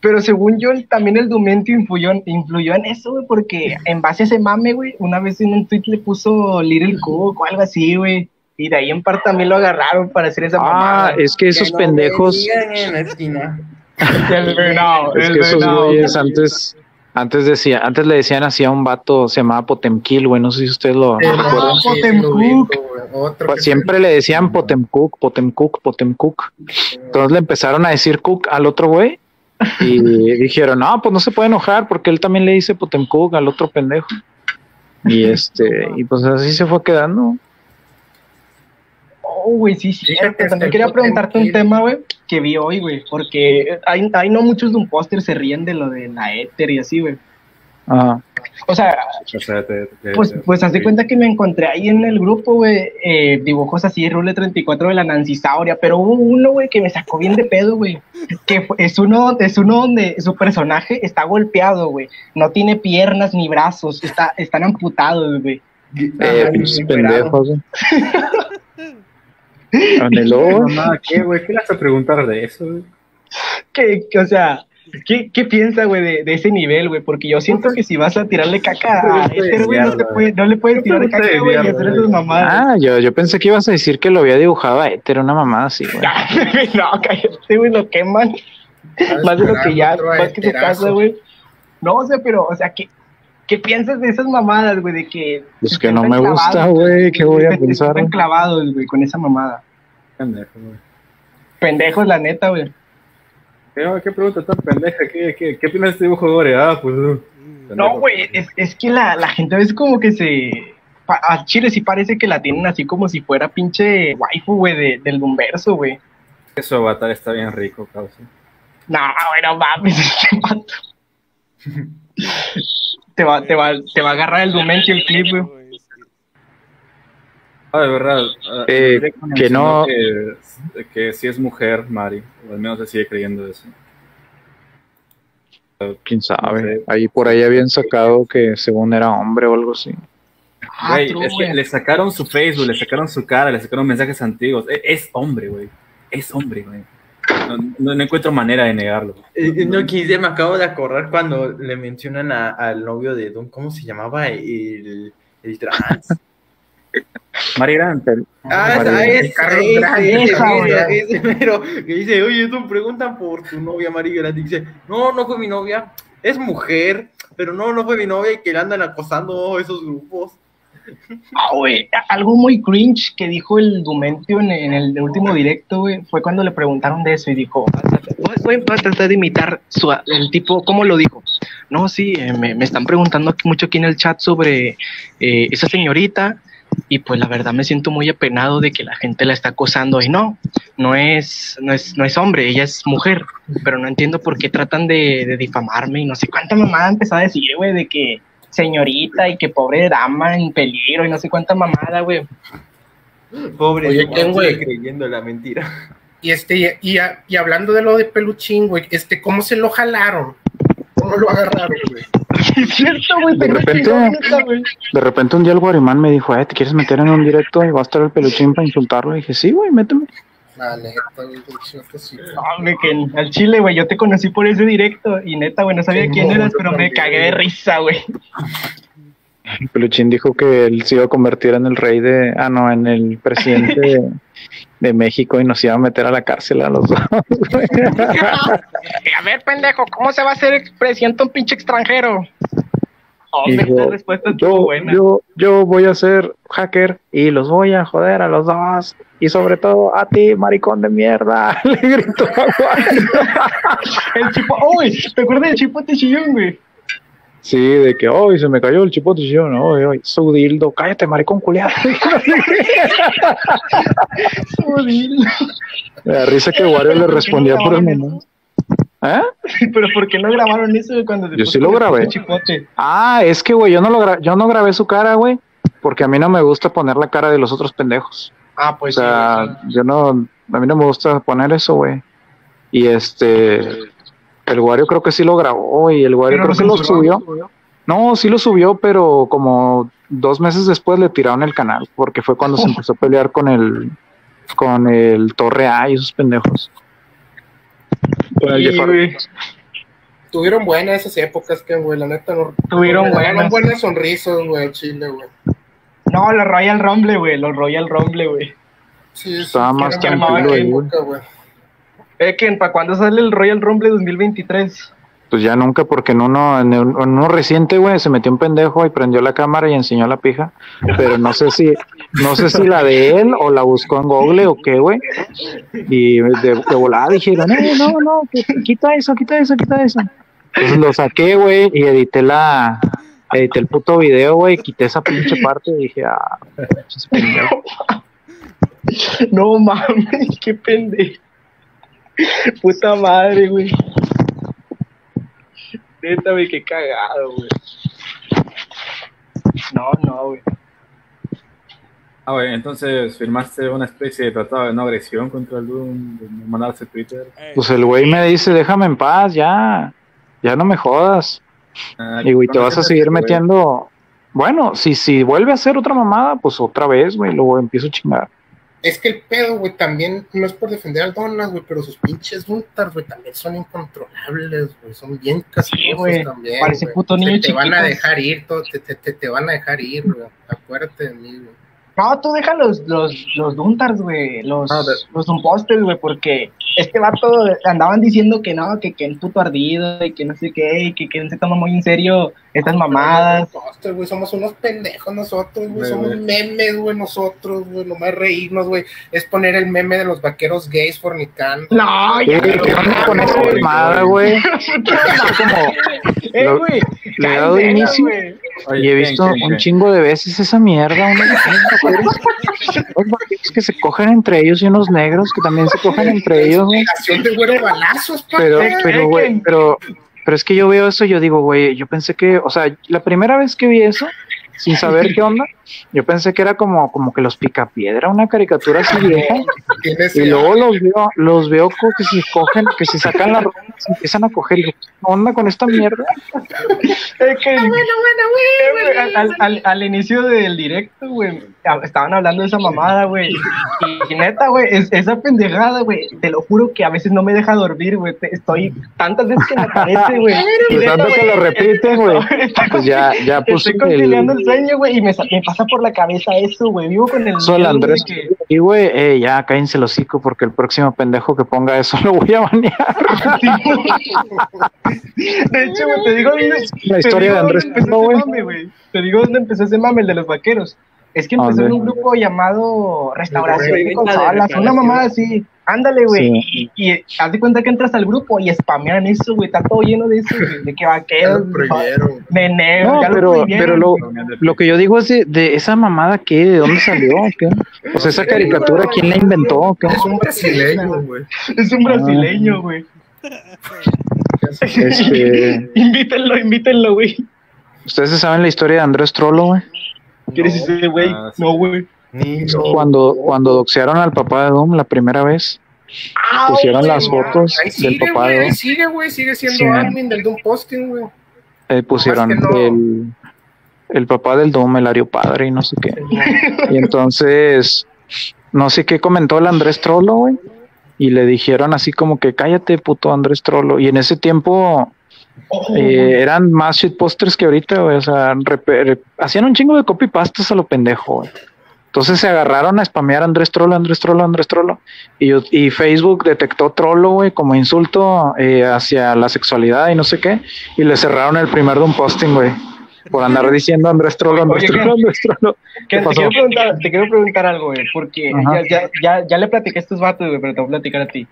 Pero según yo, también el Dumento influyó, influyó en eso, güey, porque en base a ese mame, güey, una vez en un tweet le puso Little Cook o algo así, güey. Y de ahí en parte también lo agarraron para hacer esa Ah, mamada. es que esos Que no pendejos. me digan en la esquina. El venado, Es el que esos venado. güeyes antes. Antes decía, antes le decían así a un vato, se llamaba Potemkil, güey, no sé si ustedes lo recuerdan. Otro Pues siempre le decían Potemcook, Potemcook, Potemcook. Entonces le empezaron a decir Cook al otro güey y dijeron, no, pues no se puede enojar porque él también le dice Potemcook al otro pendejo. Y este, y pues así se fue quedando. Oh, güey, sí, sí. También quería preguntarte un tema, güey, que vi hoy, güey, porque hay, hay no muchos de un póster se ríen de lo de la éter y así, güey. Ajá. O sea, O sea, te- te- pues, te- pues haz de sí. cuenta que me encontré ahí en el grupo, güey, eh, dibujos así, Rule 34 de la Nancy Sauria, pero hubo uno, güey, que me sacó bien de pedo, güey, que fue- es uno, es uno donde su personaje está golpeado, güey, no tiene piernas ni brazos, está, están amputados, güey. Eh, pinches pendejos. güey. Anheló, güey. Mamá, ¿qué, güey? ¿Qué le vas a preguntar de eso, güey? que, que, o sea, ¿qué, qué piensa, güey, de, de ese nivel, güey? Porque yo siento que si vas a tirarle caca a Éter, güey, no, te puede- no le puedes tirar caca, güey, y hacer esas mamadas. Ah, yo, yo pensé que ibas a decir que lo había dibujado a Éter, una mamada así, güey. no, cállate, güey, lo queman. Más de lo que ya, más que su heterazo. casa, güey. No, o sea, pero, o sea, ¿qué, qué piensas de esas mamadas, güey? De que. Pues que no me gusta, güey, ¿qué voy a pensar, Están clavados, güey, con esa mamada. Pendejo, güey. Pendejos, la neta, güey. ¿Qué, qué pregunta tan pendeja? ¿Qué, qué, qué opinas de este dibujo gore? Ah, pues. uh, pendejo. No, güey, es, es que la, la gente a veces como que se. A Chile sí parece que la tienen así como si fuera pinche waifu, güey, de, del Lumberso, güey. Su avatar está bien rico, causa. No, güey, no mames, este vato. te, va, te, va, te va a agarrar el Dumento y el clip, güey. Ah, de verdad. ah, Eh, que no- Que, que sí es mujer, Mari. O al menos se sigue creyendo eso. Quién sabe. Ahí por ahí habían sacado que según era hombre o algo así. Ah, true, es que le sacaron su Facebook, le sacaron su cara, le sacaron mensajes antiguos. E- Es, hombre, güey. Es hombre, güey. No, no- no encuentro manera de negarlo. Eh, no quise, me acabo de acordar cuando le mencionan a- al novio de Don, ¿cómo se llamaba? El, el trans. Mari Grant. Ah, es, Carlos ese mero, que dice, oye, tú preguntan por tu novia Mari Grande, y dice, no, no fue mi novia, es mujer, pero no, no fue mi novia, y que le andan acosando esos grupos. Ah, güey, algo muy cringe que dijo el Dumentio en, en el último directo, güey, fue cuando le preguntaron de eso y dijo, voy, voy a tratar de imitar su, el tipo, ¿cómo lo dijo? No, sí, eh, me, me están preguntando aquí- mucho aquí en el chat sobre eh, esa señorita y pues la verdad me siento muy apenado de que la gente la está acosando y no, no es, no es, no es hombre, ella es mujer, pero no entiendo por qué tratan de, de difamarme y no sé cuánta mamada empezó a decir, güey, de que señorita y que pobre dama en peligro y no sé cuánta mamada, güey. Pobre, Oye, yo ¿quién, estoy güey? creyendo la mentira. Y este, y, y, y hablando de lo de peluchín, güey, este, ¿cómo se lo jalaron? ¿Cómo lo agarraron, güey? Es cierto, güey, De repente-. De repente un día el guarimán me dijo, eh, ¿te quieres meter en un directo y va a estar el peluchín para insultarlo? Y dije, sí, güey, méteme. La neta, güey, pinche vato, sí. No, güey, que al chile, güey, yo te conocí por ese directo y neta, güey, no sabía Sí, quién no, eras, pero me cagué de risa, güey. Peluchín dijo que él se iba a convertir en el rey de. Ah, no, en el presidente de, de México y nos iba a meter a la cárcel a los dos. güey. A ver, pendejo, ¿cómo se va a hacer presidente un pinche extranjero? Dijo, esta respuesta yo, buena. yo, yo voy a ser hacker y los voy a joder a los dos. Y sobre todo a ti, maricón de mierda. Le gritó a Juan. El chipo, uy, ¿te acuerdas del chipote chillón, güey? Sí, de que hoy se me cayó el chipote y yo, no, hoy, su dildo, cállate, maricón culiado. Me da risa que Wario le respondía por el momento. ¿Eh? Pero ¿por qué no grabaron eso cuando Yo sí lo grabé. Ah, es que, güey, yo no lo yo no grabé su cara, güey, porque a mí no me gusta poner la cara de los otros pendejos. Ah, O pues sí, sea, yo no, a mí no me gusta poner eso, güey. Y este, el Wario creo que sí lo grabó y el Wario creo lo que lo subió. No, sí lo subió, pero como dos meses después le tiraron el canal, porque fue cuando se empezó a pelear con el, con el Torre A y esos pendejos. Sí. Tuvieron buenas esas épocas, que, güey, la neta no. Tuvieron buenas. buenas sonrisas, güey, al Chile, güey. No, los Royal Rumble, güey, los Royal Rumble, güey. Sí, sí, Estaba que más tranquilo época, güey. Eh, que ¿para cuándo sale el Royal Rumble 2023? Pues ya nunca, porque en uno, en, un- en uno reciente, güey, se metió un pendejo y prendió la cámara y enseñó la pija. Pero no sé si, no sé si la de él o la buscó en Google o qué, güey. Y de, de volada dijeron, no, no, no, que- quita eso, quita eso, quita eso. Entonces lo saqué, güey, y edité la, edité el puto video, güey, quité esa pinche parte y dije, ah. No mames, qué pendejo. Puta madre, güey. Neta, güey, qué cagado, güey. No, no, güey. Ah, güey, entonces firmaste una especie de tratado de no agresión contra el Doom, de mandarse Twitter. Pues el güey me dice, déjame en paz, ya, ya no me jodas. Ah, Y güey, te ¿conoces vas a seguir metiendo. Bueno, si, si vuelve a hacer otra mamada, pues otra vez, güey, luego empiezo a chingar. Es que el pedo, güey, también no es por defender al Donas, güey, pero sus pinches juntas, güey, también son incontrolables, güey, son bien castigos güey, también. parece güey. puto niño te, te van a dejar ir, todo, te, te, te, te van a dejar ir, güey. Acuérdate de mí, güey. No, tú deja los, los, los Duntars, güey, los, de- los Dumposters, güey, porque este vato andaban diciendo que no, que, que el puto ardido y que no sé qué, y que, que no se toma muy en serio estas mamadas. Nosotros, güey, somos unos pendejos nosotros, güey, somos memes, güey, nosotros, güey, nomás reírnos, güey. Es poner el meme de los vaqueros gays fornicando. No, ¿Qué, ya, qué onda con esa mamada, güey? Eh, lo- güey, le he dado inicio güey. Oye, y he ¿quién, visto un chingo de veces esa mierda. Unos, que se cogen entre ellos y unos negros que también se cogen entre ellos, de güero balazos, Pero, pero, güey, pero, pero es que yo veo eso y yo digo, güey, yo pensé que, o sea, la primera vez que vi eso, sin saber qué onda, yo pensé que era como, como que los picapiedra, una caricatura así vieja, y luego los veo, los veo que se cogen, que se sacan las ropas, se empiezan a coger, y digo, ¿qué onda con esta mierda? Es que, güey, al, al, al, inicio del directo, güey, estaban hablando de esa mamada, güey. Y, neta, güey, es- esa pendejada, güey, te lo juro que a veces no me deja dormir, güey. Estoy tantas veces que me aparece, güey. Neta, tanto que lo repiten, güey, pues ya, ya puse Estoy conciliando el, el sueño, güey, y me, me pasa por la cabeza eso, güey. Vivo con el. güey, Andrés, que- y güey, eh, ya cállense el hocico porque el próximo pendejo que ponga eso lo voy a banear. De hecho, güey, te digo dónde, La historia de Andrés dónde empezó Polo, ese güey. mame, güey. Te digo dónde empezó ese mame, el de los vaqueros. Es que empezó en un grupo llamado Restauración de Consolas, una mamada así. Ándale, güey. Sí. Y, y haz de cuenta que entras al grupo y spamean eso, güey. Está todo lleno de eso, güey, de que vaqueros, lo meneos, No, ya lo pero, prohibieron, pero lo, lo que yo digo es de, de esa mamada que, ¿de dónde salió? o ¿Qué? O sea, esa caricatura, ¿quién la inventó? ¿Qué? Es un brasileño, güey. Es un brasileño, güey. Este, invítenlo, invítenlo, güey. ¿Ustedes se saben la historia de Andrés Trollo, güey? ¿Quieres ese, güey? Ah, sí. No, güey. Cuando, cuando doxearon al papá de Doom la primera vez, Ah, pusieron las fotos Ahí del sigue, papá güey, de ahí Doom, sigue, güey, sigue siendo Sí. admin del Doom Posting, güey. eh, pusieron que no. el, el papá del Doom, el Ario Padre y no sé qué. Y entonces, no sé qué comentó el Andrés Trollo, güey. Y le dijeron así como que cállate, puto Andrés Trollo. Y en ese tiempo, Eh, eran más shitposters que ahorita, güey. O sea, hacían un chingo de copypastas a lo pendejo, güey. Entonces se agarraron a spamear a Andrés Trollo, Andrés Trollo, Andrés Trollo. Y, yo- y Facebook detectó Trollo, güey, como insulto eh, hacia la sexualidad y no sé qué. Y le cerraron el primer de un posting, güey. Por andar diciendo Andrés Trollo, Andrés Oye, Trollo, Andrés Trollo. Que- ¿Qué te, quiero preguntar, te quiero preguntar algo, güey, porque ya, ya, ya, ya le platiqué a estos vatos, güey, pero te voy a platicar a ti.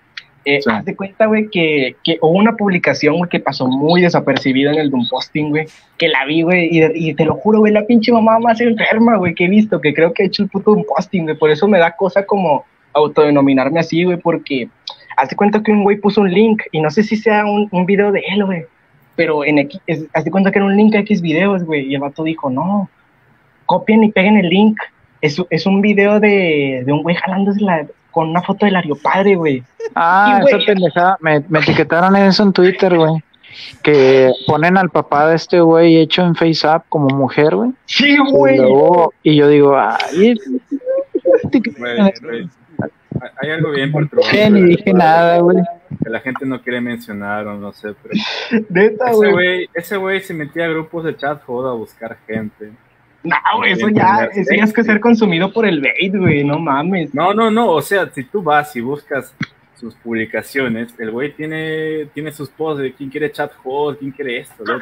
Eh, Sí. Haz de cuenta, güey, que, que hubo una publicación, güey, que pasó muy desapercibida en el Doom Posting, güey, que la vi, güey, y, y te lo juro, güey, la pinche mamá más enferma, güey, que he visto, que creo que he hecho el puto Doom Posting, güey, por eso me da cosa como autodenominarme así, güey, porque haz de cuenta que un güey puso un link, y no sé si sea un, un video de él, güey, pero en X, es- haz de cuenta que era un link a X videos, güey, y el vato dijo, no, copien y peguen el link. Es, es un video de, de un güey jalándose la, con una foto del Padre, güey. Ah, Y, esa pendejada. Me, me etiquetaron eso en Twitter, güey. Que ponen al papá de este güey hecho en FaceApp como mujer, güey. Sí, Y, güey. y yo digo, ay, Güey, güey, hay- algo bien perturbador. que ni dije nada, güey. Que la gente no quiere mencionar o no sé, pero Neta, ese güey. güey, ese güey se metía a grupos de chat joda a buscar gente. No, güey, eso ya, eso ya es que ser consumido por el bait, güey, no mames. No, no, no, o sea, si tú vas y buscas sus publicaciones, el güey tiene, tiene sus posts de quién quiere chat hot, quién quiere esto.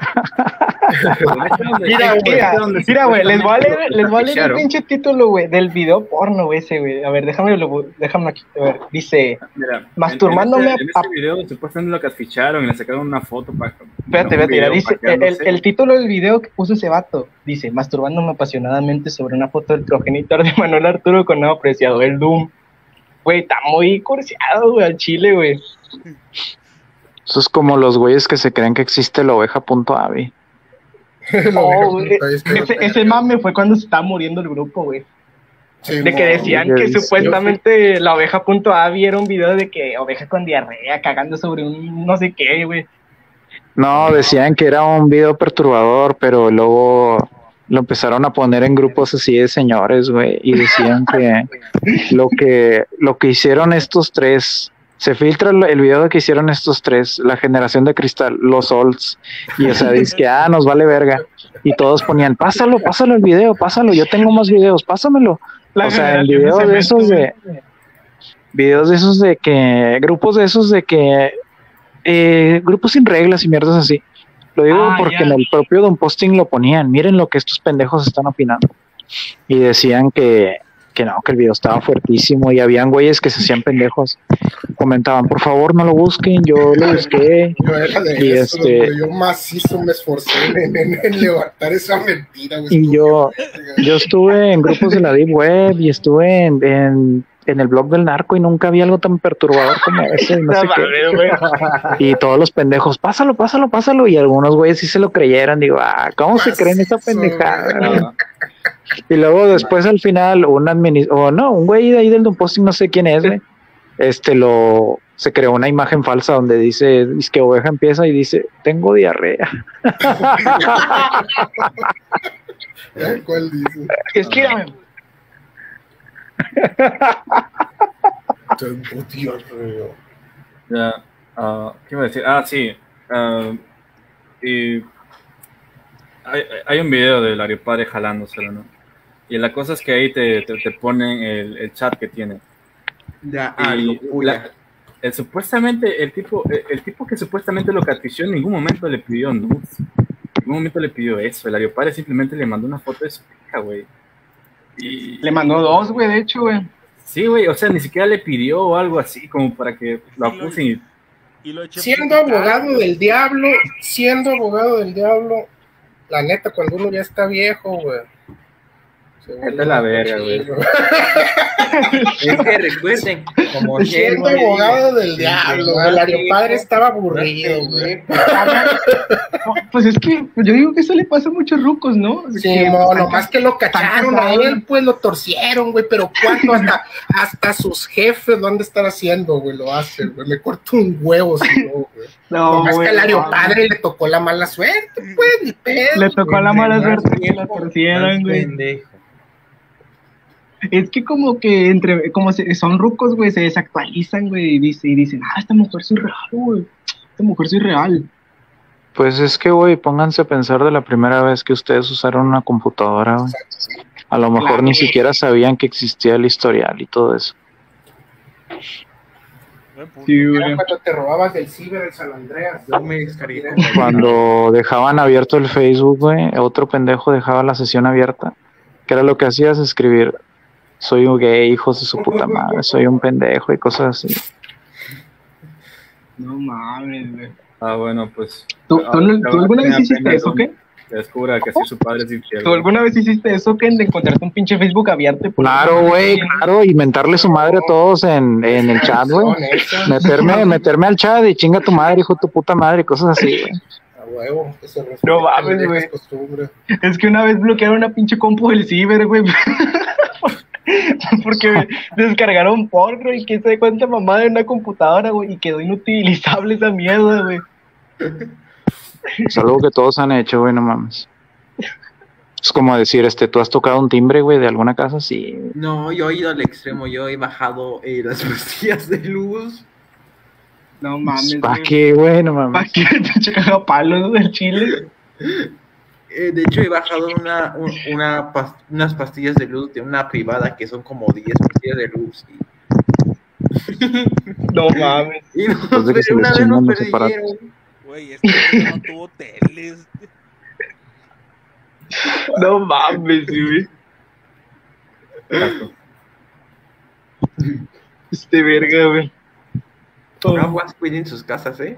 Mira, Mira, mira, güey, les voy a leer, les voy a leer el pinche título, güey, del video porno, güey, ese, güey. A ver, déjame, lo, déjame aquí, a ver, dice, Mira, Masturbándome En, en ese, en ese video supuestamente lo catficharon y le sacaron una foto para. espérate, espérate, mira, dice, el, el- el título del video que puso ese vato, dice, masturbándome apasionadamente sobre una foto del progenitor de Manuel Arturo con nuevo apreciado, el Doom. Güey, está muy cursiado, güey, al chile, güey. Eso es como los güeyes que se creen que existe la oveja.avi. Oh, ese, ese mame fue cuando se estaba muriendo el grupo, güey. Sí, De que decían que supuestamente la oveja.avi era un video de que oveja con diarrea cagando sobre un no sé qué, güey. No, decían que era un video perturbador, pero luego lo empezaron a poner en grupos así de señores, güey, y decían que lo que lo que hicieron estos tres se filtra el el video de que hicieron estos tres, la generación de cristal, los olds, y o sea, dice que ah, nos vale verga. Y todos ponían, pásalo, pásalo el video, pásalo, yo tengo más videos, pásamelo. La o sea, generación videos de esos de videos de esos de que grupos de esos de que eh, grupos sin reglas y mierdas así. Lo digo Ah, porque ya. en el propio Don Posting lo ponían. Miren lo que estos pendejos están opinando. Y decían que, que no, que el video estaba fuertísimo y habían güeyes que se hacían pendejos. Comentaban, por favor, no lo busquen. Yo lo busqué. Yo era de Y eso, este-. Yo macizo me esforcé en, en- en levantar esa mentira, güey. Y yo, yo estuve en grupos de la Deep Web y estuve en, en, en el blog del narco y nunca vi algo tan perturbador como ese. No sé qué. Y todos los pendejos, pásalo, pásalo, pásalo. Y algunos güeyes sí se lo creyeran. Digo, ah, ¿cómo se creen esa pendejada? Y luego después al final, un adminis o no, un güey de ahí del Don Posting, no sé quién es, güey. Este lo se creó una imagen falsa donde dice, es que oveja empieza y dice, tengo diarrea. ¿Cuál dice? Es que. Ya, ah, ¿Qué iba a decir? Ah, sí. ah, y hay, hay un video del Ario Padre jalándoselo, ¿no? Y la cosa es que ahí te, te, te ponen el, el chat que tiene. Ya, ah, Y la- el, supuestamente, el tipo, el, el tipo que supuestamente lo catfició en ningún momento le pidió nudes. En ningún momento le pidió eso. El Ario Padre simplemente le mandó una foto de su hija, güey. Y le mandó dos, güey, de hecho, güey. sí, güey, o sea, ni siquiera le pidió o algo así como para que lo acusen y Y lo Siendo abogado del diablo, siendo abogado del diablo, la neta, cuando uno ya está viejo, güey. Vete a la verga, güey. Es que recuerden, como Siendo abogado del diablo. El Ario Padre estaba aburrido, güey. Pues es que yo digo que eso le pasa a muchos rucos, ¿no? Sí, Que- mo, nomás que lo cacharon a él, pues lo torcieron, güey, pero cuánto hasta, hasta sus jefes lo han de estar haciendo, güey, lo hacen, güey, me corto un huevo si no, güey. No, nomás güey, que al Ario no, Padre le tocó la mala suerte, pues, ni pedo. Le tocó la mala suerte que la torcieran, güey. Es que como que entre, como se- son rucos, güey, se desactualizan, güey, y, dice, y dicen, ah, esta mujer es real, güey. Esta mujer es real. Pues es que, güey, pónganse a pensar de la primera vez que ustedes usaron una computadora, güey. A lo mejor Claro, ni siquiera sabían que existía el historial y todo eso. Sí, Era cuando te robabas del ciber el San Andreas. Yo me descargué. Cuando dejaban abierto el Facebook, güey, otro pendejo dejaba la sesión abierta. Que era lo que hacías, escribir, soy un gay, hijos de su puta madre, soy un pendejo y cosas así. No mames, güey. Ah, bueno, pues. ¿Tú, ah, tú, alguna vez hiciste eso, qué? Que descubra que así su padre es infiel. ¿Tú alguna vez hiciste eso, que de encontrarte un pinche Facebook abierto? Claro, güey, claro, y mentarle su madre a todos en, en el chat, güey. Meterme, meterme al chat y chinga tu madre, hijo de tu puta madre, y cosas así, güey. A huevo, respeten No mames, güey. Es que una vez bloquearon una pinche compu del ciber, güey. Porque descargaron porno y quién sabe cuánta mamada en una computadora, güey, y quedó inutilizable esa mierda, güey. Es algo que todos han hecho, güey, no mames. Es como decir, este, ¿tú has tocado un timbre, güey, de alguna casa? Sí. No, yo he ido al extremo, yo he bajado eh, las pastillas de luz. No mames, ¿Para qué, güey? No ¿Para mames. qué pinche cagapalos del chile? Eh, de hecho, he bajado una, un- una pas- unas pastillas de luz de una privada que son como 10 pastillas de luz. No mames. Y, y nos, Después de que se les una vez nos perdieron. Güey, este no tuvo teles. No mames, güey. Este verga, güey. Aguas, cuiden sus casas, ¿eh?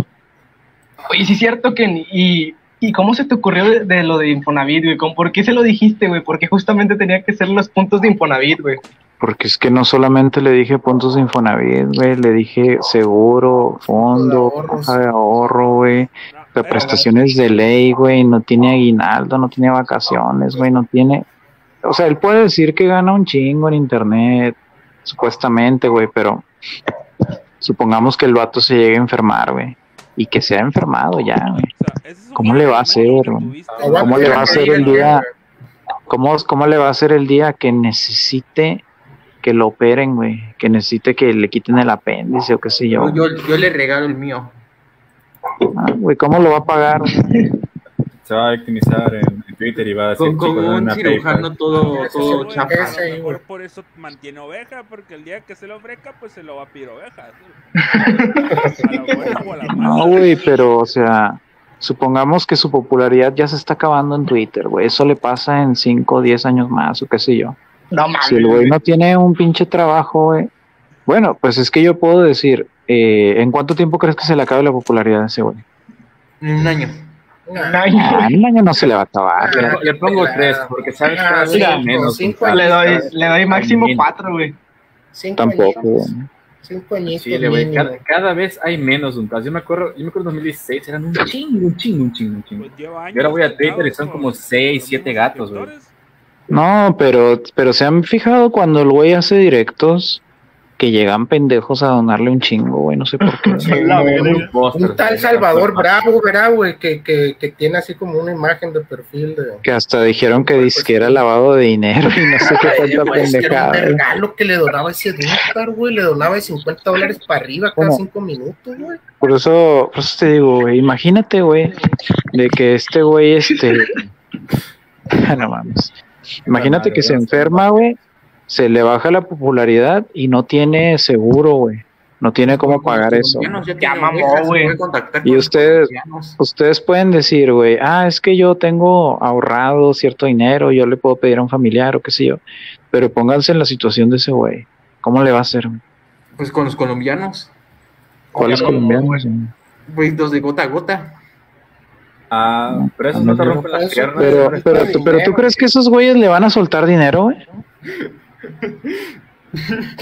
Oye, sí es cierto que... Y, ¿Y cómo se te ocurrió de, de lo de Infonavit, güey? ¿Cómo- ¿Por qué se lo dijiste, güey? Porque justamente tenía que ser los puntos de Infonavit, güey. Porque es que no solamente le dije puntos de Infonavit, güey, le dije seguro, fondo, De ahorros. caja de ahorro, güey, de prestaciones de ley, güey, no tiene aguinaldo, no tiene vacaciones, güey, no tiene... O sea, él puede decir que gana un chingo en internet, supuestamente, güey, pero supongamos que el vato se llegue a enfermar, güey, y que se ha enfermado ya, güey. ¿Cómo le va a hacer, ¿Cómo le va a hacer el día? ¿Cómo, ¿Cómo le va a hacer el día que necesite que lo operen, güey? Que necesite que le quiten el apéndice o qué sé yo. Yo, yo le regalo el mío. Ah, güey, ¿cómo lo va a pagar? Se va a victimizar en, Twitter y va a decir Con, con "Chicos, un una cirujano PayPal". todo, todo chapa. por eso mantiene oveja, porque el día que se lo ofrezca, pues se lo va a pedir oveja. A la buena o a la mala. No, güey, pero, o sea, supongamos que su popularidad ya se está acabando en Twitter, güey. Eso le pasa en 5 o 10 años más o qué sé yo. No mames. Si el güey no tiene un pinche trabajo, güey. Bueno, pues es que yo puedo decir, eh, ¿en cuánto tiempo crees que se le acabe la popularidad a ese güey? En un año. Nah, Ay, Ah, en un año no se le va a acabar. Le, Ah, le pongo tres, porque sabes Ah, hay menos. cinco le doy, le doy máximo cuatro, güey. Cinco Tampoco, güey. Cinco añitos. Güey, cada, cada vez hay menos untas. Yo me acuerdo, yo me acuerdo en 2016 eran un chingo, un chingo, un chingo, un chingo. Pues lleva años Y ahora voy a Twitter y son como seis, siete gatos, güey. No, pero, pero se han fijado cuando el güey hace directos que llegan pendejos a donarle un chingo, güey, no sé por qué. Sí, no, un- tal Salvador. Bravo, ¿verdad, güey? Que, que, que tiene así como una imagen de perfil de. Que hasta dijeron que dizque era lavado de dinero y no sé qué tanta güey, es que era un pendejada. regalo que le donaba ese dólar, güey. Le donaba de 50 dólares para arriba cada ¿Cómo? cinco minutos, güey. Por eso, por eso te digo, güey, imagínate, güey, de que este güey, este, no mames, imagínate que se enferma, güey, se le baja la popularidad y no tiene seguro, güey, no tiene cómo pagar eso. Güey. Y ustedes-. Ustedes pueden decir, güey, ah, es que yo tengo ahorrado cierto dinero, yo le puedo pedir a un familiar o qué sé yo, pero pónganse en la situación de ese güey, ¿cómo le va a hacer? Pues con los colombianos. ¿Cuáles colombianos? güey? Los de gota a gota. Ah, pero esos no te rompen las Eso, piernas. Pero, hombre. pero, tú- pero tú crees que esos güeyes le van a soltar dinero, güey?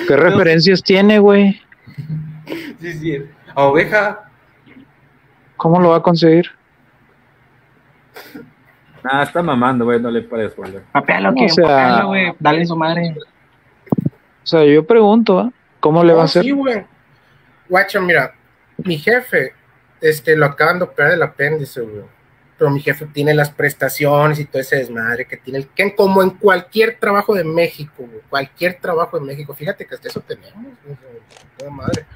¿Qué referencias tiene, güey? Sí, sí. A oveja. ¿Cómo lo va a conseguir? Nah, está mamando, güey, no le pares, güey. Papealo, que o sea- papealo, güey. Dale su madre. O sea, yo pregunto, ¿ah? ¿cómo le va a No, hacer? Sí, güey. Guacha, mira, mi jefe, este, lo acaban de operar del apéndice, güey. Pero mi jefe tiene las prestaciones y todo ese desmadre que tiene, el, que como en cualquier trabajo de México, cualquier trabajo de México, fíjate que hasta eso tenemos, toda madre,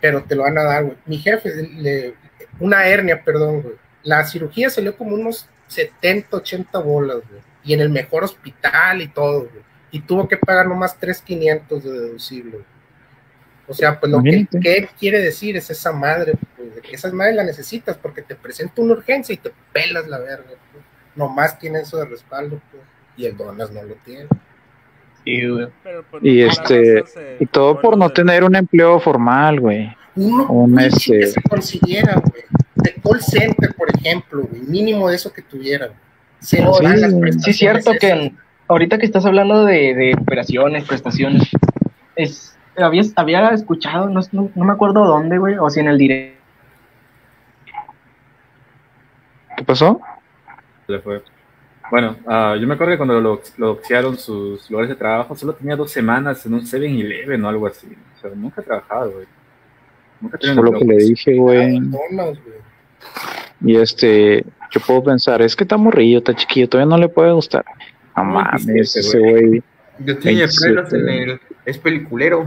pero te lo van a dar, güey. Mi jefe, una hernia, perdón, güey, la cirugía salió como unos 70, 80 bolas, güey. Y en el mejor hospital y todo, güey. Y tuvo que pagar nomás 3,500 de deducible. güey. O sea, pues lo que, Imagínate. que él quiere decir es esa madre, pues, de que esa madre la necesitas porque te presenta una urgencia y te pelas la verga. Pues. Nomás tiene eso de respaldo, pues. Y el Donas no lo tiene. Sí, güey. Pero, pues, Y no, este, Y todo por no de- tener un empleo formal, güey. Uno Un, que este- se consiguiera, güey. De call center, por ejemplo, güey. Mínimo de eso que tuviera, güey. Se nos Sí, las sí, Sí, es cierto que esas. ahorita que estás hablando de, de operaciones, prestaciones, es, había, había escuchado, no, no, no me acuerdo dónde, güey, o si en el directo. ¿Qué pasó? le fue. Bueno, ah, yo me acuerdo que cuando lo, lo doxearon sus lugares de trabajo, solo tenía dos semanas en un 7-Eleven o algo así. O sea, nunca he trabajado, güey. Nunca he lo que le dije, güey. Donas, güey. Y este, yo puedo pensar, es que está morrillo, está chiquillo, todavía no le puede gustar. No mames, ese güey. Yo tenía 27, pelos en el. Es peliculero.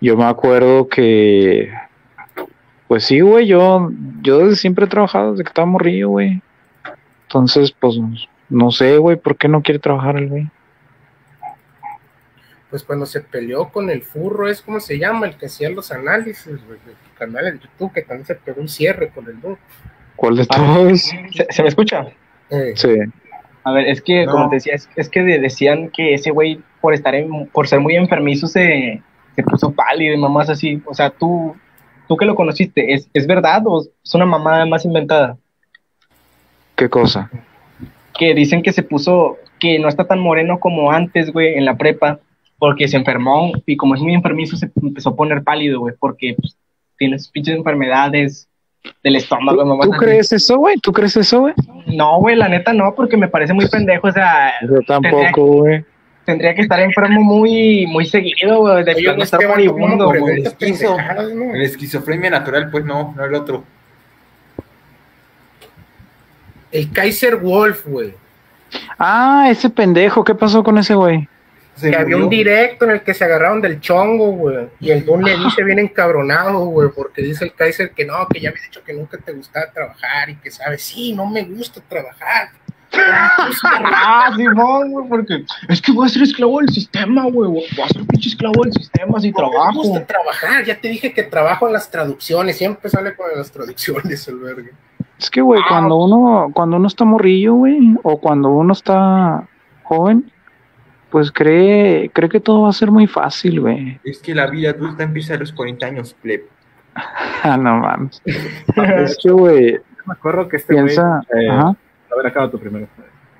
Yo me acuerdo que, pues sí, güey, yo, yo desde siempre he trabajado desde que estaba morrillo, güey. Entonces, pues, no sé, güey, ¿por qué no quiere trabajar el güey? Pues cuando se peleó con el furro, es como se llama, el que hacía los análisis, güey, de tu canal en YouTube, que también se pegó un cierre con el Doom. ¿Cuál de Ah, todos? ¿Se, se me escucha? Eh, Sí. A ver, es que, No. como te decía, es, es que de- decían que ese güey, por estar en- por ser muy enfermizo, se, se puso pálido y mamás así. O sea, tú, tú que lo conociste, ¿es, ¿es verdad o es una mamada más inventada? ¿Qué cosa? que dicen que se puso, que no está tan moreno como antes, güey, en la prepa, porque se enfermó y como es muy enfermizo se empezó a poner pálido, güey, porque pues, tiene sus pinches enfermedades del estómago, ¿Tú, mamás tú crees eso, güey? ¿Tú crees eso, güey? No, güey, la neta no, porque me parece muy pendejo, o sea, Yo tampoco, güey. Tendría que estar enfermo muy, muy seguido, güey, de oye, plano es estar moribundo, güey. esquizo. ¿no? El esquizofrenia natural, pues no, no el otro. El Kaiser Wolf, güey. Ah, ese pendejo, ¿qué pasó con ese güey? Que había un directo en el que se agarraron del chongo, güey. Y el Don le dice bien encabronado, güey, porque dice el Kaiser que no, que ya había dicho que nunca te gustaba trabajar y que sabes, sí, no me gusta trabajar. Ah, Simón, güey, porque es que voy a ser esclavo del sistema, güey, voy a ser pinche esclavo del sistema si No me trabajo. gusta trabajar, ya te dije que trabajo en las traducciones, siempre sale con las traducciones el verga. Es que, güey, Ah. cuando uno, cuando uno está morrillo, güey, o cuando uno está joven, pues cree, cree que todo va a ser muy fácil, güey. Es que la vida adulta empieza a los 40 años, pleb. Ah, no mames. Es que, güey, Me acuerdo que este güey. piensa, eh, ajá, A ver, acaba tú primero.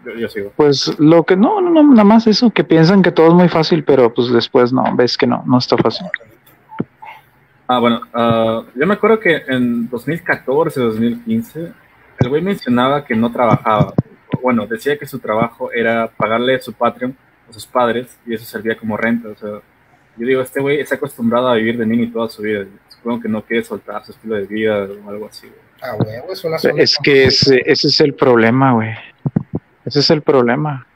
Yo, yo sigo. pues lo que, no, no, no, nada más eso, que piensan que todo es muy fácil, pero pues después no, ves que no, no está fácil. Ah, bueno, ah, yo me acuerdo que en 2014, 2015, el güey mencionaba que no trabajaba. Bueno, decía que su trabajo era pagarle su Patreon a sus padres y eso servía como renta. O sea, yo digo, este güey está acostumbrado a vivir de mini toda su vida. Supongo que no quiere soltar su estilo de vida o algo así. güey. Ah, huevo, es una zona Es que ese, ese es el problema, güey. Ese es el problema.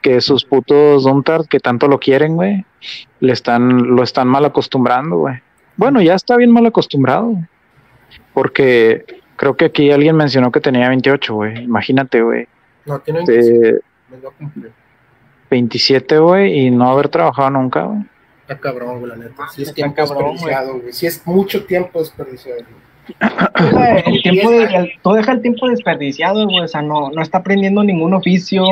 Que sus putos Domtard que tanto lo quieren, güey, le están, lo están mal acostumbrando, güey. Bueno, ya está bien mal acostumbrado. Porque creo que aquí alguien mencionó que tenía 28, güey. Imagínate, güey. No, tiene De me lo cumplir. 27, güey, y no haber trabajado nunca, güey. Está cabrón, güey, la neta. Sí es Está tiempo cabrón, desperdiciado, güey. Sí es mucho tiempo desperdiciado. güey. El tiempo de, el- tú deja el tiempo desperdiciado, güey. O sea, no, no está aprendiendo ningún oficio,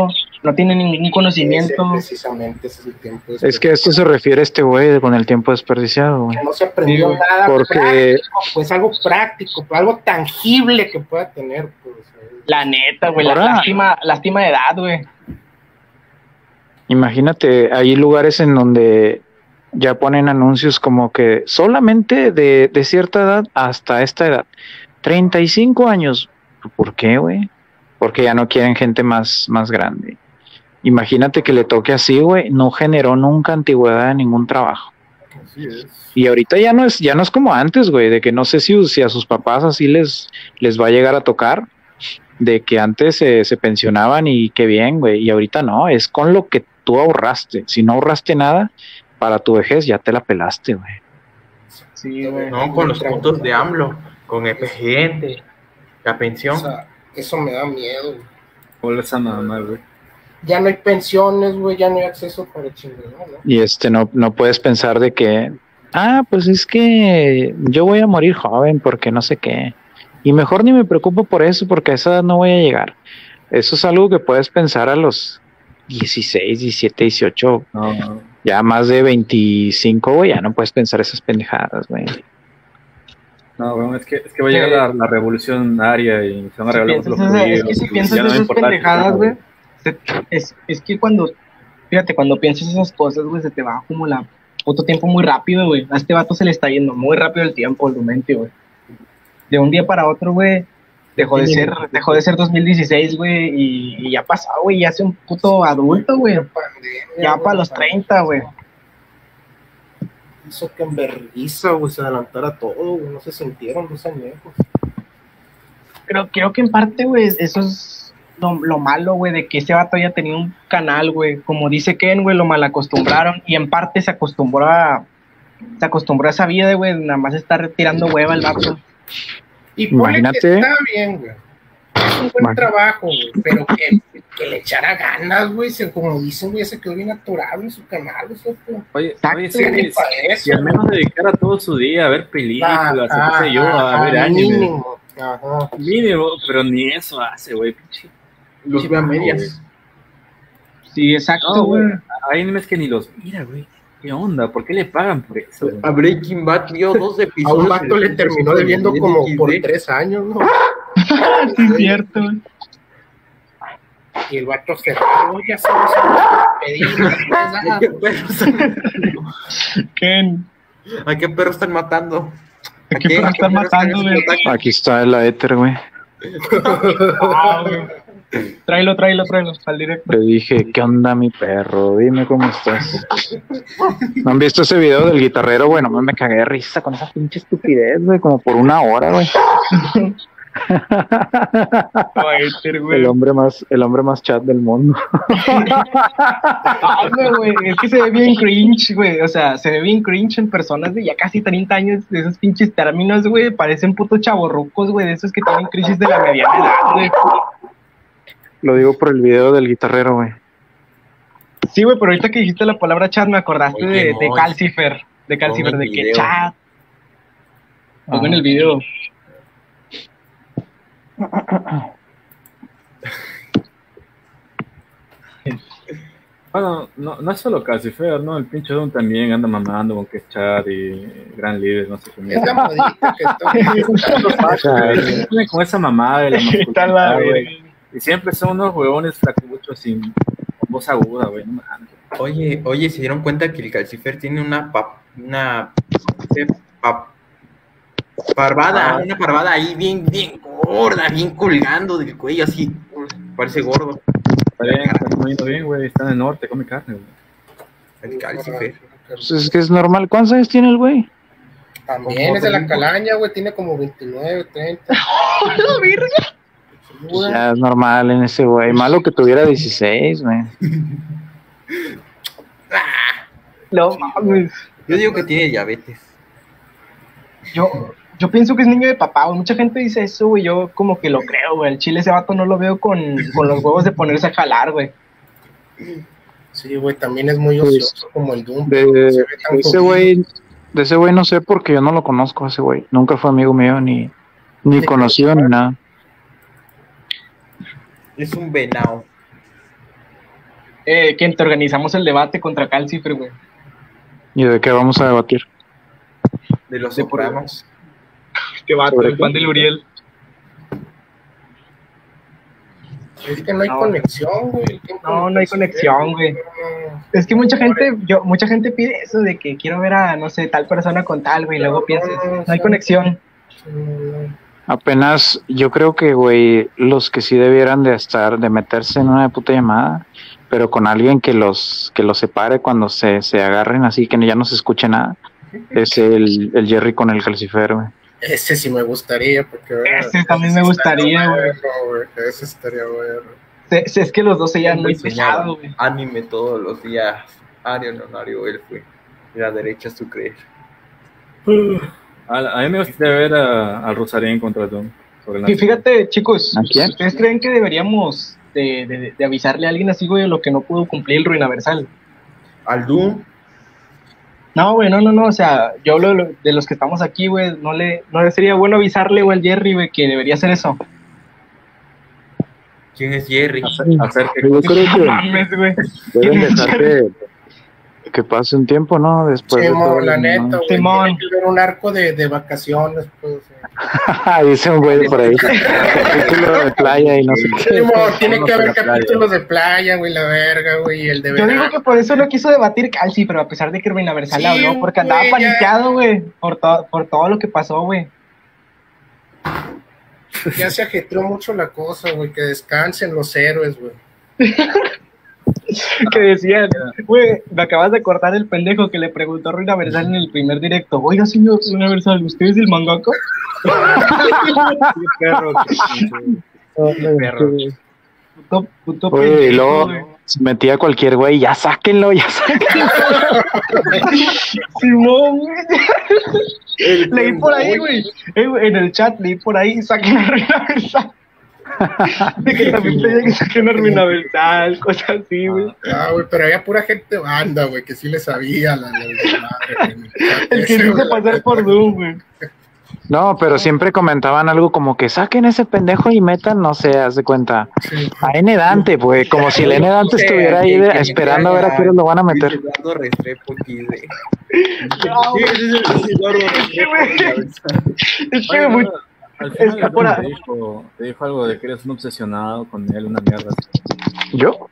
no tiene ningún conocimiento. Ese, precisamente ese es el tiempo Es que a esto se refiere este güey con el tiempo desperdiciado, güey. que no se aprendió Sí, nada porque- práctico, pues algo práctico, pues, algo tangible que pueda tener, pues. La neta, güey. La lástima, lástima de edad, güey. Imagínate, hay lugares en donde ya ponen anuncios como que solamente de, de cierta edad hasta esta edad. 35 años. ¿Por qué, güey? Porque ya no quieren gente más, más grande. Imagínate que le toque así, güey. No generó nunca antigüedad en ningún trabajo. Así es. Y ahorita ya no es, ya no es como antes, güey, de que no sé si, si a sus papás así les, les va a llegar a tocar, de que antes se se pensionaban y qué bien, güey, y ahorita no, es con lo que tú ahorraste. Si no ahorraste nada, para tu vejez ya te la pelaste, güey. Sí, güey. No, con los puntos de AMLO, con el presidente. La pensión. O sea, eso me da miedo. güey. Hola esa mamá, güey. Ya no hay pensiones, güey, ya no hay acceso para chingada, ¿no? Y este no, no puedes pensar de que, ah, pues es que yo voy a morir joven porque no sé qué. Y mejor ni me preocupo por eso porque a esa edad no voy a llegar. Eso es algo que puedes pensar a los 16, 17, 18, No, no. Ya más de 25, güey, ya no puedes pensar esas pendejadas, güey. No, weón, es que, es que va a llegar la, la revolución aria y se van a regalar los es que si y piensas no esas pendejadas, güey, es, es que cuando, fíjate, cuando piensas esas cosas, güey, se te va como la puto tiempo muy rápido, güey. A este vato se le está yendo muy rápido el tiempo, el momento, güey. De un día para otro, güey, dejó de ser, dejó de ser 2016, güey, y, y ya pasó, güey, ya es un puto adulto, güey. Ya para los 30, güey. Hizo que en vergüenza, güey, se adelantara todo, güey, no se sintieron dos añejos. Creo, creo que en parte, güey, eso es lo, lo malo, güey, de que ese vato haya tenido un canal, güey. Como dice Ken, güey, lo mal acostumbraron y en parte se acostumbró a, se acostumbró a esa vida, güey, nada más estar tirando hueva el vato. Y Imagínate. que está bien, güey. Es un buen trabajo, güey, pero que, que le echara ganas, güey, se- como dicen, güey, se quedó bien atorado en su canal, o sea, Oye, oye, ¿qué sí, le sí, parece, y al menos dedicara todo su día a ver películas, Ah, o qué sé yo, a ver ah, anime. mínimo. Ajá. Mínimo, pero ni eso hace, güey. pinche- Los ve a medias. Sí, exacto, No, güey. güey. Hay animes que ni los mira, güey. ¿Qué onda? ¿Por qué le pagan por eso? A Breaking Bad vio dos A episodios. un vato le terminó debiendo como por tres años, ¿no? sí, es cierto, güey. Y el vato cerrado, ya sabes, ¿A qué perros, Ken, ¿A qué perros están matando? ¿a qué perro están matando, güey? Aquí está la éter, güey. Tráelo, tráelo, tráelo, al directo. Le dije, ¿qué onda, mi perro? Dime cómo estás. ¿No han visto ese video del guitarrero? Bueno, me, me cagué de risa con esa pinche estupidez, güey, como por una hora, güey. El hombre más, el hombre más chat del mundo. Ah, no, güey, es que se ve bien cringe, güey. O sea, se ve bien cringe en personas de ya casi 30 años, de esos pinches términos, güey. Parecen putos chavorrucos, güey, de esos que tienen crisis de la mediana edad, güey. Lo digo por el video del guitarrero, güey. Sí, güey, pero ahorita que dijiste la palabra chat, me acordaste Oye, de, de. Calcifer. De Calcifer, de que video. chat. Pongo en Ah. el video. Bueno, no, no es solo Calcifer, ¿no? El pinche Doom también anda mamando con que es chat y gran líder, no sé qué Es mierda. la modita que está. Con esa mamada de la Está la masculinidad, güey. Y siempre son unos huevones flacuchos sin con voz aguda, güey. No. Oye, oye, ¿se dieron cuenta que el calcifer tiene una pa- una ¿qué? Pa- parvada, Ah. una parvada ahí bien, bien gorda, bien colgando del cuello, así, parece gordo. Está bien, está comiendo bien, güey. Está en el norte, come carne, güey. El calcifer. pues es que es normal. ¿Cuántos años tiene el güey? También es de la calaña, güey, tiene como 29, 30. La verga. Güey. Ya es normal en ese güey. Malo que tuviera 16, güey. No mames. Yo digo que tiene diabetes. Yo, yo pienso que es niño de papá, güey. Mucha gente dice eso, güey. Yo como que lo creo, güey. El chile ese vato no lo veo con, con los huevos de ponerse a jalar, güey. Sí, güey, también es muy Pues, ocioso como el Doom. De, de ese güey, de ese güey no sé porque yo no lo conozco, ese güey. Nunca fue amigo mío, ni, ni conocido, ni nada. Es un venado. Eh, que te organizamos el debate contra Calcifer, güey. ¿Y de qué vamos a debatir? De los sopranos. Este vato, ¿Sobre el qué? del Uriel. Es que no hay No. conexión, güey. No, no hay conexión, güey. Es que mucha gente, yo, mucha gente pide eso de que quiero ver a, no sé, tal persona con tal, güey, y luego piensas, no hay conexión. Apenas, yo creo que, güey, los que sí debieran de estar, de meterse en una puta llamada, pero con alguien que los, que los separe cuando se, se agarren así, que ya no se escuche nada, es el, el Jerry con el calcifer, güey. Ese sí me gustaría, porque... Ese también me gustaría, güey. Ese estaría bueno. Es, es que los dos se llevan muy Soñaba. pesado, güey. Anime todos los días. Ario Nonario, él fue. Y la derecha su creer. A, a mí me gustaría ver a, a Rosarín contra Doom. Y fíjate, chicos, ¿A quién? ¿ustedes creen que deberíamos de, de- de avisarle a alguien así, güey, lo que no pudo cumplir el Ruinaversal? Al Doom. No, güey, no, no, no, o sea, yo hablo de, lo- de los que estamos aquí, güey, no le, no sería bueno avisarle, güey, al Jerry, güey, que debería hacer eso. ¿Quién es Jerry? Hacer, hacer que Yo creo No que mames, güey. deben dejar que, que pase un tiempo, ¿no? Después de todo la neta, güey. Simón. Tiene que ver un arco de, de vacaciones, pues. eh. Dice un güey por ahí. Capítulo de playa y no sé qué. Simón, tiene que haber playa. capítulos de playa, güey, la verga, güey, el de Yo digo que por eso no quiso debatir Calci, pero a pesar de que el Ruinaversal Sí, habló, porque andaba paniqueado, güey, por, to- por todo lo que pasó, güey. Ya se ajetreó mucho la cosa, güey, que descansen los héroes, güey. que decían, güey, me acabas de cortar el pendejo que le preguntó a Ruina Versal en el primer directo. Oiga, señor Ruina Versal, ¿usted es el mangaka? perro. perro. Puto, puto Oye, y luego se metía cualquier güey, ya sáquenlo, ya sáquenlo. Simón, güey. Leí por ahí, güey. Güey, En el chat leí por ahí, saquen a Ruina Versal. De que también tenía que sacar a Ruina Versal, cosas así, güey. Ah, güey, pero había pura gente banda, güey, que sí le sabía la, la, la madre. El que hizo pasar por Doom, güey. No, pero siempre comentaban algo como que saquen ese pendejo y metan, no sé, haz de cuenta. sí. A N Dante, pues, como si el N Dante estuviera ahí de- esperando a ver a qué lo van a meter. Es que, al final te dijo, te dijo algo de que eres un obsesionado con él, una mierda. ¿Yo?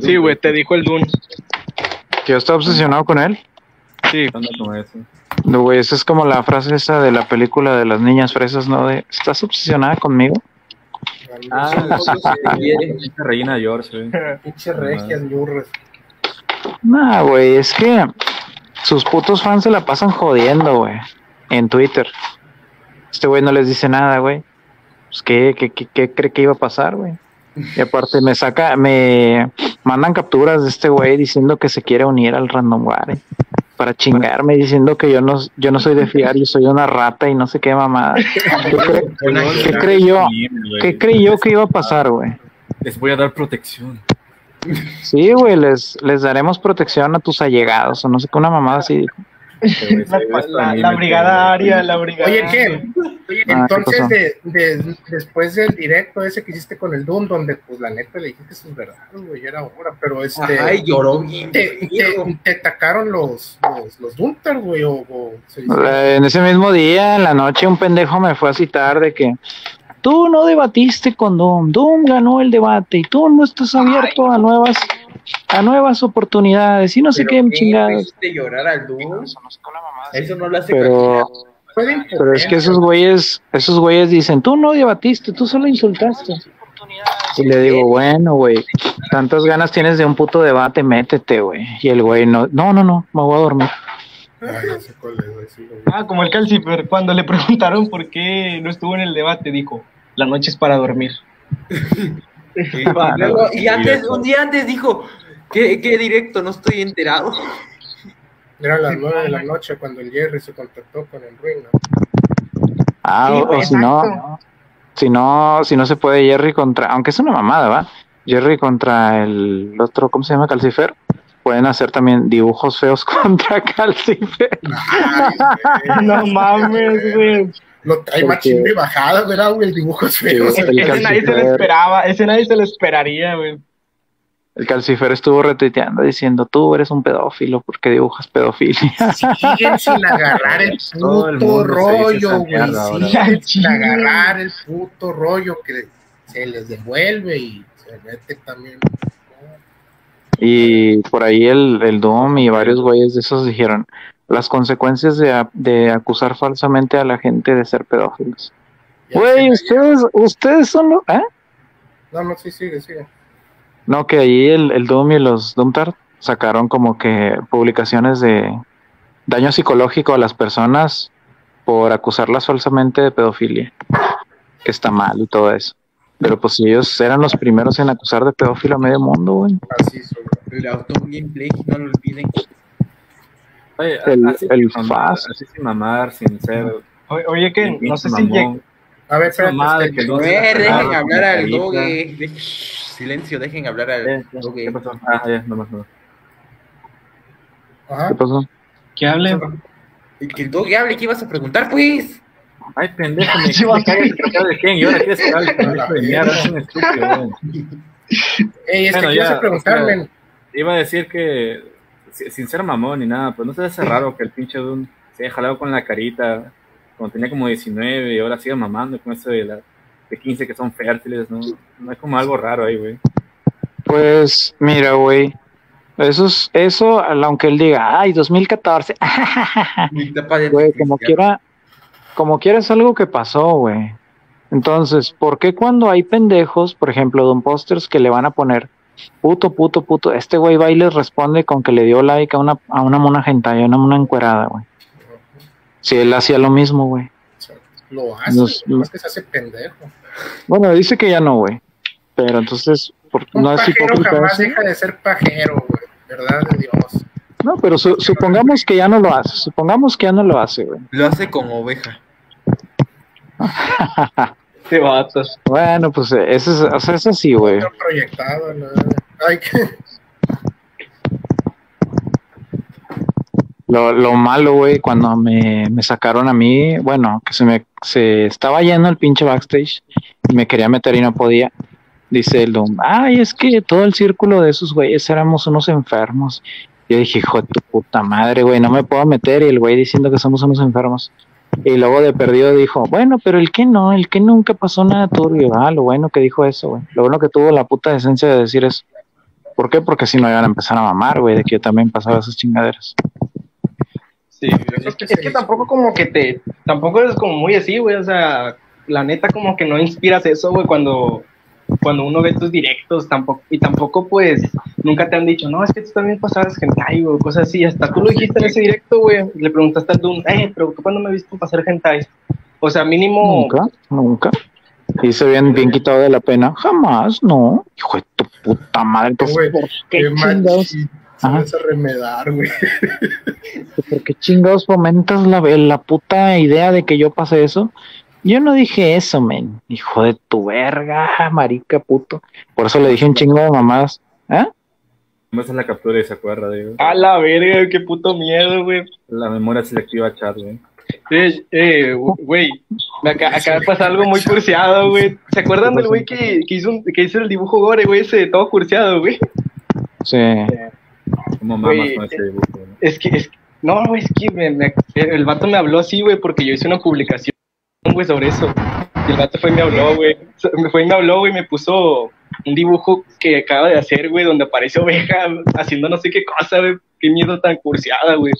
Sí, güey, te dijo el Dune. ¿Que yo estoy obsesionado con él? Sí. No, güey, esa es como la frase esa de la película de las niñas fresas, ¿no? De, ¿estás obsesionada conmigo? Ah, sí. Esa Reina George, güey. Pinche regias. Nah, güey, es que sus putos fans se la pasan jodiendo, güey, en Twitter. Este güey no les dice nada, güey. Pues, ¿qué, qué, qué, qué cree que iba a pasar, güey? Y aparte me saca, me mandan capturas de este güey diciendo que se quiere unir al randomware para chingarme, diciendo que yo no, yo no soy de fiar, yo soy una rata y no sé qué mamada. ¿Qué, cre- qué creyó? ¿Qué creyó que iba a pasar, güey? Les voy a dar protección. Sí, güey, les, les daremos protección a tus allegados, o no sé qué, una mamada así. dijo. La, la- la brigada aria, la brigada. Oye, ¿qué? Oye, Ah, ¿qué entonces, pasó? de, de- después del directo ese que hiciste con el Doom, donde pues la neta le dijiste sus verdades, güey, era hora, pero este. Ay, lloró bien. te, te, te atacaron los, los, los Dunters, güey, o, o se dice- Eh, En ese mismo día, en la noche, un pendejo me fue a citar de que tú no debatiste con Doom, Doom ganó el debate y tú no estás abierto a nuevas a nuevas oportunidades y no sé qué ¿Pero chingados. hiciste llorar al Doom? Eso no lo hace Pero, de pero es que esos güeyes, esos güeyes dicen, tú no debatiste, tú solo insultaste. Y le digo, bueno, güey, tantas ganas tienes de un puto debate, métete, güey. Y el güey, no, no, no, no, me voy a dormir. Ay, no sé cuál es, güey, sí, güey. Ah, como el Calcifer, cuando le preguntaron por qué no estuvo en el debate, dijo, la noche es para dormir. Y, luego- y antes, un día antes dijo, ¿qué, qué directo? No estoy enterado. Eran las nueve de la noche cuando el Jerry se contactó con el Ruin, Ah, Sí, o, si no, si no, si no se puede Jerry contra, aunque es una mamada, ¿va? Jerry contra el otro, ¿cómo se llama? Calcifer. Pueden hacer también dibujos feos contra Calcifer. No mames, güey. Lo trae Porque- machín de bajada, ¿verdad, güey? El dibujo es feo. Sí, el Ese nadie se lo esperaba, ese nadie se lo esperaría, güey. El Calcifer estuvo retuiteando diciendo, tú eres un pedófilo porque dibujas pedofilia. Siguen sin agarrar el Todo el puto rollo, güey. Siguen sin agarrar el puto rollo que se les devuelve y se mete también. Y por ahí el, el Doom y varios güeyes de esos dijeron las consecuencias de, de acusar falsamente a la gente de ser pedófilos. Güey, ustedes, ustedes son los... ¿Eh? No, no, sí, sigue, sigue. No, que ahí el, el Doom y los Doomtard sacaron como que publicaciones de daño psicológico a las personas por acusarlas falsamente de pedofilia, que está mal y todo eso. Pero pues si ellos eran los primeros en acusar de pedófilo a medio mundo, güey. Así son. El auto gameplay, no lo olviden. Oye, El- así el sin mamar, fast. así sin mamar, sin ser. Oye, que no sé si, mamón. lleg- A ver, espérate, este, que el A Doom se ver, la dejen hablar la al doge. De- Silencio, dejen hablar al Eh, ¿Qué doge. qué pasó? Ah, ya, no. ajá. ¿Qué pasó? Que hable. Y Que el doge hable, ¿qué ibas a preguntar, pues? Ay, pendejo, me de quién y ahora quieres pendejo de mierda, es un estúpido. Ey, es Bueno, que ya, quiero preguntarme. o sea, Iba a decir que, si- sin ser mamón ni nada, pues no se hace raro que el pinche Doom se haya jalado con la carita cuando tenía como 19 y ahora siga mamando con eso de, la, de 15 que son fértiles, ¿no? No es como algo raro ahí, güey. Pues mira, güey. Eso es, eso, aunque él diga, ay, 2014, Mi tapa de güey, como quiera, como quiera es algo que pasó, güey. Entonces, ¿por qué cuando hay pendejos, por ejemplo, Don Posters que le van a poner puto, puto, puto, este güey va y les responde con que le dio like a una, a una mona hentai, a una mona encuerada, güey? Si él hacía lo mismo, güey. Lo hace, Los- güey, más que se hace pendejo. Bueno, dice que ya no, güey. Pero entonces, ¿por Un no es pajero hipócrita jamás eso? deja de ser pajero, güey. Verdad de Dios. No, pero su- supongamos que ya no lo hace. Supongamos que ya no lo hace, güey. Lo hace con oveja. Este vatos. Bueno, pues eh, eso es, o sea, eso sí, güey. Proyectado. Ay. Lo, lo malo, güey, cuando me, me sacaron a mí, bueno, que se me se estaba yendo el pinche backstage y me quería meter y no podía. Dice el Doom, ay, es que todo el círculo de esos güeyes éramos unos enfermos. Yo dije, hijo de tu puta madre, güey, no me puedo meter. Y el güey diciendo que somos unos enfermos. Y luego de perdido dijo, bueno, pero el que no, el que nunca pasó nada turbio. Ah, lo bueno que dijo eso, güey. Lo bueno que tuvo la puta decencia de decir eso. ¿Por qué? Porque si no iban a empezar a mamar, güey, de que yo también pasaba esas chingaderas. Sí, es que, es que tampoco como que te, tampoco es como muy así, güey, o sea, la neta como que no inspiras eso, güey, cuando, cuando uno ve tus directos, tampoco, y tampoco pues, nunca te han dicho, no, es que tú también pasabas hentai, güey, cosas así, hasta tú lo dijiste en ese directo, güey, le preguntaste al Doom, eh, pero ¿tú cuándo me viste pasar hentai? O sea, mínimo, Nunca, nunca. Y se bien, bien quitado de la pena. Jamás, no. Hijo de tu puta madre. Entonces, Güey, ¿por qué Qué chingados, vas a remedar, güey. por qué chingados fomentas la, la puta idea de que yo pase eso? Yo no dije eso, men. Hijo de tu verga, marica puto. Por eso le dije un chingo de mamadas. ¿Eh? Esa es la captura y se acuerda, digo. a la verga, qué puto miedo, güey. La memoria selectiva chat, güey. Eh, eh, güey, me acá, acaba de pasar algo muy cursiado, güey. ¿Se acuerdan del güey que, que, hizo un- que hizo el dibujo gore, güey, ese todo cursiado, güey? Sí. Como mamas Güey, con ese dibujo, güey. Es que, es, no, güey, es que me- me- el vato me habló así, güey, porque yo hice una publicación, güey, sobre eso. El vato fue y me habló, güey. Fue y me habló, güey, me puso un dibujo que acaba de hacer, güey, donde aparece oveja haciendo no sé qué cosa, güey. Qué miedo tan cursiada, güey.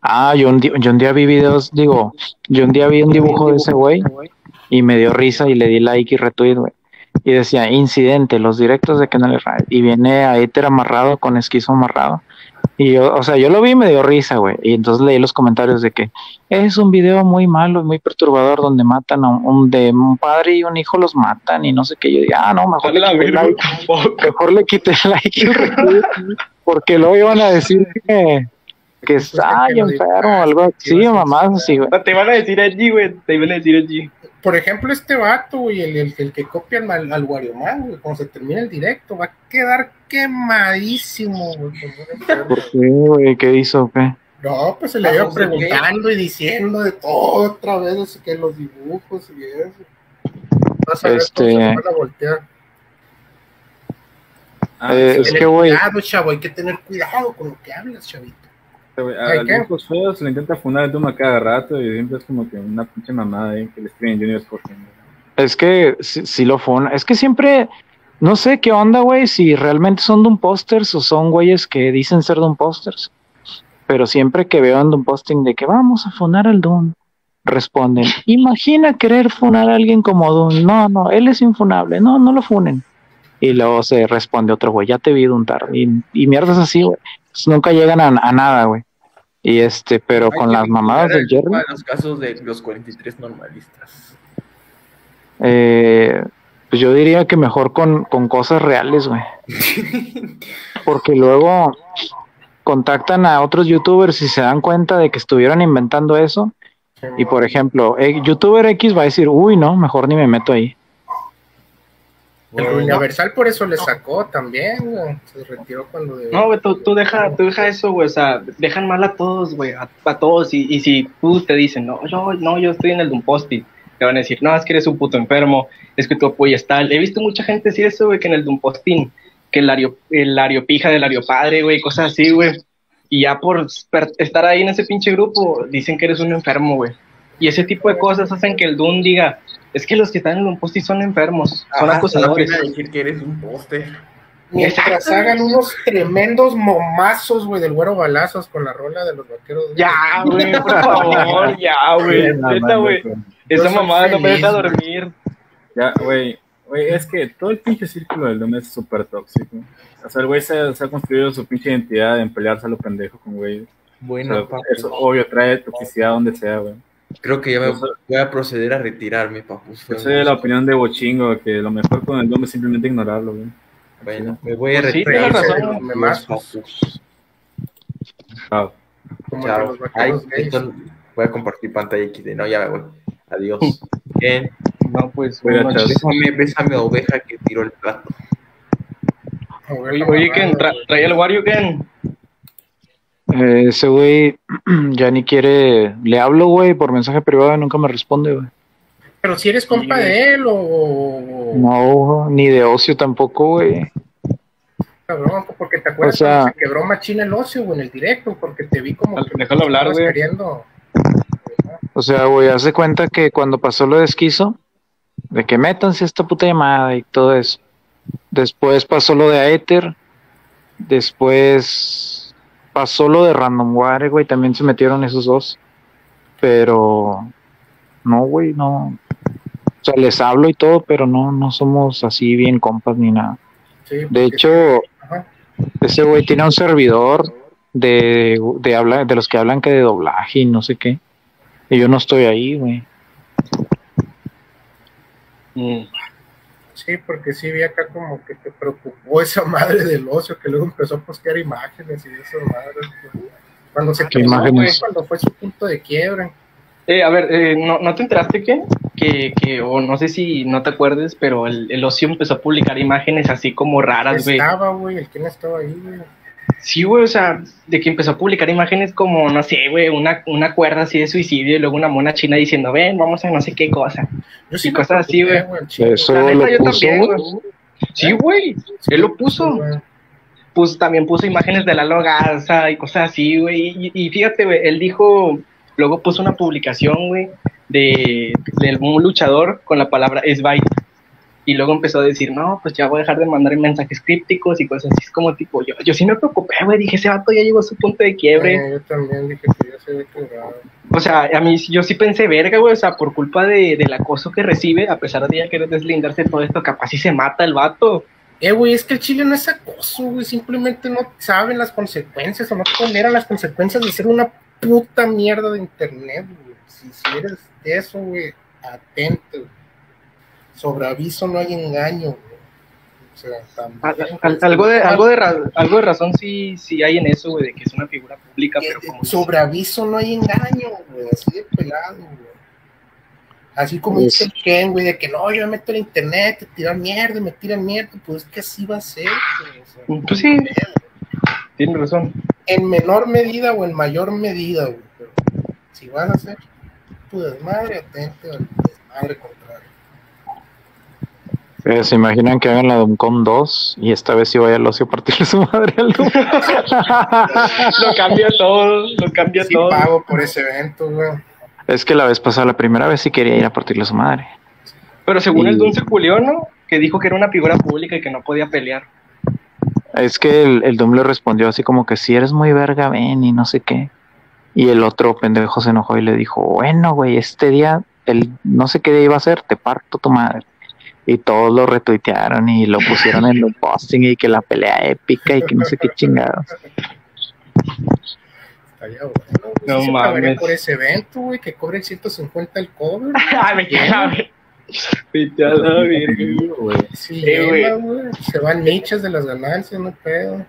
Ah, yo un, día, yo un día vi videos, digo, yo un día vi un dibujo de ese güey y me dio risa y le di like y retweet, güey. Y decía, incidente, los directos de Canal Radio. Y viene a Ether amarrado con esquizo amarrado. Y yo, o sea, yo lo vi y me dio risa, güey. Y entonces leí los comentarios de que es un video muy malo, muy perturbador, donde matan a un, un- de un padre y un hijo los matan y no sé qué. Yo dije, ah, no, mejor Dale le la quité el verga, like, mejor le quité el like y el retweet, porque luego iban a decir que, que está que lo enfermo o algo así, mamás así, güey. Te iban a decir allí, güey. Te iban a decir allí. Por ejemplo, este vato, güey, el, el, el que copia al, al Guarioman, güey, cuando se termina el directo, va a quedar quemadísimo, güey. ¿Por qué, güey? ¿Qué hizo? ¿Qué? No, pues se le iba preguntando y diciendo de todo otra vez, así que los dibujos y eso. Vas a ver Este- cómo se van a voltear. Ah, Eh, es que, güey, cuidado, chavo, hay que tener cuidado con lo que hablas, chavito. A dibujos feos le intenta fundar el Doom a cada rato y siempre es como que una pinche mamada ahí que le escriben Junior Scorpion. es que si, si lo fue. Es que siempre, no sé qué onda, güey, si realmente son Doom Posters o son güeyes que dicen ser Doom Posters. Pero siempre que veo en Doom Posting de que vamos a funar al Doom, responden, imagina querer funar a alguien como Doom. No, no, él es infunable, no, no lo funen. Y luego se responde otro güey, ya te vi Duntar. Y, y mierdas así, güey. Entonces, nunca llegan a, a nada, güey. Y este, pero Hay con las mamadas del Jerry. los casos de los 43 normalistas. Eh, pues yo diría que mejor con, con cosas reales, güey. Porque luego contactan a otros youtubers y se dan cuenta de que estuvieron inventando eso Y por ejemplo, eh, youtuber X va a decir, uy, no, mejor ni me meto ahí. El Universal por eso le sacó también, güey. Se retiró cuando de... No, güey, tú, tú deja, tú deja eso, güey, o sea, dejan mal a todos, güey, a, a todos, y, y si tú te dicen, no, yo, no, yo estoy en el Dumposti, te van a decir, no, es que eres un puto enfermo, es que tu apoyo está, he visto mucha gente decir eso, güey, que en el Dumpostín, que el ario, el ariopija del ariopadre, güey, cosas así, güey, y ya por estar ahí en ese pinche grupo, dicen que eres un enfermo, güey, y ese tipo de cosas hacen que el Doom diga, es que los que están en el Dumposti son enfermos, son Ajá, acosadores. te van a decir que eres un póster. Mientras hagan unos tremendos momazos, güey, del güero balazos con la rola de los vaqueros. Ya, güey, por favor, ya, güey, neta, güey. Esa mamada no me deja dormir. Ya, güey. Güey, es que todo el pinche círculo del Doom es súper tóxico. O sea, el güey se, se ha construido su pinche identidad en pelearse a lo pendejo con güey. Bueno, papu, eso obvio trae toxicidad donde sea, güey. creo que ya me voy a proceder a retirarme, papu. Fue Yo soy de la opinión de Bochingo, que lo mejor con el Doom es simplemente ignorarlo, güey. Bueno, me voy a Pues sí, retirar. tienes razón, Adiós, memazos. papus. Chao. Chao. Ay, esto- voy a compartir pantalla XD. No, ya me voy. Adiós. Bien. No, pues, buenas noches. Bésame, bésame oveja que tiró el plato. Oye, oye, Ken, tra- trae el Wario, Ken. Eh, ese güey ya ni quiere, le hablo, güey, por mensaje privado y nunca me responde, güey. Pero si eres compa Sí, de él o... No, ni de ocio tampoco, güey. Cabrón, porque te acuerdas O sea- cuando se quebró machina el ocio, güey, en el directo, porque te vi como que... Déjalo hablar, estabas güey. queriendo... O sea, güey, hace cuenta que cuando pasó lo de esquizo, de que métanse esta puta llamada y todo eso. Después pasó lo de Aether. Después pasó lo de Randomware, güey. También se metieron esos dos. Pero no, güey, no. O sea, les hablo y todo, pero no, no somos así bien compas ni nada. Sí, De hecho, Ajá. ese güey tiene un servidor de, de, habla, de los que hablan que de doblaje y no sé qué. Y yo no estoy ahí, güey. Mm. Sí, porque sí vi acá como que te preocupó esa madre del ocio que luego empezó a postear imágenes y esas madres. güey. Cuando se güey, cuando fue su punto de quiebra. Eh, a ver, eh, ¿no, ¿no te enteraste, Ken? Que, que, o no sé si no te acuerdes, pero el, el ocio empezó a publicar imágenes así como raras, güey. Estaba, güey, el que no estaba ahí, güey. Sí, güey, o sea, de que empezó a publicar imágenes como, no sé, güey, una, una cuerda así de suicidio y luego una mona china diciendo, ven, vamos a no sé qué cosa. Yo sí Y cosas así, güey. Eso La lo neta, yo puso, también, güey. Sí, güey, él lo puso. Pues también puso imágenes de la Garza y cosas así, güey. Y, y fíjate, güey, él dijo, luego puso una publicación, güey, de, de un luchador con la palabra Svite. Y luego empezó a decir, no, pues ya voy a dejar de mandar mensajes crípticos y cosas así. Es como tipo, yo, yo sí me preocupé, güey. Dije, ese vato ya llegó a su punto de quiebre. Eh, yo también dije ya se había quebrado. O sea, a mí yo sí pensé, verga, güey, o sea, por culpa de, del acoso que recibe, a pesar de ya querer deslindarse de todo esto, capaz sí se mata el vato. Eh, güey, es que el chile no es acoso, güey. Simplemente no saben las consecuencias o no toleran las consecuencias de ser una puta mierda de internet, güey. Si, si eres de eso, güey, atento. güey. Sobre aviso no hay engaño, güey. O sea, también. al- algo, de, algo, de ra- algo de razón sí, sí hay en eso, güey, de que es una figura pública, pero como... sobre aviso no hay engaño, güey. Así de pelado, güey. Así como Pues- dice el Ken, güey, de que no, yo me meto en internet, te tiran mierda, me tiran mierda, pues es que así va a ser, güey. o sea, Pues sí, tienes razón. en menor medida o en mayor medida, güey. Pero si vas a hacer tu desmadre, atente al desmadre contrario. Eh, ¿Se imaginan que hagan la Domcom 2 y esta vez sí vaya al ocio a partirle su madre al Doom? Lo cambia todo, lo cambia Sí todo. pago por ese evento, güey. es que la vez pasada, la primera vez sí quería ir a partirle su madre. Pero según Y- el Don se culió, ¿no? Que dijo que era una figura pública y que no podía pelear. Es que el, el Doom le respondió así como que si eres muy verga, ven y no sé qué. Y el otro pendejo se enojó y le dijo, bueno, güey, este día, el no sé qué día iba a ser, te parto tu madre. Y todos lo retuitearon y lo pusieron en el posting y que la pelea épica y que no sé qué chingados. Estaría bueno, güey. No mames. por ese evento, güey, que cobren 150 el cover. Ay, me caga, Vete a la verga. güey. Sí, güey. Se van nichas de las ganancias, no pedo.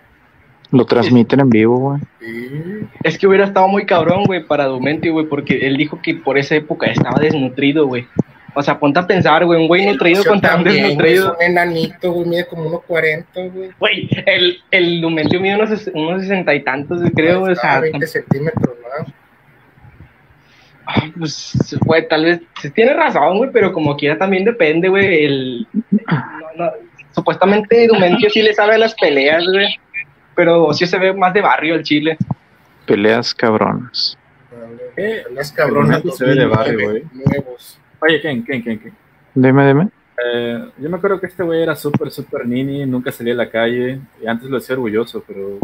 Lo transmiten en vivo, güey. Sí. Es que hubiera estado muy cabrón, güey, para Dumentio, güey, porque él dijo que por esa época estaba desnutrido, güey. O sea, ponte a pensar, güey, un güey nutrido contra un güey, desnutrido. Es un enanito, güey, mide como 1.40, güey. Güey, el, el Dumentio mide unos, unos sesenta y tantos, güey, creo, o Está a sea, 20 centímetros ah, pues, güey, tal vez, sí tiene razón, güey, pero como quiera también depende, güey, el... no, no, supuestamente Dumentio sí le sabe a las peleas, güey, pero sí se ve más de barrio el chile. Peleas cabronas. ¿Qué? Las cabronas El se ve de barrio, 2009, nuevos. Oye, ¿quién, quién, quién, quién? Dime, dime. Eh, yo me acuerdo que este güey era súper, súper nini, nunca salía a la calle, y antes lo hacía orgulloso, pero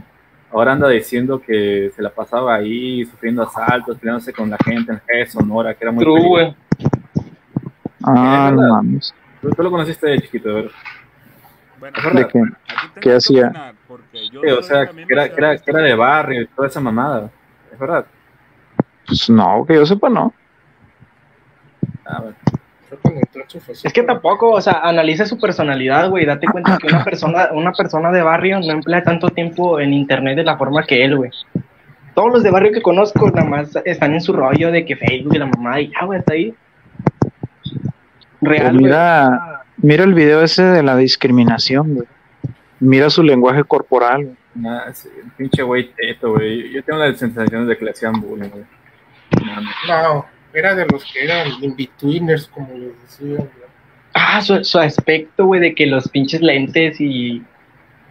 ahora anda diciendo que se la pasaba ahí, sufriendo asaltos, peleándose con la gente en G, Sonora, que era muy True, güey. Ah, ¿Es no mames. Tú, tú lo conociste de chiquito, ¿verdad? Bueno, Es ¿De verdad. qué? ¿Qué hacía? yo Sí, o sea, que era, que, era, que era de barrio y toda esa mamada. Es verdad. Pues no, que yo sepa, no. Ah. Es que tampoco, o sea, analiza su personalidad, güey, date cuenta que una persona, una persona de barrio no emplea tanto tiempo en internet de la forma que él, güey. Todos los de barrio que conozco nada más están en su rollo de que Facebook y la mamá y ya, güey, está ahí. Real, mira, mira el video ese de la discriminación, güey. Mira su lenguaje corporal. güey. Nah, sí, pinche güey teto, güey. Yo tengo la sensación de que le hacían bullying, güey. Mames. No, era de los que eran in-betweeners, como les decían. güey. Ah, su, su aspecto, güey, de que los pinches lentes y,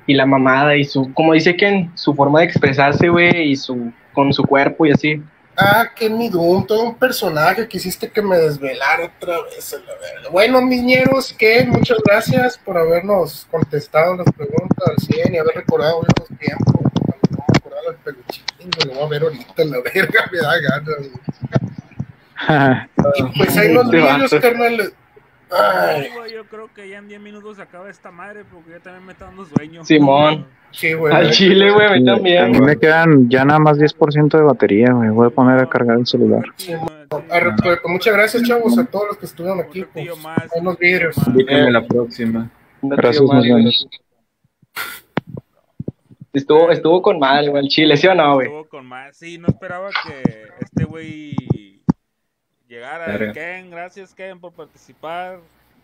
y la mamada y su, como dice Ken, su forma de expresarse, güey, y su, con su cuerpo y así. Ah, mi Doom, todo un personaje que hiciste que me desvelara otra vez. a la. Bueno, miñeros, que muchas gracias por habernos contestado las preguntas al 100 y haber recordado viejos tiempos. Cuando no me acordaba del peluchín, lo voy a ver ahorita en la verga, me da ganas. Y pues ahí los Este vídeos, carnal. Ay, Sí, yo creo que ya en 10 minutos se acaba esta madre porque ya también me está dando sueño. Simón. sí, güey. Al chile, güey, a mí a también. mí me quedan ya nada más 10% de batería, güey. Voy a poner a cargar el celular. Sí, sí. Arre, pues, muchas gracias, chavos, a todos los que estuvieron aquí. Pues, ratillo más, ahí los un ratillo vidrios. más. Dígame la próxima. Gracias, nos vemos. Estuvo, estuvo con madre, güey, el chile, ¿sí o no, güey? Estuvo con más. Sí, no esperaba que este güey llegara. Verga. Ken, gracias Ken por participar.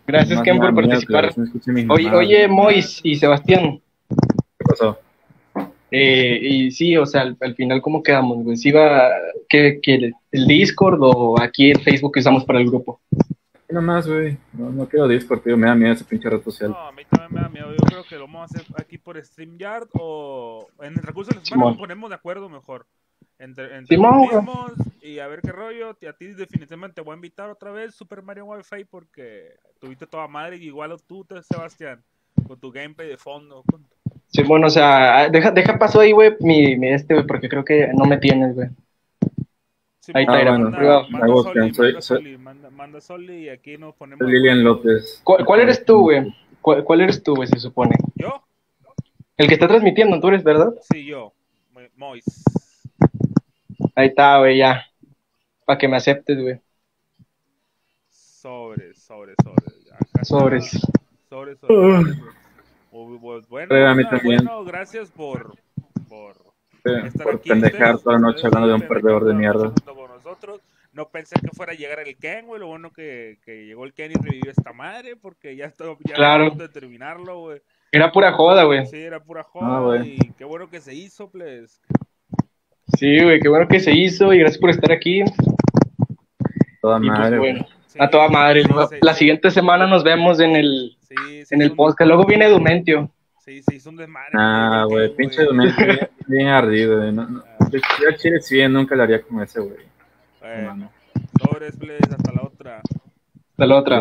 Gracias, Ken, por participar. no Oye, Mois y Sebastián, ¿Qué pasó? eh, y sí, o sea, al, al final, ¿cómo quedamos, güey? ¿Sí va, qué quiere? ¿El Discord o aquí el Facebook que usamos para el grupo? Nada más, güey. No, no quiero Discord, tío. Me da miedo ese pinche red social. No, a mí también me da miedo. Yo creo que lo vamos a hacer aquí por StreamYard o en el recurso de la semana nos ponemos de acuerdo mejor. Entre, entre Simón, los güey. mismos y a ver qué rollo. Y a ti definitivamente te voy a invitar otra vez Super Mario Wi-Fi porque tuviste toda madre y igual tú, te- Sebastián, con tu gameplay de fondo. con- Sí, bueno, o sea, deja, deja paso ahí, güey, mi, mi este, güey, porque creo que no me tienes, güey. Simón, Ahí está, era, manda, Soli, soy- manda soy- Soli, manda, manda Soli y aquí nos ponemos. Lilian. López. ¿Cuál, cuál eres tú, güey? ¿Cuál, cuál eres tú, güey, se supone? ¿Yo? El que está transmitiendo, tú eres, ¿verdad? Sí, yo. Mo- Mois. Ahí está, güey, ya. Para que me aceptes, güey. Sobres, sobres, sobres. Acá Sobres. está. Sobres, sobres. Uh, pues, bueno, bueno, bueno, gracias por, por Sí, estar por aquí. pendejar toda la noche hablando de un perdedor de mierda. nosotros. No pensé que fuera a llegar el Ken, güey. Lo bueno que, que llegó el Ken y revivió esta madre porque ya estaba ya Claro. a punto de terminarlo, güey. Era pura joda, güey. Sí, era pura Ah, joda güey. y qué bueno que se hizo, pues. Sí, güey, qué bueno que se hizo y gracias por estar aquí. Toda pues madre. güey. bueno, Sí, a toda madre. sí, La, sí, la sí. siguiente semana nos vemos en el, Sí, sí, en el podcast. Luego viene Dumentio. Sí, se hizo un desmadre. Ah, güey, pinche domingo bien, bien ardido, güey. No, no. Yo yo al chile sí nunca lo haría como ese, güey. Bueno, No, no. sobres, hasta la otra. Hasta la otra.